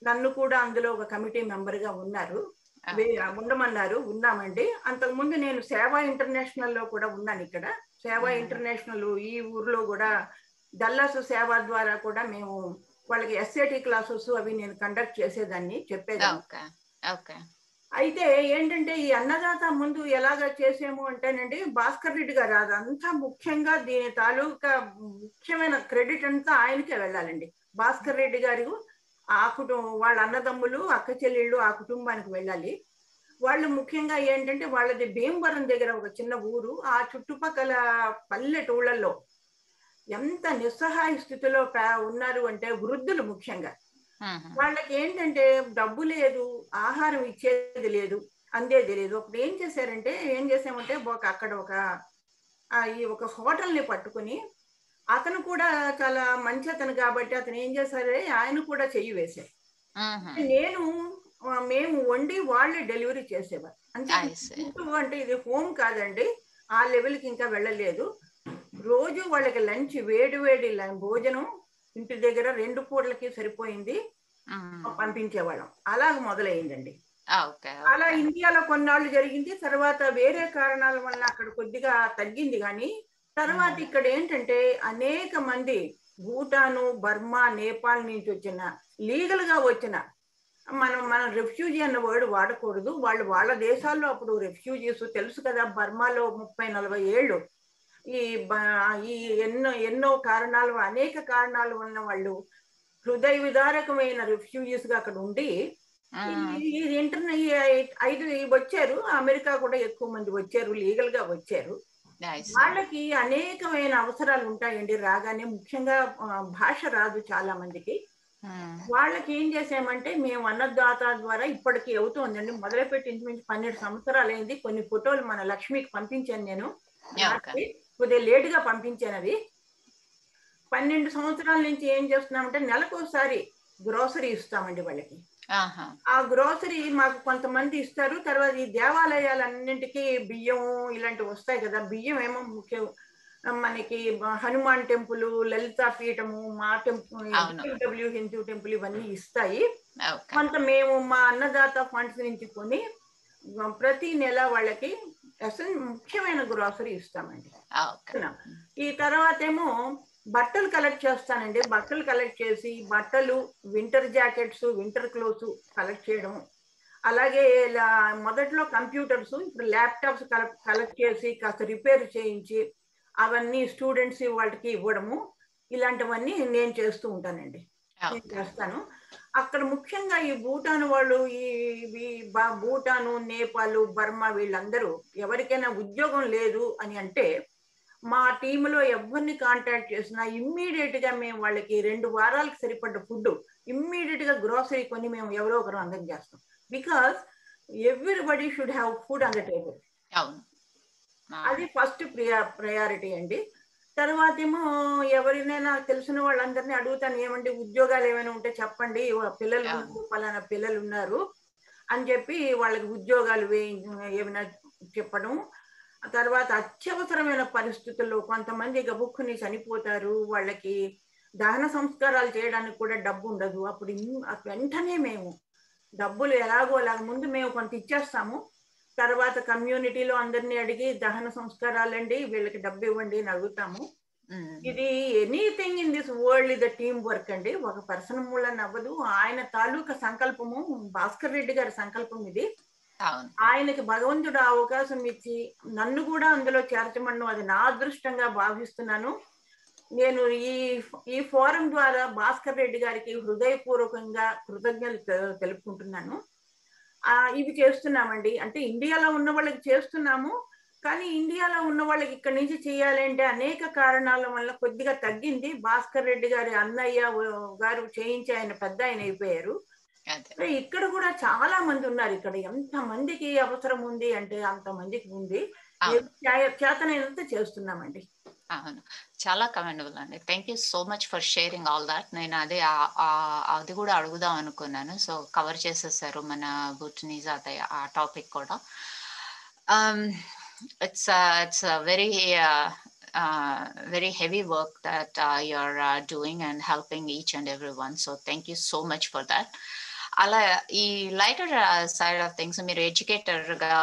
నన్ను కూడా అందులో ఒక కమిటీ మెంబర్గా ఉన్నారు ఉండమన్నారు ఉన్నామండి. అంతకుముందు నేను సేవా ఇంటర్నేషనల్లో కూడా ఉన్నాను ఇక్కడ. సేవా ఇంటర్నేషనల్ ఈ ఊర్లో కూడా డల్లాస్ సేవ ద్వారా కూడా మేము వాళ్ళకి ఎస్ఏటి క్లాసెస్ అవి నేను కండక్ట్ చేసేదాన్ని చెప్పేదాన్ని. అయితే ఏంటంటే ఈ అన్నదాత ముందు ఎలాగ చేసాము అంటేనండి భాస్కర్ రెడ్డి గారు అదంతా ముఖ్యంగా దీని తాలూకా ముఖ్యమైన క్రెడిట్ అంతా ఆయనకే వెళ్ళాలండి. భాస్కర్ రెడ్డి గారు ఆ కుటుంబం వాళ్ళ అన్నదమ్ములు అక్క చెల్లెళ్ళు ఆ కుటుంబానికి వెళ్ళాలి. వాళ్ళు ముఖ్యంగా ఏంటంటే వాళ్ళది భీమవరం దగ్గర ఒక చిన్న ఊరు ఆ చుట్టుపక్కల పల్లెటూళ్ళల్లో ఎంత నిస్సహాయ స్థితిలో ఉన్నారు అంటే వృద్ధులు ముఖ్యంగా. వాళ్ళకి ఏంటంటే డబ్బు లేదు ఆహారం ఇచ్చేది లేదు అందేది లేదు. అప్పుడు ఏం చేశారంటే ఏం చేసామంటే ఒక అక్కడ ఒక ఈ ఒక హోటల్ని పట్టుకుని అతను కూడా చాలా మంచి అతను కాబట్టి అతను ఏం చేశారే ఆయన కూడా చెయ్యి వేశారు నేను మేము వండి వాళ్ళే డెలివరీ చేసేవారు. అంటే అంటే ఇది హోమ్ కాదండి ఆ లెవెల్కి ఇంకా వెళ్ళలేదు. రోజు వాళ్ళకి లంచ్ వేడి వేడి భోజనం ఇంటి దగ్గర రెండు పూటలకి సరిపోయింది. పంపించేవాళ్ళం. అలాగ మొదలైందండి అలా ఇండియాలో కొన్నాళ్ళు జరిగింది. తర్వాత వేరే కారణాల వల్ల అక్కడ కొద్దిగా తగ్గింది కానీ తర్వాత ఇక్కడ ఏంటంటే అనేక మంది భూటాను బర్మా నేపాల్ నుంచి వచ్చిన లీగల్గా వచ్చిన మనం మనం రెఫ్యూజీ అన్న వర్డ్ వాడకూడదు. వాళ్ళు వాళ్ళ దేశాల్లో అప్పుడు రెఫ్యూజీస్ తెలుసు కదా. బర్మాలో ముప్పై నలభై ఏళ్ళు ఈ ఈ ఎన్నో ఎన్నో కారణాలు అనేక కారణాల వలన వాళ్ళు హృదయ విదారకమైన రెఫ్యూజీస్గా అక్కడ ఉండి ఈ- ఈ ఇంటర్న ఈ ఐ- ఐదు వచ్చారు. అమెరికా కూడా ఎక్కువ మంది వచ్చారు. లీగల్గా వచ్చారు వాళ్ళకి అనేకమైన అవసరాలు ఉంటాయండి. రాగానే ముఖ్యంగా భాష రాదు చాలా మందికి. వాళ్ళకి ఏం చేసామంటే మేము అన్నదాత ద్వారా ఇప్పటికి అవుతోందండి. మొదలుపెట్టి ఇంచుమించు పన్నెండు సంవత్సరాలు అయింది కొన్ని ఫోటోలు మన లక్ష్మికి పంపించాను నేను. కొద్దిగా లేట్గా పంపించాను అవి పన్నెండు సంవత్సరాల నుంచి ఏం చేస్తున్నామంటే నెలకోసారి గ్రోసరీ ఇస్తామండి వాళ్ళకి. ఆ గ్రోసరీ మాకు కొంతమంది ఇస్తారు తర్వాత ఈ దేవాలయాలన్నింటికి బియ్యం ఇలాంటివి వస్తాయి కదా బియ్యం ఏమో ముఖ్యం. మనకి హనుమాన్ టెంపుల్ లలితా పీఠము మా టెంపుల్. డబ్ల్యూ హిందూ టెంపుల్ ఇవన్నీ ఇస్తాయి. కొంత మేము మా అన్నదాత ఫండ్స్ నుంచి కొని ప్రతి నెల వాళ్ళకి అసలు ముఖ్యమైన గ్రాసరీ ఇస్తామండి. ఈ తర్వాత ఏమో బట్టలు కలెక్ట్ చేస్తానండి. బట్టలు కలెక్ట్ చేసి బట్టలు winter jackets winter clothes collect చేయడం. అలాగే ఇలా మొదట్లో కంప్యూటర్స్ ఇప్పుడు ల్యాప్టాప్స్ కలెక్ట్ చేసి కాస్త రిపేర్ చేయించి అవన్నీ స్టూడెంట్స్ వాళ్ళకి ఇవ్వడము ఇలాంటివన్నీ నేను చేస్తూ ఉంటానండి. నేను చేస్తాను. అక్కడ ముఖ్యంగా ఈ భూటాన్ వాళ్ళు ఈ భూటాను నేపాల్ బర్మా వీళ్ళందరూ ఎవరికైనా ఉద్యోగం లేదు అని అంటే మా టీంలో ఎవరిని కాంటాక్ట్ చేసినా ఇమ్మీడియట్గా మేము వాళ్ళకి రెండు వారాలకు సరిపడ్డ ఫుడ్ ఇమ్మీడియట్గా గ్రోసరీ కొని మేము ఎవరో ఒకరు అందం చేస్తాం. Because everybody should have food on the table అది ఫస్ట్ ప్రియా ప్రయారిటీ అండి. తర్వాత ఏమో ఎవరినైనా తెలిసిన వాళ్ళందరినీ అడుగుతాను ఏమండి ఉద్యోగాలు ఏమైనా ఉంటే చెప్పండి పిల్లలు పలానా పిల్లలు ఉన్నారు అని చెప్పి వాళ్ళకి ఉద్యోగాలు ఏమైనా చెప్పడం తర్వాత అత్యవసరమైన పరిస్థితుల్లో కొంతమంది గబుక్కుని చనిపోతారు. వాళ్ళకి దహన సంస్కారాలు చేయడానికి కూడా డబ్బు ఉండదు. అప్పుడు వెంటనే మేము డబ్బులు ఎలాగో అలాగ ముందు మేము కొంత ఇచ్చేస్తాము. తర్వాత కమ్యూనిటీలో అందరినీ అడిగి దహన సంస్కారాలండి వీళ్ళకి డబ్బు ఇవ్వండి అని అడుగుతాము. ఇది ఎనీథింగ్ ఇన్ దిస్ వరల్డ్ ఇది టీమ్ వర్క్ అండి. ఒక పర్సన్ మూలన అవ్వదు. ఆయన తాలూకా సంకల్పము భాస్కర్ రెడ్డి గారి సంకల్పం ఇది. ఆయనకి భగవంతుడు ఆ అవకాశం ఇచ్చి నన్ను కూడా అందులో చేర్చమన్ను అది నా అదృష్టంగా భావిస్తున్నాను. నేను ఈ ఈ ఫోరం ద్వారా భాస్కర్ రెడ్డి గారికి హృదయపూర్వకంగా కృతజ్ఞతలు తెలుపుకుంటున్నాను. ఆ ఇవి చేస్తున్నామండి. అంటే ఇండియాలో ఉన్న వాళ్ళకి చేస్తున్నాము కానీ ఇండియాలో ఉన్న వాళ్ళకి ఇక్కడి నుంచి చేయాలంటే అనేక కారణాల వల్ల కొద్దిగా తగ్గింది. భాస్కర్ రెడ్డి గారి అన్నయ్య గారు చేయించి ఆయన పెద్ద ఆయన అయిపోయారు. ఇక్కడ కూడా చాలా మంది ఉన్నారు ఇక్కడ. ఎంత మందికి అవసరం ఉంది అంటే అంత మందికి ఉంది. చేతనైనంత చేస్తున్నామండి. అవును. చాలా కమెండబుల్ అండి. Thank you so much for sharing all that నేను అదే అది కూడా అడుగుదాం అనుకున్నాను. సో కవర్ చేసేసారు మన బుట్నీస్ అదే ఆ టాపిక్ కూడా. It's it's very very heavy work that uh, you're uh, doing and helping each and everyone. So thank you so much for that. అలా ఈ లైటర్ సైడ్ ఆఫ్ థింగ్స్ మీరు ఎడ్యుకేటర్గా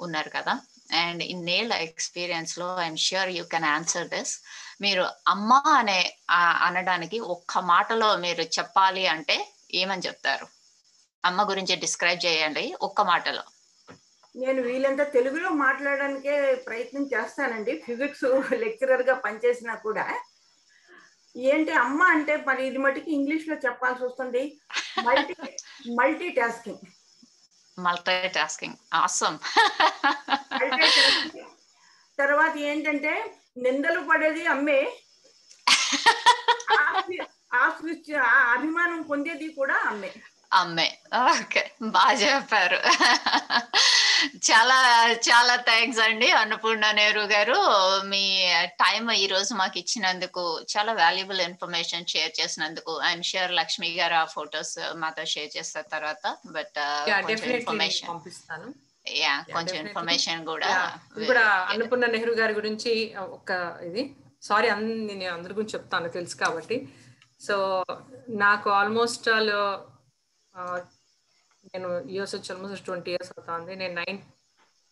ఉన్నారు కదా? అండ్ ఇన్నేళ్ళ ఎక్స్పీరియన్స్లో I'm sure you can answer this మీరు అమ్మ అనే అనడానికి ఒక్క మాటలో మీరు చెప్పాలి అంటే ఏమని చెప్తారు? అమ్మ గురించి డిస్క్రైబ్ చేయండి ఒక్క మాటలో. నేను వీలంతా తెలుగులో మాట్లాడడానికే ప్రయత్నం చేస్తానండి. ఫిజిక్స్ లెక్చరర్గా పనిచేసినా కూడా. ఏంటి అమ్మ అంటే మరి ఇది మటుకు ఇంగ్లీష్లో చెప్పాల్సి వస్తుంది. Multi multitasking multitasking awesome తర్వాత ఏంటంటే నిందలు పడేది అమ్మే. అభిమానం పొందేది కూడా అమ్మే. అమ్మే ఓకే. బాగా చెప్పారు. చాలా చాలా థ్యాంక్స్ అండి అన్నపూర్ణ నెహ్రూ గారు. మీ టైం ఈ రోజు మాకు ఇచ్చినందుకు చాలా వాల్యుబుల్ ఇన్ఫర్మేషన్ షేర్ చేసినందుకు. ఐఎమ్ షూర్ లక్ష్మి గారు ఆ ఫొటోస్ మాతో షేర్ చేస్తారు తర్వాత. బట్ ఇన్ఫర్మేషన్ పంపిస్తాను. యా కొంచెం ఇన్ఫర్మేషన్ కూడా కూడా అన్నపూర్ణ నెహ్రూ గారి గురించి ఒక ఇది. సారీ అన్ని నేను అందరి గురించి చెప్తాను తెలుసు కాబట్టి. సో నాకు ఆల్మోస్ట్ ఆల్ నేను ఇయర్స్ వచ్చి ఆల్మోస్ట్ ట్వంటీ ఇయర్స్ అవుతుంది. నేను నైన్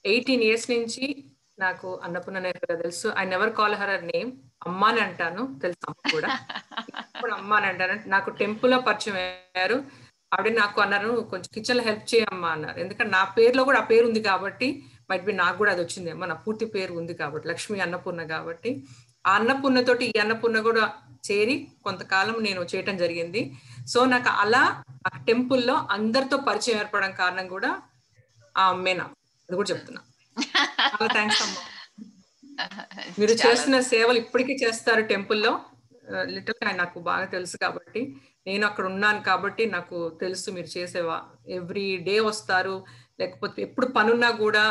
ఎయిటీన్ ఇయర్స్ నుంచి నాకు అన్నపూర్ణ నేరుగా తెలుసు. I never call her her name అమ్మ అని అంటాను. తెలుసు అమ్మ కూడా. ఇప్పుడు అమ్మ అని అంటాను. నాకు టెంపుల్లో పరిచయం అయ్యారు. ఆవిడ నాకు అన్నారు కొంచెం కిచెన్లో హెల్ప్ చేయమ్మా అన్నారు. ఎందుకంటే నా పేరులో కూడా ఆ పేరు ఉంది కాబట్టి మైట్ బి నాకు కూడా అది వచ్చిందేమో. నా పూర్తి పేరు ఉంది కాబట్టి లక్ష్మి అన్నపూర్ణ కాబట్టి. ఆ అన్నపూర్ణతోటి ఈ అన్నపూర్ణ కూడా చేరి కొంతకాలం నేను చేయటం జరిగింది. సో నాకు అలా ఆ టెంపుల్లో అందరితో పరిచయం ఏర్పడడం కారణం కూడా ఆ అమ్మేనా? అది కూడా చెప్తున్నా. థ్యాంక్స్ అమ్మా. మీరు చేస్తున్న సేవలు ఇప్పటికీ చేస్తారు టెంపుల్లో. లిటిల్ నాకు బాగా తెలుసు కాబట్టి నేను అక్కడ ఉన్నాను కాబట్టి నాకు తెలుసు మీరు చేసేవా ఎవ్రీ డే వస్తారు. లేకపోతే ఎప్పుడు పనున్నా కూడా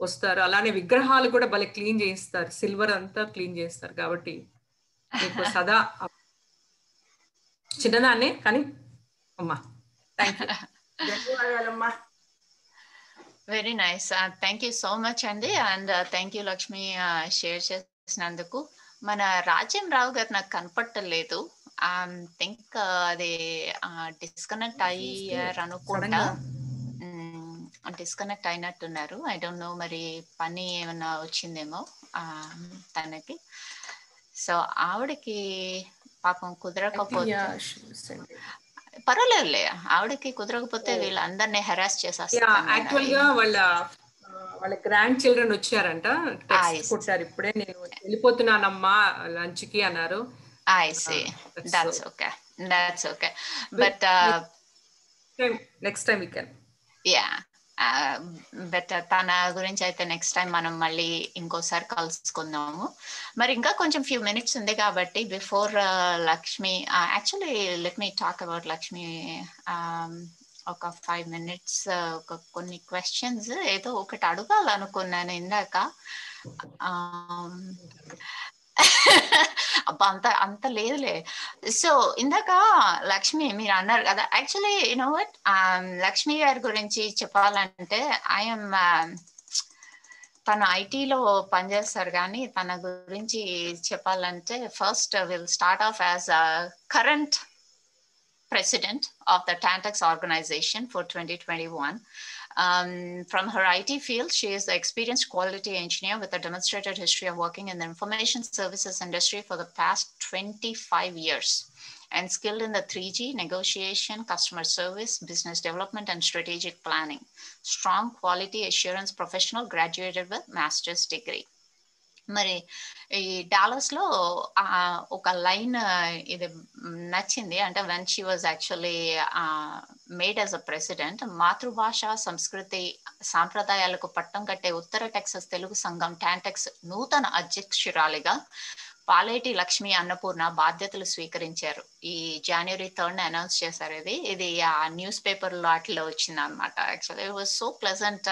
వస్తారు. అలానే విగ్రహాలు కూడా భలే క్లీన్ చేయిస్తారు. సిల్వర్ అంతా క్లీన్ చేస్తారు కాబట్టి మీకు సదా చిన్నదాన్నే కానీ అమ్మా ధన్యవాదాలమ్మా. Very nice thank you so much అండి and thank you Lakshmi share చేసినందుకు. మన రాజ్యం రావు గారు నాకు కనపట్టలేదు. థింక్ అది డిస్కనెక్ట్ అయ్యారు అనుకుంటా. డిస్కనెక్ట్ అయినట్టున్నారు. ఐ డోంట్ నో మరి పని ఏమన్నా వచ్చిందేమో తనకి. సో ఆవిడకి పాపం కుదరకపోతే పర్వాలేదులే. ఆవిడకి కుదరకపోతే వీళ్ళందరినీ హెరాస్ యాక్చువల్గా వాళ్ళ వాళ్ళ గ్రాండ్ చిల్డ్రన్ వచ్చారంట కొట్టారు ఇప్పుడే నేను వెళ్ళిపోతున్నానమ్మా లంచ్కి అన్నారు I see that's okay that's okay but next time yeah better తన గురించి అయితే నెక్స్ట్ టైం మనం మళ్ళీ ఇంకోసారి కలుసుకుందాము. మరి ఇంకా కొంచెం ఫ్యూ మినిట్స్ ఉంది కాబట్టి before Lakshmi actually let me talk about Lakshmi ఒక ఫైవ్ మినిట్స్ ఒక కొన్ని క్వశ్చన్స్ ఏదో ఒకటి అడగాలనుకున్నాను ఇందాక. అబ్బా అంత అంత లేదులే. సో ఇందాక లక్ష్మి మీరు అన్నారు కదా యాక్చువల్లీ యూనో వట్ లక్ష్మి గారి గురించి చెప్పాలంటే ఐఎమ్ um, తను ఐటీలో పనిచేస్తారు కానీ తన గురించి చెప్పాలంటే first will start off as current president of the TANTEX organization for twenty twenty one Um, from her IT field, she is the experienced quality engineer with a demonstrated history of working in the information services industry for the past 25 years. and skilled in the 3G negotiation, customer service, business development, and strategic planning. Strong quality assurance professional graduated with master's degree. మరి ఈ డాలస్లో ఒక line ఇది నచ్చింది. అంటే when she was actually made as a president మాతృభాష సంస్కృతి సాంప్రదాయాలకు పట్టం కట్టే ఉత్తర టెక్సస్ తెలుగు సంఘం టాంటెక్స్ నూతన అధ్యక్షురాలిగా పాలేటి లక్ష్మి అన్నపూర్ణ బాధ్యతలు స్వీకరించారు. ఈ జనవరి థర్డ్ అనౌన్స్ చేశారు ఇది. ఇది ఆ న్యూస్ పేపర్ వాటిలో వచ్చింది అనమాట actually it was so pleasant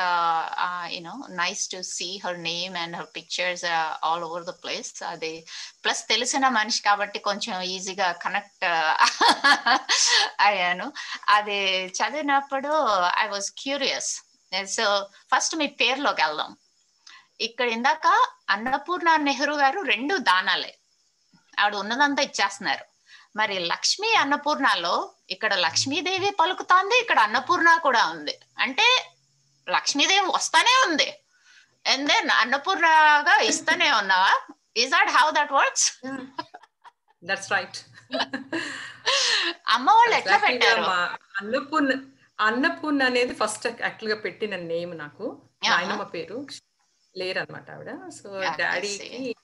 you know nice to see her name and her pictures all over the place అది ప్లస్ తెలిసిన మనిషి కాబట్టి కొంచెం ఈజీగా కనెక్ట్ uh, అయ్యాను. అది చదివినప్పుడు I was curious so first మీ పేరులోకి వెళ్దాం. ఇక్కడ ఇందాక అన్నపూర్ణ నెహ్రూ గారు రెండు దానాలే. ఆవిడ ఉన్నదంతా ఇచ్చేస్తున్నారు. మరి లక్ష్మి అన్నపూర్ణలో ఇక్కడ లక్ష్మీదేవి పలుకుతోంది ఇక్కడ అన్నపూర్ణ కూడా ఉంది. అంటే లక్ష్మీదేవి వస్తానే ఉంది. అండ్ దెన్ అన్నపూర్ణగా ఇస్తానే ఉన్నావా? Is that how that works that's right అమ్మ వాళ్ళు ఎట్లా పెట్టారు? అన్నపూర్ణ అన్నపూర్ణ అనేది ఫస్ట్ యాక్చువల్గా పెట్టిన నేమ్ నాకు. నాయనమ్మ పేరు. లేరనమాట ఆవిడ. సో డాడీకి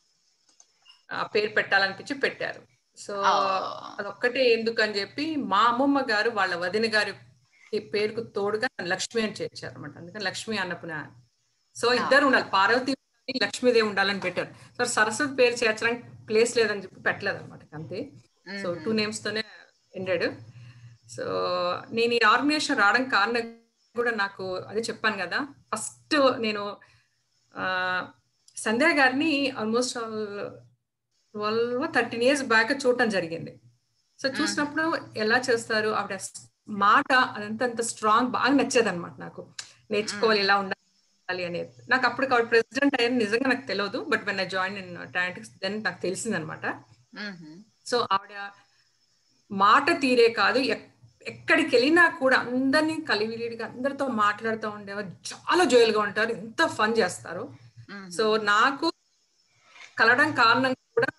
ఆ పేరు పెట్టాలనిపించి పెట్టారు. సో అదొక్కటే ఎందుకు అని చెప్పి మా అమ్మమ్మ గారు వాళ్ళ వదిన గారి పేరుకు తోడుగా లక్ష్మి అని చేర్చారు అనమాట అందుకని లక్ష్మి అన్నపూర్ణ సో ఇద్దరు ఉండాలి. పార్వతి లక్ష్మీదేవి ఉండాలని పెట్టారు. సో సరస్వతి పేరు చేర్చడానికి ప్లేస్ లేదని చెప్పి పెట్టలేదు అనమాట అంతే. సో టూ నేమ్స్ తోనే ఎండెడ్. సో నేను ఈ ఆర్గనైజేషన్ రావడం కారణం కూడా నాకు అదే చెప్పాను కదా. ఫస్ట్ నేను సంధ్య గారిని almost twelve thirteen years back చూడటం జరిగింది. సో చూసినప్పుడు ఎలా చేస్తారు? ఆవిడ మాట అదంతా అంత స్ట్రాంగ్ బాగా నచ్చేది అనమాట నాకు. నేర్చుకోవాలి ఎలా ఉండాలి అనేది. నాకు అప్పుడు ఆవిడ ప్రెసిడెంట్ అయ్యారు నిజంగా నాకు తెలియదు but when I join in TANTEX then నాకు తెలిసింది అనమాట సో ఆవిడ మాట తీరే కాదు ఎక్కడికి వెళ్ళినా కూడా అందరినీ కలివిడిగా అందరితో మాట్లాడుతూ ఉండేవారు. చాలా జోయల్గా ఉంటారు. ఎంత ఫన్ చేస్తారు. సో నాకు కలవడం కారణం కూడా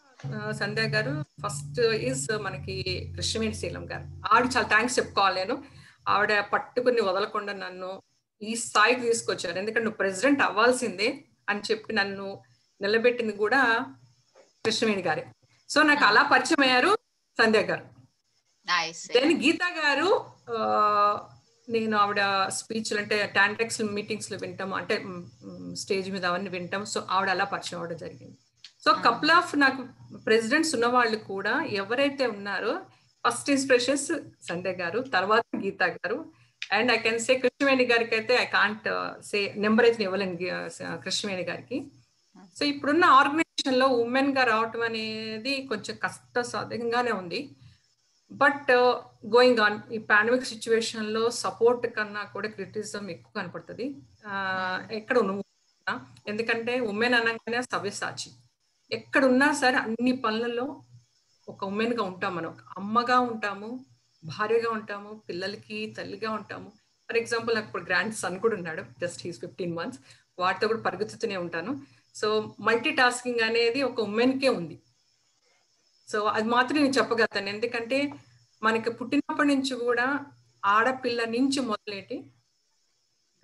సంధ్య గారు ఫస్ట్ ఈజ్ మనకి కృష్ణవేణి శీలం గారు. ఆవిడ చాలా థ్యాంక్స్ చెప్పుకోవాలి నేను. ఆవిడ పట్టుకుని వదలకుండా నన్ను ఈ స్థాయికి తీసుకొచ్చారు. ఎందుకంటే నువ్వు ప్రెసిడెంట్ అవ్వాల్సిందే అని చెప్పి నన్ను నిలబెట్టింది కూడా కృష్ణవేణి గారే. సో నాకు అలా పరిచయం అయ్యారు సంధ్య గారు. దెన్ గీతా గారు నేను ఆవిడ స్పీచ్లు అంటే టాంటెక్స్ మీటింగ్స్లో వింటాము. అంటే స్టేజ్ మీద అవన్నీ వింటాం సో ఆవిడ అలా పరిచయం అవ్వడం జరిగింది. సో కపుల్ ఆఫ్ నాకు ప్రెసిడెంట్స్ ఉన్న వాళ్ళు కూడా ఎవరైతే ఉన్నారో ఫస్ట్ ఇన్స్పిరేషన్స్ సంధ్య గారు తర్వాత గీతా గారు. And I can say Krishnaveni గారికి అయితే ఐ కాంట్ సే నెంబర్ అయితే ఇవ్వలేను కృష్ణవేణి గారికి. సో ఇప్పుడున్న ఆర్గనైజేషన్లో ఉమెన్గా రావటం అనేది కొంచెం కష్ట సాధ్యంగానే ఉంది. బట్ గోయింగ్ ఆన్ ఈ పాండమిక్ సిచ్యువేషన్లో సపోర్ట్ కన్నా కూడా క్రిటిసిజం ఎక్కువ కనపడుతుంది. ఎక్కడ ఉన్న ఎందుకంటే ఉమెన్ అనగానే సవ్యసాచి ఎక్కడ ఉన్నా సరే అన్ని పనులలో ఒక ఉమెన్గా ఉంటాం మనం. అమ్మగా ఉంటాము భార్యగా ఉంటాము పిల్లలకి తల్లిగా ఉంటాము. ఫర్ ఎగ్జాంపుల్ నాకు ఇప్పుడు గ్రాండ్ సన్ కూడా ఉన్నాడు. జస్ట్ హీస్ ఫిఫ్టీన్ మంత్స్ వాటితో కూడా పరిగెత్తుతూనే ఉంటాను. సో మల్టీ టాస్కింగ్ అనేది ఒక ఉమెన్కే ఉంది. సో అది మాత్రం నేను చెప్పగలుగుతాను. ఎందుకంటే మనకి పుట్టినప్పటి నుంచి కూడా ఆడపిల్ల నుంచి మొదలెట్టి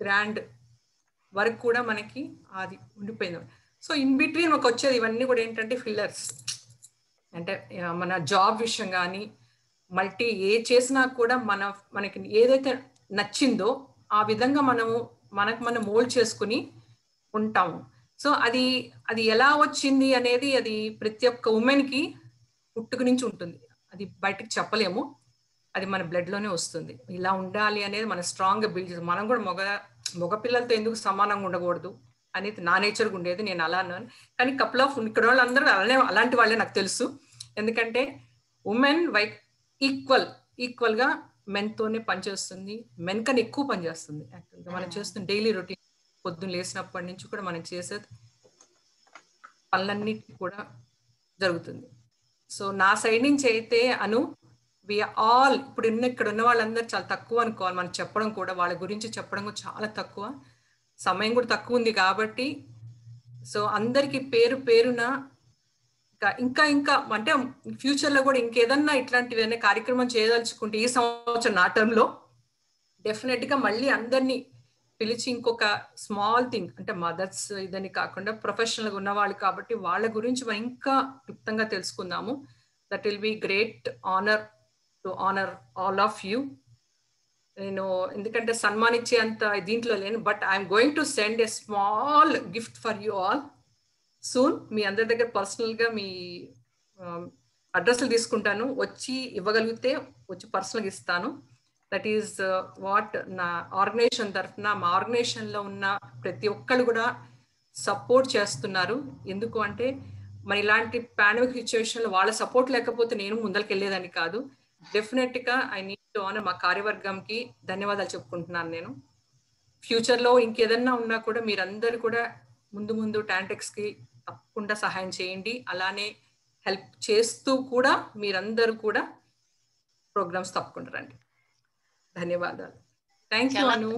గ్రాండ్ వరకు కూడా మనకి అది ఉండిపోయింది. సో ఇన్ బిట్వీన్ ఒక వచ్చేది ఇవన్నీ కూడా ఏంటంటే ఫిల్లర్స్. అంటే మన జాబ్ విషయం కానీ మల్టీ ఏ చేసినా కూడా మన మనకి ఏదైతే నచ్చిందో ఆ విధంగా మనము మనకు మనం మోల్డ్ చేసుకుని ఉంటాము. సో అది అది ఎలా వచ్చింది అనేది అది ప్రతి ఒక్క ఉమెన్కి పుట్టుక నుంచి ఉంటుంది. అది బయటకు చెప్పలేము. అది మన బ్లడ్లోనే వస్తుంది. ఇలా ఉండాలి అనేది మన స్ట్రాంగ్గా బిల్డ్ చేస్తాం. మనం కూడా మగ మగపిల్లలతో ఎందుకు సమానంగా ఉండకూడదు? అనేది నా నేచర్గా ఉండేది. నేను అలా అన్నాను. కానీ కపుల్ ఆఫ్ ఇక్కడ వాళ్ళందరూ అలానే అలాంటి వాళ్ళే నాకు తెలుసు. ఎందుకంటే ఉమెన్ వై ఈక్వల్ ఈక్వల్గా మెన్తోనే పనిచేస్తుంది మెన్ కన్నా ఎక్కువ పనిచేస్తుంది యాక్చువల్గా మనం చేస్తున్న డైలీ రొటీన్ పొద్దున్న లేచినప్పటి నుంచి కూడా మనం చేసే పనులన్నిటి కూడా జరుగుతుంది. సో నా సైడ్ నుంచి అయితే అను వి ఆల్ ఇప్పుడు ఉన్న ఇక్కడ ఉన్న వాళ్ళందరూ చాలా తక్కువ అనుకోవాలి. మనం చెప్పడం కూడా వాళ్ళ గురించి చెప్పడం కూడా చాలా తక్కువ. సమయం కూడా తక్కువ ఉంది కాబట్టి సో అందరికి పేరు పేరున ఇంకా ఇంకా అంటే ఫ్యూచర్లో కూడా ఇంకేదన్నా ఇట్లాంటివి కార్యక్రమం చేయదలుచుకుంటే ఈ సంవత్సరం నా టర్మ్లో డెఫినెట్గా మళ్ళీ అందరినీ పిలిచి ఇంకొక స్మాల్ థింగ్ అంటే మదర్స్ ఇదని కాకుండా ప్రొఫెషనల్గా ఉన్నవాళ్ళు కాబట్టి వాళ్ళ గురించి మనం ఇంకా క్లుప్తంగా తెలుసుకుందాము. That will be great honour to honour all of you నేను ఎందుకంటే సన్మానించే అంత దీంట్లో లేను but I'm going to send a small gift for you all soon మీ అందరి దగ్గర పర్సనల్గా మీ um, అడ్రస్లు తీసుకుంటాను. వచ్చి ఇవ్వగలిగితే వచ్చి పర్సనల్గా ఇస్తాను. దట్ ఈస్ వాట్ నా ఆర్గనైజేషన్ తరఫున మా ఆర్గనైజేషన్లో ఉన్న ప్రతి ఒక్కళ్ళు కూడా సపోర్ట్ చేస్తున్నారు. ఎందుకు అంటే మరి ఇలాంటి పాండమిక్ సిచ్యువేషన్లో వాళ్ళ సపోర్ట్ లేకపోతే నేను ముందరికి వెళ్ళేదని కాదు. డెఫినెట్గా ఐ నీడ్ టు ఆనర్ మా కార్యవర్గంకి ధన్యవాదాలు చెప్పుకుంటున్నాను నేను. ఫ్యూచర్లో ఇంకేదన్నా ఉన్నా కూడా మీరందరూ కూడా ముందు ముందు టాంటెక్స్కి తప్పకుండా సహాయం చేయండి. అలానే హెల్ప్ చేస్తూ కూడా మీరందరూ కూడా ప్రోగ్రామ్స్ తప్పకుండా రండి. ధన్యవాదాలు. థ్యాంక్ యూ అను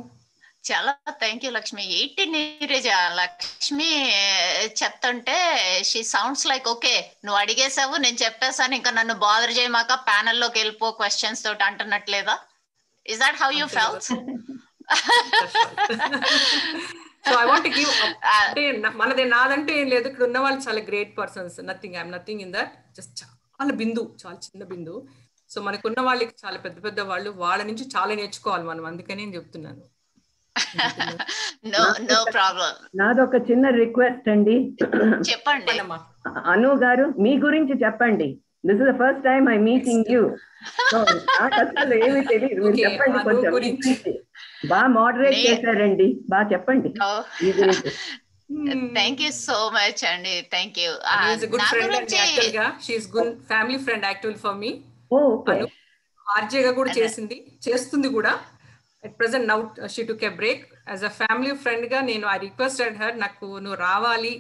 చాలా థ్యాంక్ యూ లక్ష్మి ఏంటి నీరజ? లక్ష్మి చెప్తుంటే షీ సౌండ్స్ లైక్ ఓకే నువ్వు అడిగేసావు నేను చెప్పేసాను ఇంకా నన్ను బాదర్ చేయమాక ప్యానల్లోకి వెళ్ళిపో క్వశ్చన్స్ తోటి అంటున్నట్లేదా? Is that how you felt so I want give అంటే మనది నాదంటే ఏం లేదు. ఇక్కడ ఉన్న వాళ్ళు చాలా great persons nothing I'm nothing in that just చాలా బిందు చాలా చిన్న బిందు. సో మనకున్న వాళ్ళకి చాలా పెద్ద పెద్ద వాళ్ళు వాళ్ళ నుంచి చాలా నేర్చుకోవాలి మనం. అందుకని నేను చెప్తున్నాను. నో నో ప్రాబ్లం నాదొక చిన్న రిక్వెస్ట్ అండి. చెప్పండి. అను గారు మీ గురించి చెప్పండి. This is the first time I meeting you నాకు అసలు ఏమి తెలియదు. మీరు చెప్పండి కొంచెం. బాగా మోడరేట్ చేశారండి. బాగా చెప్పండి. మీ గురించి. థ్యాంక్ యూ సో మచ్ అండి. Thank you good friend family friend actual for మీ ఆర్జేగా కూడా చేసింది. చేస్తుంది కూడా. At present now she took a break as a family ఫ్రెండ్గా నేను ఐ రిక్వెస్టెడ్ హర్ నాకు నువ్వు రావాలి.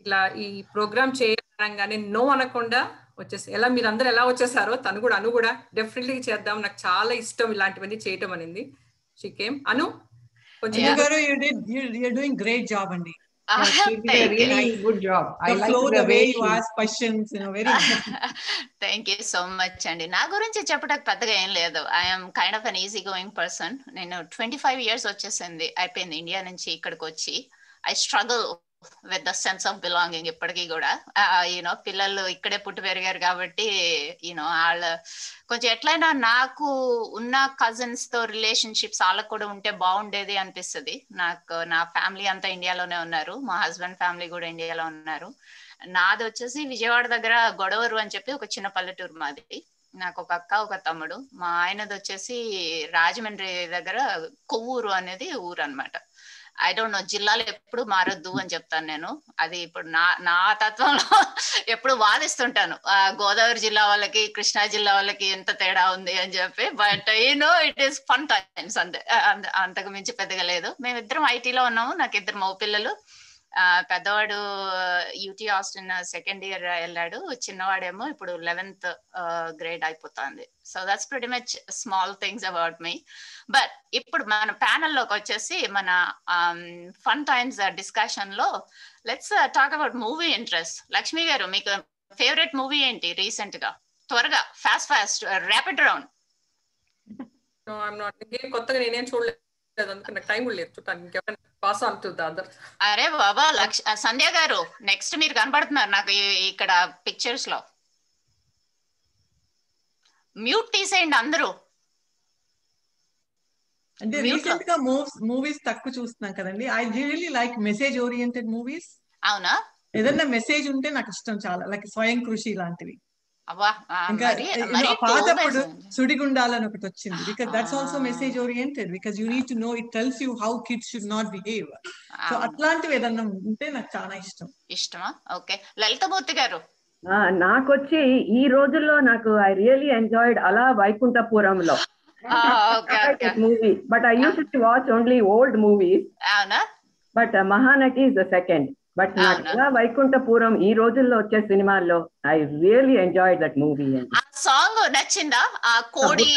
ఇట్లా ఈ ప్రోగ్రామ్ చేయగానే నో అనకుండా వచ్చేసి ఎలా మీరు అందరు ఎలా వచ్చేసారో తను కూడా అను కూడా డెఫినెట్లీ చేద్దాం. నాకు చాలా ఇష్టం ఇలాంటివన్నీ చేయటం అనేది. షీ కేమ్ అను కొంచెం గారు you did you are doing great job అండి. Really good job. I the like flow, the the way way you she- ask questions, you know, very thank you so much అండి నా గురించి చెప్పడానికి పెద్దగా ఏం లేదు. I'm kind of an easy going person నేను twenty five years వచ్చేసింది. అయిపోయింది ఇండియా నుంచి ఇక్కడికి వచ్చి. I struggle with the sense of belonging ఇప్పటికీ కూడా. యూనో పిల్లలు ఇక్కడే పుట్టి పెరిగారు కాబట్టి యూనో వాళ్ళ కొంచెం ఎట్లయినా నాకు ఉన్న కజిన్స్తో రిలేషన్షిప్స్ వాళ్ళకు కూడా ఉంటే బాగుండేది అనిపిస్తుంది. నాకు నా ఫ్యామిలీ అంతా ఇండియాలోనే ఉన్నారు. మా హస్బెండ్ ఫ్యామిలీ కూడా ఇండియాలో ఉన్నారు. నాది వచ్చేసి విజయవాడ దగ్గర గొడవరు అని చెప్పి ఒక చిన్న పల్లెటూరు మాది. నాకు ఒక అక్క ఒక తమ్ముడు. మా ఆయనది వచ్చేసి రాజమండ్రి దగ్గర కొవ్వూరు అనేది ఊరు అన్నమాట ఐ డోంట్ నో జిల్లాలు ఎప్పుడు మారొద్దు అని చెప్తాను నేను. అది ఇప్పుడు నా నా తత్వంలో ఎప్పుడు వాదిస్తుంటాను. ఆ, గోదావరి జిల్లా వాళ్ళకి కృష్ణా జిల్లా వాళ్ళకి ఎంత తేడా ఉంది అని చెప్పి. But no it is fun times అంతే. అంతకు మించి పెద్దగా లేదు. మేమిద్దరం ఐటీలో ఉన్నాము నాకు ఇద్దరు మగ పిల్లలు. పెద్దవాడు యూటీ ఆస్టిన్ సెకండ్ ఇయర్ వెళ్ళాడు. చిన్నవాడేమో ఇప్పుడు లెవెన్త్ గ్రేడ్ అయిపోతుంది. So that's pretty much small things about me but ఇప్పుడు మన ప్యానల్లోకి లోకి వచ్చేసి మన ఫన్ టైమ్స్ డిస్కషన్లో let's talk about movie interest Lakshmi గారు మీకు ఫేవరెట్ మూవీ ఏంటి రీసెంట్గా త్వరగా ఫాస్ట్ ఫాస్ట్ ర్యాపిడ్ రౌండ్ కొత్తగా నేనేం చూడలేదు. నాకు టైం లేదు. చూడటానికి ఇంకెవరైనా pass on to the other అరే బాబా లక్ష సంధ్య గారు నెక్స్ట్ మీరు కనబడుతున్నారు నాకు ఇక్కడ పిక్చర్స్లో. మ్యూట్ తీసేయండి అందరూ. అంటే. రీసెంట్గా మూవ్స్ మూవీస్ తక్కువ చూస్తున్నాం కదండి. I really like message oriented movies అవునా? ఏదన్నా మెసేజ్ ఉంటే నాకు ఇష్టం చాలా లైక్ స్వయం కృషి లాంటివి. పాతప్పుడు. సుడిగుండాలని ఒకటి వచ్చింది. Because that's also message oriented because you need to know it tells you how kids should not behave so. అట్లాంటివి ఏదన్నా ఉంటే నాకు చాలా ఇష్టం. ఇష్టమా? ఓకే. లలితమూర్తి గారు. ఆ, నాకొచ్చి ఈ రోజుల్లో నాకు I really enjoyed Ala Vaikunthapurramuloo. Okay okay. Movie but I use to watch only old movies అవునా? But Mahanati is the second but నాకు వైకుంఠపురం ఈ రోజుల్లో వచ్చే సినిమాల్లో I really enjoyed that movie ఆ సాంగ్ నచ్చిందా? ఆ కోడి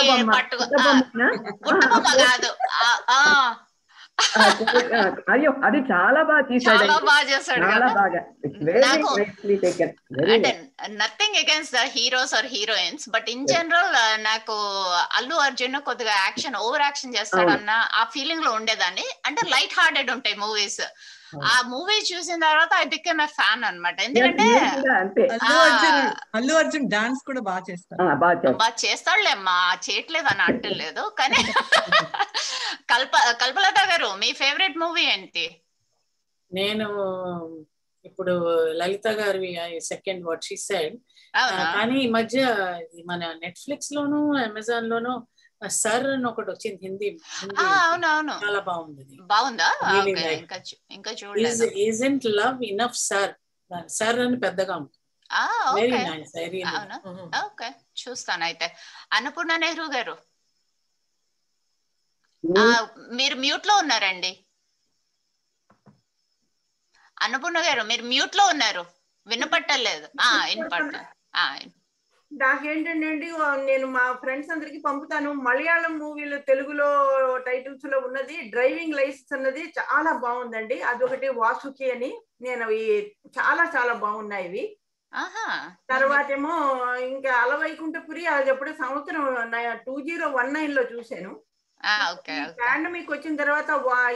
కాదు. అయ్యో అది చాలా బాగా తీసాడు చాలా బాగా అంటే nothing against the heroes or heroines but in general నాకు అల్లు అర్జున్ కొద్దిగా యాక్షన్ ఓవర్ యాక్షన్ చేస్తాడన్న ఆ ఫీలింగ్లో ఉండేదాన్ని. అంటే లైట్ హార్టెడ్ ఉంటాయి మూవీస్ ఆ మూవీ చూసిన తర్వాత ఐ బికెమ్ ఎ ఫ్యాన్ అన్నమాట. ఎందుకంటే అల్లు అర్జున్ అల్లు అర్జున్ డాన్స్ కూడా బాగా చేస్తాడు బాగా చేస్తాడులేమ్మా చేయట్లేదు అని అంటలేదు కానీ కల్ప కల్పలత గారు మీ ఫేవరెట్ మూవీ ఏంటి? నేను ఇప్పుడు లలిత గారి సెకండ్ వాట్ షీ సెడ్? కానీ ఈ మధ్య మన నెట్ఫ్లిక్స్ లోను అమెజాన్ లోను సర్ అని ఒకటి వచ్చింది హిందీ హిందీ ఆ, అవును అవును. చాలా బాగుంది. బాగుందా. ఇంకా చూడలేదు. లవ్ ఇనఫ్ సర్ సర్ అని పెద్దగా ఉంది. ఆ, వెరీ ఓకే. చూస్తాను అయితే. అన్నపూర్ణ నెహ్రూ గారు. ఆ, మీరు మ్యూట్లో ఉన్నారండి. అన్నపూర్ణ గారు మీరు మ్యూట్లో ఉన్నారు. వినపట్టలేదు. ఆ అండి నేను మా ఫ్రెండ్స్ అందరికి పంపుతాను. మలయాళం మూవీలు తెలుగులో టైటిల్స్లో ఉన్నది డ్రైవింగ్ లైసెన్స్ అన్నది చాలా బాగుందండి. అదొకటి వాసుకి అని నేను అవి చాలా చాలా బాగున్నాయి ఇవి. తర్వాత ఏమో ఇంకా అలవైకుంఠపురి అది ఎప్పుడో సంవత్సరం టూ జీరో వన్ నైన్లో చూశాను ఓకే పాండమిక్ వచ్చిన తర్వాత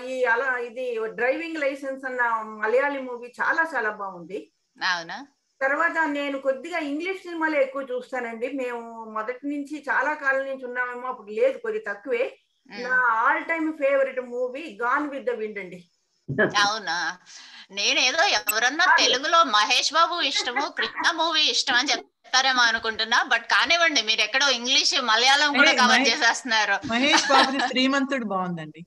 ఈ అలా ఇది డ్రైవింగ్ లైసెన్స్ అన్న మలయాళీ మూవీ చాలా చాలా బాగుంది. అవునా? తర్వాత నేను కొద్దిగా ఇంగ్లీష్ సినిమాలు ఎక్కువ చూస్తానండి. మేము మొదటి నుంచి చాలా కాలం నుంచి ఉన్నామేమో అప్పుడు లేదు కొద్ది తక్కువే. నా all time favourite movie gone with the wind అండి. అవునా? నేనేదో ఎవరన్నా తెలుగులో మహేష్ బాబు ఇష్టము కృష్ణ మూవీ ఇష్టం అని చెప్తారేమో అనుకుంటున్నా బట్ కానివ్వండి మీరు ఎక్కడో ఇంగ్లీష్ మలయాళం కూడా కవర్ చేసేస్తున్నారు. మహేష్ బాబుది శ్రీమంతుడు బాగుందండి.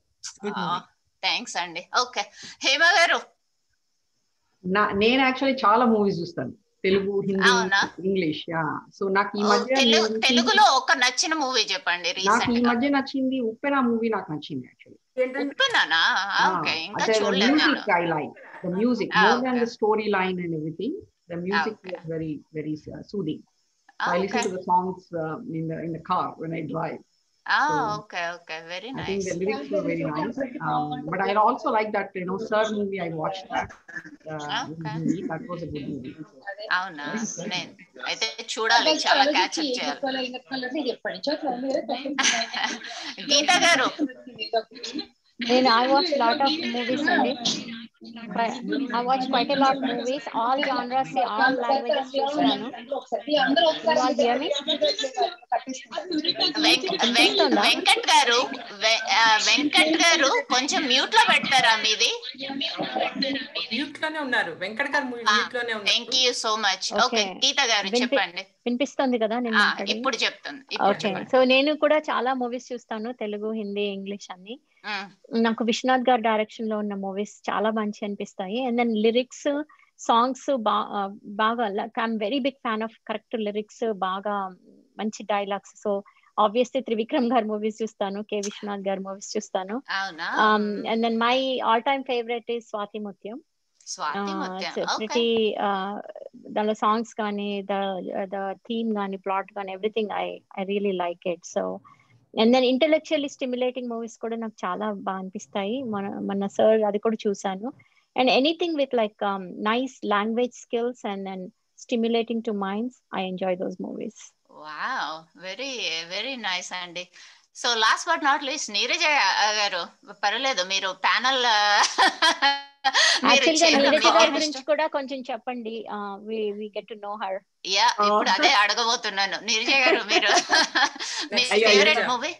థ్యాంక్స్ అండి. ఓకే హేమ గారు? నా నేను యాక్చువల్లీ చాలా మూవీస్ చూస్తాను. తెలుగు హిందీ అవునా? ఇంగ్లీష్ యా సో నాకు ఈ ఓ, మధ్య తెలుగు నేను తెలుగులో ఒక నచ్చిన మూవీ చెప్పండి నాకు రీసెంట్ ఈ గా మధ్య నచ్చింది ఉప్పెన మూవీ నాకు నచ్చింది యాక్చువల్లీ ఉప్పెనానా ఓకే ఇంకా అంటే the చూడలేదు నేను music I like the music Ah, more than okay. the storyline and everything the music Okay. was very very uh, soothing so Ah, I listen okay. to the songs uh, in the in the car when I drive ah So, okay okay very I think nice the lyrics were very nice. Um, but I also like that, you know, Sir movie. I watched that. Uh, in Hindi. That was a good movie. అవునా నేను అయితే చూడాలి చాలా catch up చేయాలి గీత గారు నేను I watch lot of movies అండి I watch quite lot movies all genres all languages వెంక- వెంకట్ గారు వెంకట్ గారు కొంచెం మ్యూట్లో పెడతారా మీది? మ్యూట్లోనే ఉన్నారు. వెంకట్ గారు మ్యూట్లోనే ఉన్నారు. Thank you so much okay Geetha గారు చెప్పండి. వినిపిస్తుంది కదా నేను? ఇప్పుడు చెప్తాను సో నేను కూడా చాలా మూవీస్ చూస్తాను తెలుగు హిందీ ఇంగ్లీష్ అన్ని. నాకు విశ్వనాథ్ గారి డైరెక్షన్లో ఉన్న మూవీస్ చాలా మంచి అనిపిస్తాయి. అండ్ దెన్ లిరిక్స్ సాంగ్స్ బాగా I'm very big fan of correct lyrics బాగా మంచి డైలాగ్స్ సో ఆబ్వియస్లీ త్రివిక్రమ్ గారి మూవీస్ చూస్తాను కె విశ్వనాథ్ గారి మూవీస్ చూస్తాను. And then my all time favourite is Swathi Muthyam. ప్రతి దానిలో సాంగ్స్ కానీ ద థీమ్ కానీ ప్లాట్ కానీ everything I I really like it so and then intellectually stimulating movies కూడా నాకు చాలా బాగా అనిపిస్తాయి. మన మన సార్ అది కూడా చూసాను and anything with like nice language skills and and stimulating to minds I enjoy those movies wow very very nice అండి. So last but not least Neeraja గారు పర్లేదు మీరు ప్యానల్ గురించి కూడా కొంచెం చెప్పండి. We get to know her yeah ఇప్పుడు అదే అడగబోతున్నాను. నీరజ గారు మీరు మీ ఫేవరెట్. మూవీ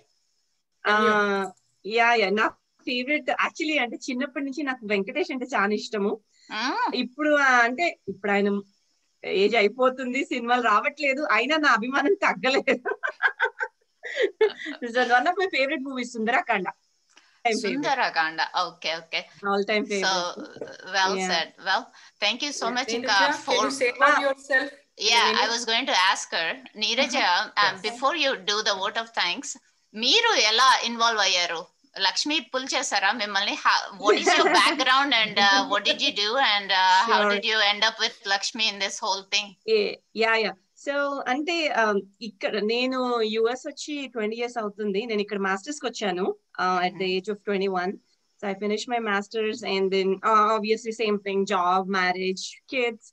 యా యా నా ఫేవరెట్ యాక్చువల్లీ అంటే చిన్నప్పటి నుంచి నాకు వెంకటేష్ అంటే చాలా ఇష్టము. ఇప్పుడు అంటే ఇప్పుడు ఆయన ఏజ్ అయిపోతుంది సినిమాలు రావట్లేదు అయినా నా అభిమానం తగ్గలేదు. One of my favourite movies Sundarakanda. Sundarakanda. Okay okay. All time so favourite well Yeah. Said well thank you so much ఇంకా for you say about yourself? Yeah, in a I minute? was going to ask her, Neeraja, uh, before you do the vote of thanks, మీరు ఎలా involve అయ్యారు? Lakshmi pull చేశారా? మిమ్మల్ని what is your background and what did you do and how Sure. Did you end up with Lakshmi in this whole thing yeah yeah so అంటే um, ఇక్కడ నేను US వచ్చి twenty years అవుతుంది. నేను ఇక్కడ మాస్టర్స్కి వచ్చాను. At the age of twenty one So I finished my master's and then uh, obviously same thing, job, marriage, kids.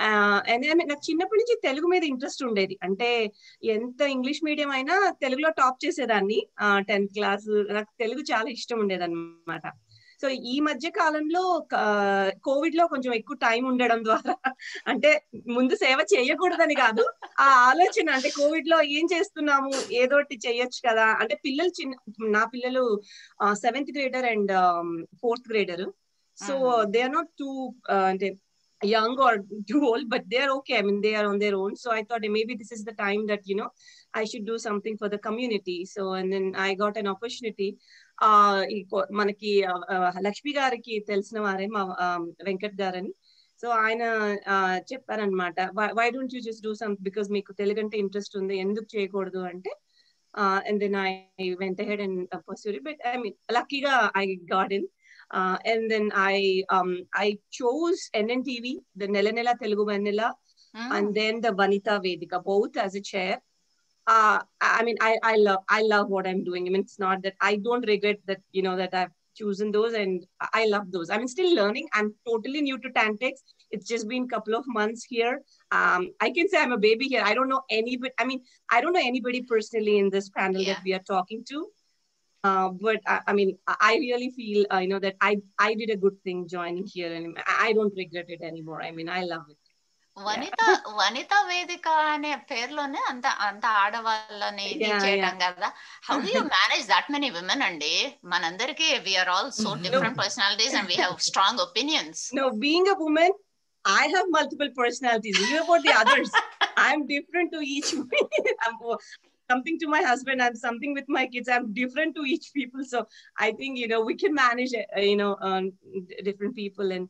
And నాకు చిన్నప్పటి నుంచి తెలుగు మీద ఇంట్రెస్ట్ ఉండేది. అంటే ఎంత ఇంగ్లీష్ మీడియం అయినా తెలుగులో టాప్ చేసేదాన్ని. టెన్త్ క్లాస్ నాకు తెలుగు చాలా ఇష్టం ఉండేది అనమాట సో ఈ మధ్య కాలంలో కోవిడ్లో కొంచెం ఎక్కువ టైం ఉండడం ద్వారా అంటే ముందు సేవ చేయకూడదని కాదు ఆ ఆలోచన అంటే కోవిడ్లో ఏం చేస్తున్నాము ఏదోటి చెయ్యొచ్చు కదా. అంటే పిల్లలు చిన్న నా పిల్లలు seventh grader and fourth grader. So they are not too అంటే young or too old but they are okay. I mean they are on their own. So I thought maybe this is the time that you know I should do something for the community. So and I got an opportunity. మనకి లక్ష్మి గారికి తెలిసిన వారే మా వెంకట్ గారని so ఆయన చెప్పారనమాట why don't you just do some because మీకు తెలుగు అంటే ఇంట్రెస్ట్ ఉంది ఎందుకు చేయకూడదు అంటే and then I went ahead and pursued but I mean లక్కీగా I got in then I um, I chose NNTV, the Nella Nella Telugu Vanilla, mm. and then the Vanita Vedika, both as a chair. Uh, I mean, I, I love I love what I'm doing. I mean, it's not that I don't regret that you know that I've chosen those, and I love those. I'm still learning. I'm totally new to Tantex. It's just been a couple of months here. Um, I can say I'm a baby here. I don't know anybody. I mean, I don't know anybody personally in this panel yeah. that we are talking to. Uh, but I, I mean, I really feel uh, you know that I I did a good thing joining here, and I don't regret it anymore. I mean, I love it. Vanitha Vanitha Vedika అనే పేరులోనే అంత అంత ఆడవాళ్ళని చేయడం కదా how do you manage that many women అండి మనందరికి we are all so different personalities and we have strong opinions no being a woman I have multiple personalities. You about the others. I'm different to each. I'm something to my husband i'm something with my kids i'm different to each people so i think you know we can manage uh, you know um, different people and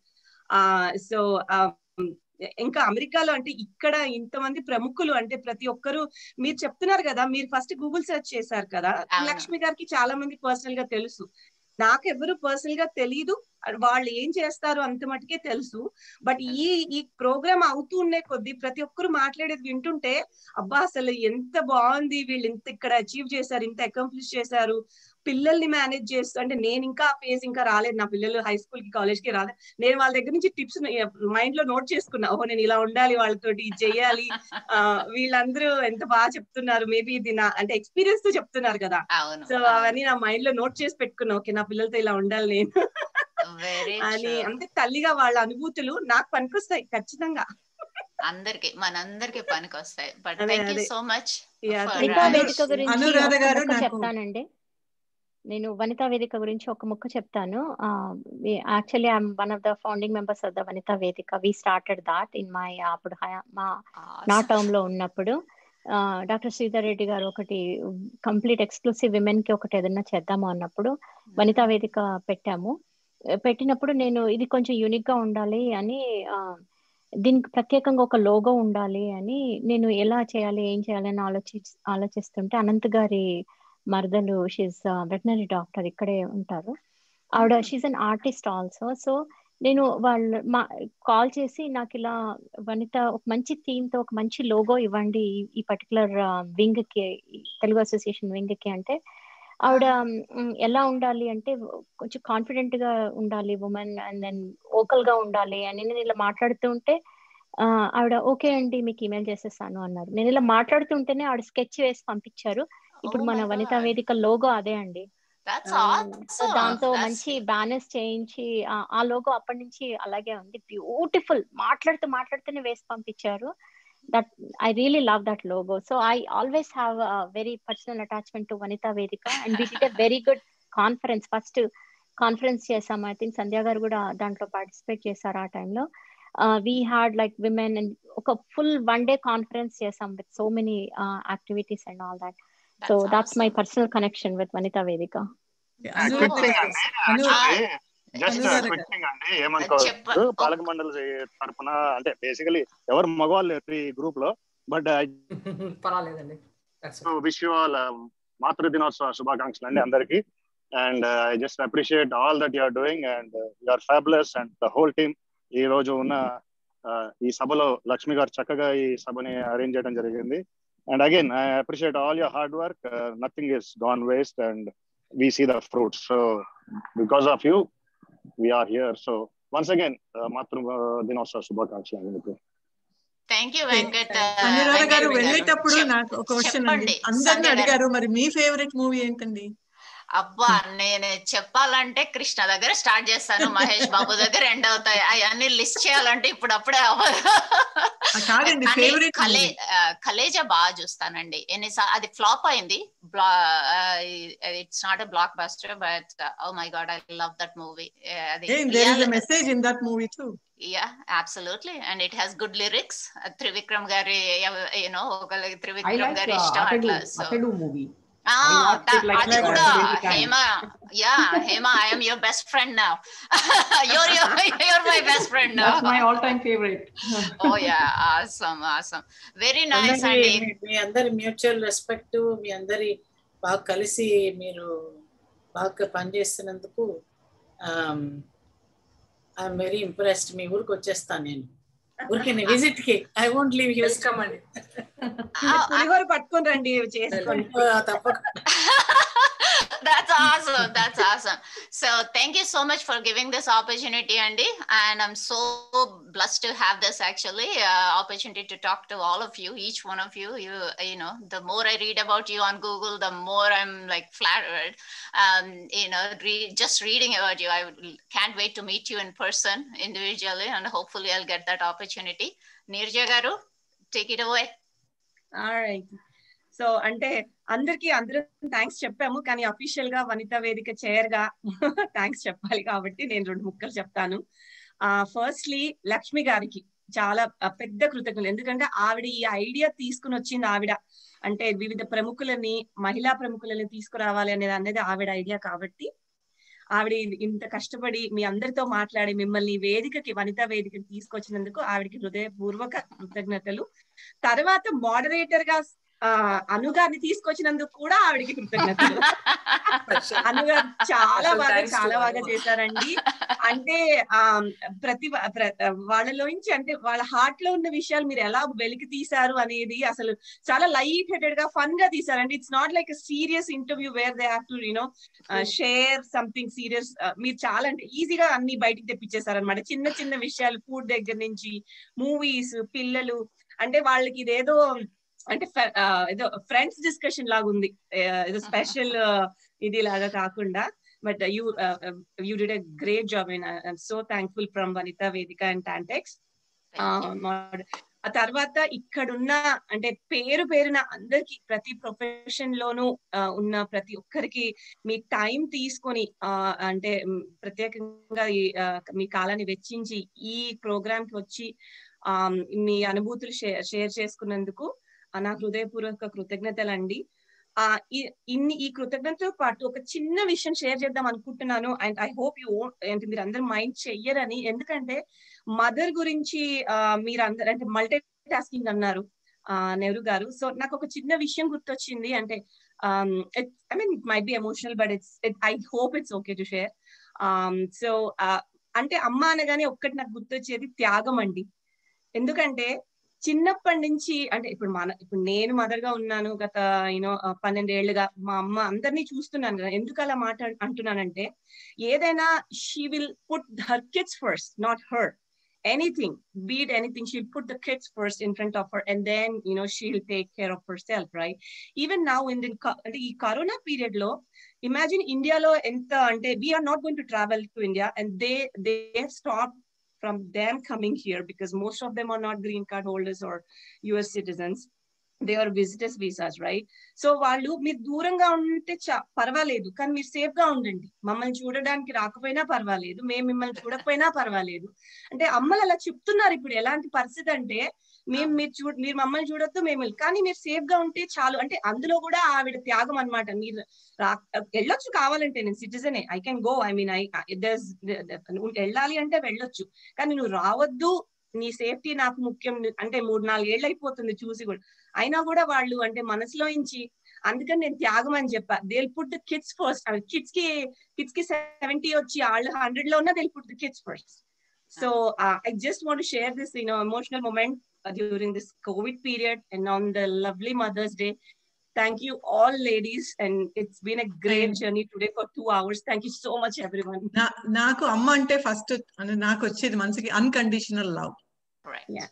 uh, so um, ఇంకా అమెరికాలో అంటే ఇక్కడ ఇంతమంది ప్రముఖులు అంటే ప్రతి ఒక్కరు మీరు చెప్తున్నారు కదా మీరు ఫస్ట్ గూగుల్ సెర్చ్ చేశారు కదా లక్ష్మి గారికి చాలా మంది పర్సనల్గా తెలుసు. నాకెవరు పర్సనల్గా తెలీదు వాళ్ళు ఏం చేస్తారు అంత మటుకే తెలుసు. బట్ ఈ ఈ ప్రోగ్రామ్ అవుతూ ఉండే కొద్దీ ప్రతి ఒక్కరు మాట్లాడేది వింటుంటే అబ్బా అసలు ఎంత బాగుంది వీళ్ళు ఇంత ఇక్కడ అచీవ్ చేశారు ఇంత అకంప్లిష్ చేశారు. పిల్లల్ని మేనేజ్ చేస్తూ అంటే నేను ఇంకా ఆ ఫేజ్ ఇంకా రాలేదు. నా పిల్లలు హై స్కూల్కి కాలేజ్కి రాలేదు. నేను వాళ్ళ దగ్గర నుంచి టిప్స్ మైండ్లో నోట్ చేసుకున్నా. ఓహో నేను ఇలా ఉండాలి వాళ్ళతోటి చెయ్యాలి వీళ్ళందరూ ఎంత బాగా చెప్తున్నారు మేబీ ఇది నా అంటే ఎక్స్పీరియన్స్తో చెప్తున్నారు కదా. సో అవన్నీ నా మైండ్లో నోట్ చేసి పెట్టుకున్నా. ఓకే నా పిల్లలతో ఇలా ఉండాలి నేను. అని అంటే తల్లిగా వాళ్ళ అనుభూతులు నాకు పనికొస్తాయి ఖచ్చితంగా. అందరికి మనందరికి పనికి వస్తాయి but thank you so much Vedika గురించి చెప్తానండి. నేను వనితా వేదిక గురించి ఒక ముక్క చెప్తాను. Actually I'm one of the founding members of the Vanitha Vedika we started that in my అప్పుడు మా నా టర్మ్లో ఉన్నప్పుడు. డాక్టర్ శ్రీధర్ రెడ్డి గారు ఒకటి కంప్లీట్ ఎక్స్క్లూసివ్ విమెన్కి ఒకటి ఏదైనా చేద్దాము అన్నప్పుడు వనితా వేదిక పెట్టాము. పెట్టినప్పుడు నేను ఇది కొంచెం యూనిక్గా ఉండాలి అని దీనికి ప్రత్యేకంగా ఒక లోగో ఉండాలి అని నేను ఎలా చేయాలి ఏం చేయాలి అని ఆలోచి ఆలోచిస్తుంటే అనంత్ గారి మరదలు షీజ్ వెటనరీ డాక్టర్ ఇక్కడే ఉంటారు. ఆవిడ she's an artist also so నేను వాళ్ళు మా కాల్ చేసి నాకు ఇలా వనిత ఒక మంచి థీమ్తో ఒక మంచి లోగో ఇవ్వండి ఈ పర్టికులర్ వింగ్కి తెలుగు అసోసియేషన్ వింగ్కి అంటే ఆవిడ ఎలా ఉండాలి అంటే కొంచెం కాన్ఫిడెంట్గా ఉండాలి ఉమెన్ అండ్ దెన్ ఓకల్గా ఉండాలి అని నేను ఇలా మాట్లాడుతూ ఉంటే ఆవిడ ఓకే అండి మీకు ఇమెయిల్ చేసేస్తాను అన్నారు. నేను ఇలా మాట్లాడుతుంటేనే ఆవిడ స్కెచ్ వేసి పంపించారు. ఇప్పుడు మన వనితా వేదిక లోగో అదే అండి. దాంతో మంచి బ్యానర్స్ చేయించి ఆ లోగో అప్పటి నుంచి అలాగే ఉంది. బ్యూటిఫుల్ మాట్లాడుతూ మాట్లాడుతూనే వేసి పంపించారు. That I really love that logo so I always have very personal attachment to Vanitha Vedika. And we did very good conference first conference చేసాం ఐ థింక్ సంధ్య గారు కూడా దాంట్లో పార్టిసిపేట్ చేశారు ఆ టైంలో we had like women and ఒక full one day conference చేసాం with so many activities and all that so that's my personal connection with Vanitha Vedika just అండి ఏమనుకోవచ్చు పాలక మండలి తరఫున అంటే బేసికలీ ఎవరు మగవాళ్ళు ఈ గ్రూప్లో? బట్ పర్వాలేదండి. విష్ యూ ఆల్ మాతృ దినోత్సవ శుభాకాంక్షలు అండి అందరికి. And I just appreciate all that you're doing and you're fabulous and the whole team ఈ రోజు ఉన్న ఈ సభలో లక్ష్మి గారు చక్కగా ఈ సభని అరేంజ్ చేయడం జరిగింది. And again I appreciate all your hard work nothing is gone waste and we see the fruits. So because of you, we are here. So once again, uh, Matru Dinosauр శుభాకాంక్షలు మీకు thank you Venkat Anuradha గారు వెళ్ళేటప్పుడు నాకు ఒక question అండి చెప్పండి, అందరిని సంధ్య గారు. అడిగారు మరి మీ ఫేవరెట్ మూవీ ఏంటండి అబ్బా నేను చెప్పాలంటే కృష్ణ దగ్గర స్టార్ట్ చేస్తాను మహేష్ బాబు దగ్గర ఎండ్ అవుతాయి. అవన్నీ లిస్ట్ చేయాలంటే ఇప్పుడు అప్పుడే అవ్వదు కలే కలేజా బాగా చూస్తానండి. ఎన్నిసా అది ఫ్లాప్ అయింది. It's not a blockbuster but oh my god I love that movie అది there is a message in that movie too yeah absolutely and it has good lyrics Trivikram గారి you know I Trivikram like గారి uh, ఇష్టం Atadu, అట్లా so Hema yeah Hema I am your best friend best friend my all time favourite oh yeah awesome awesome very nice మీ అందరి mutual respect మీ అందరి బాగా కలిసి మీరు బాగా పని చేస్తున్నందుకు ఐఎమ్ um, వెరీ ఇంప్రెస్డ్ మీ ఊరికి వచ్చేస్తాను నేను. ఊరికి విజిట్కి I won't leave you welcome అండి పట్టుకొని రండి చేసుకోండి. తప్పకుండా That's awesome. That's awesome. So thank you so much for giving this opportunity, Andy. And I'm so blessed to have this actually uh, opportunity to talk to all of you, each one of you. You uh, you know, the more I read about you on Google, the more I'm like flattered. Um, you know, re- just reading about you, I can't wait to meet you in person individually, and hopefully I'll get that opportunity. Nirja Garu, take it away. All right. So, Ante, అందరికి అందరం thanks చెప్పాము. కానీ అఫీషియల్గా వనిత వేదిక చైర్గా thanks చెప్పాలి కాబట్టి నేను రెండు ముక్కలు చెప్తాను. ఆ ఫస్ట్లీ లక్ష్మి గారికి చాలా పెద్ద కృతజ్ఞతలు. ఎందుకంటే ఆవిడ ఈ ఐడియా తీసుకుని వచ్చింది ఆవిడ. అంటే వివిధ ప్రముఖులని మహిళా ప్రముఖులని తీసుకురావాలి అనేది అనేది ఆవిడ ఐడియా కాబట్టి ఆవిడ ఇంత కష్టపడి మీ అందరితో మాట్లాడి మిమ్మల్ని వేదికకి వనితా వేదికకి తీసుకొచ్చినందుకు ఆవిడకి హృదయపూర్వక కృతజ్ఞతలు. తర్వాత మోడరేటర్గా ఆ, అను గారిని తీసుకొచ్చినందుకు కూడా ఆవిడకి కృతజ్ఞతలు. అను గారు చాలా బాగా చాలా. బాగా చేశారండి. అంటే ఆ ప్రతి వాళ్ళలోంచి అంటే వాళ్ళ హార్ట్లో ఉన్న విషయాలు మీరు ఎలా వెలికి తీశారు అనేది అసలు చాలా లైట్ హెడెడ్గా ఫన్గా తీసారండి it's not like serious interview where they have to you know share something serious మీరు చాలా అంటే ఈజీగా అన్ని బయటికి తెప్పించేశారనమాట చిన్న చిన్న విషయాలు ఫుడ్ దగ్గర నుంచి మూవీస్ పిల్లలు. అంటే వాళ్ళకి ఇదేదో అంటే ఏదో ఫ్రెండ్స్ డిస్కషన్ లాగా ఉంది. ఏదో స్పెషల్ ఇది లాగా కాకుండా but you you did a great job. And I'm so thankful from Vanitha Vedika and TANTEX ఆ తర్వాత ఇక్కడున్న అంటే పేరు పేరున అందరికి ప్రతి ప్రొఫెషన్ లోనూ ఉన్న ప్రతి ఒక్కరికి మీ టైం తీసుకొని అంటే ప్రత్యేకంగా మీ కాలాన్ని వెచ్చించి ఈ ప్రోగ్రామ్కి వచ్చి ఆ, మీ అనుభూతులు షేర్ షేర్ చేసుకున్నందుకు నా హృదయపూర్వక కృతజ్ఞతలు అండి ఆ ఇన్ని ఈ కృతజ్ఞతతో పాటు ఒక చిన్న విషయం షేర్ చేద్దాం అనుకుంటున్నాను. అండ్ ఐ హోప్ యూ అంటే మీరు అందరు మైండ్ చెయ్యరని. ఎందుకంటే మదర్ గురించి మీరు అందరు అంటే మల్టీ టాస్కింగ్ అన్నారు ఆ, నెహ్రూ గారు. సో నాకు ఒక చిన్న విషయం గుర్తొచ్చింది. అంటే I mean it might be emotional but it's I hope it's okay to share so అంటే అమ్మ అనగానే ఒక్కటి నాకు గుర్తొచ్చేది త్యాగం అండి. ఎందుకంటే చిన్నప్పటి నుంచి అంటే ఇప్పుడు మన ఇప్పుడు నేను మదర్గా ఉన్నాను గత యూనో పన్నెండేళ్ళుగా మా అమ్మ అందరినీ చూస్తున్నాను కదా. ఎందుకు అలా మాట అంటున్నానంటే ఏదైనా she will put her kids first not her anything beat anything she'll put the kids first in front of her and then you know she'll take care of her self right even now in then అంటే ఈ corona పీరియడ్లో imagine ఇండియాలో ఎంత అంటే we're not going to travel to India and they they stop from them coming here because most of them are not green card holders or US citizens. They are visitors visas, right? So వాళ్ళు మీరు దూరంగా ఉంటే చా- పర్వాలేదు కానీ మీరు సేఫ్గా ఉండండి మమ్మల్ని చూడడానికి రాకపోయినా పర్వాలేదు మేము మిమ్మల్ని చూడకపోయినా పర్వాలేదు అంటే అమ్మలు అలా చెప్తున్నారు ఇప్పుడు ఎలాంటి పరిస్థితి అంటే మేము మీరు చూ మీరు మమ్మల్ని చూడొద్దు మేము కానీ మీరు సేఫ్గా ఉంటే చాలు. అంటే అందులో కూడా ఆవిడ త్యాగం అన్నమాట. మీరు వెళ్ళొచ్చు కావాలంటే నేను సిటిజనే I can go I mean I వెళ్ళాలి అంటే వెళ్ళొచ్చు. కానీ నువ్వు రావద్దు. నీ సేఫ్టీ నాకు ముఖ్యం. అంటే మూడు నాలుగు ఏళ్ళు అయిపోతుంది చూసి కూడా. అయినా కూడా వాళ్ళు అంటే మనసులో నుంచి అందుకని నేను త్యాగం అని చెప్పా. They put the kids first కిడ్స్కి కిడ్స్కి సెవెంటీ వచ్చి వాళ్ళు హండ్రెడ్లో ఉన్న they put the kids first so I just want share this you know emotional moment During this Covid period and on the lovely Mother's Day Thank you all ladies and it's been a great journey today for two hours. Thank you so much everyone. నా- నాకు అమ్మ అంటే first నాకు వచ్చేది మనసుకి unconditional love Right. Yeah.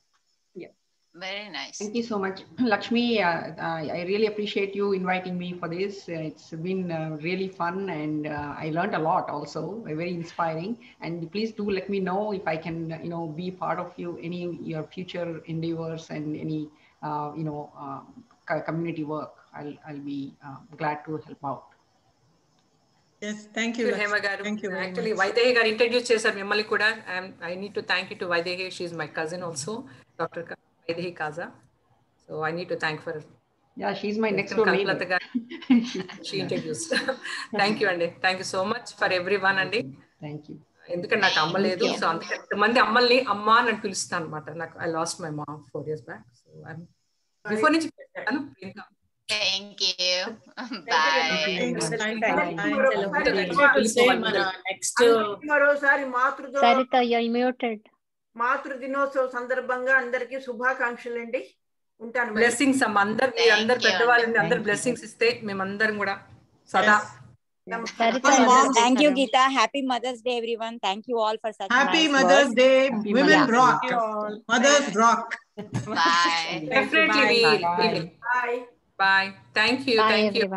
Yeah. Very nice. Thank you so much. Lakshmi, uh, uh, I really appreciate you inviting me for this. Uh, it's been uh, really fun and uh, I learned a lot also, uh, very inspiring. And please do let me know if I can, uh, you know, be part of you, any your future endeavors and any, uh, you know, uh, co- community work. I'll, I'll be uh, glad to help out. Yes thank you Hema garu thank you actually Vaidehi గారు introduce చేశారు మిమ్మల్ని కూడా I need to thank you to Vaidehi she is my cousin also doctor Vaidehi Kaja so I need to thank for Yeah, she's my next door neighbor. She introduce thank you అండి thank you so much for everyone అండి Thank you. ఎందుకంటే నాకు అమ్మ లేదు so అందుకే మంది అమ్మల్ని అమ్మ అని పిలుస్తాను అనమాట నాకు I lost my mom four years back so before నుంచి పెట్టాను Priyanka Thank you. Bye. Next మరోసారి మాతృదో సరిత మ్యూటెడ్ మాతృ దినోత్సవ సందర్భంగా అందరికీ శుభాకాంక్షలు అండి ఉంటాను. బ్లెస్సింగ్స్ అమ్మ అందరు మీరు అందరు పెద్దవాళ్ళని అందరు బ్లెస్సింగ్స్ ఇస్తే మేమందరం కూడా సదా Thank you, Geeta. Happy Mother's Day, everyone. Thank you all for such happy nice mother's. Day women rock. Mothers rock Bye. Definitely Bye. Bye thank you thank you.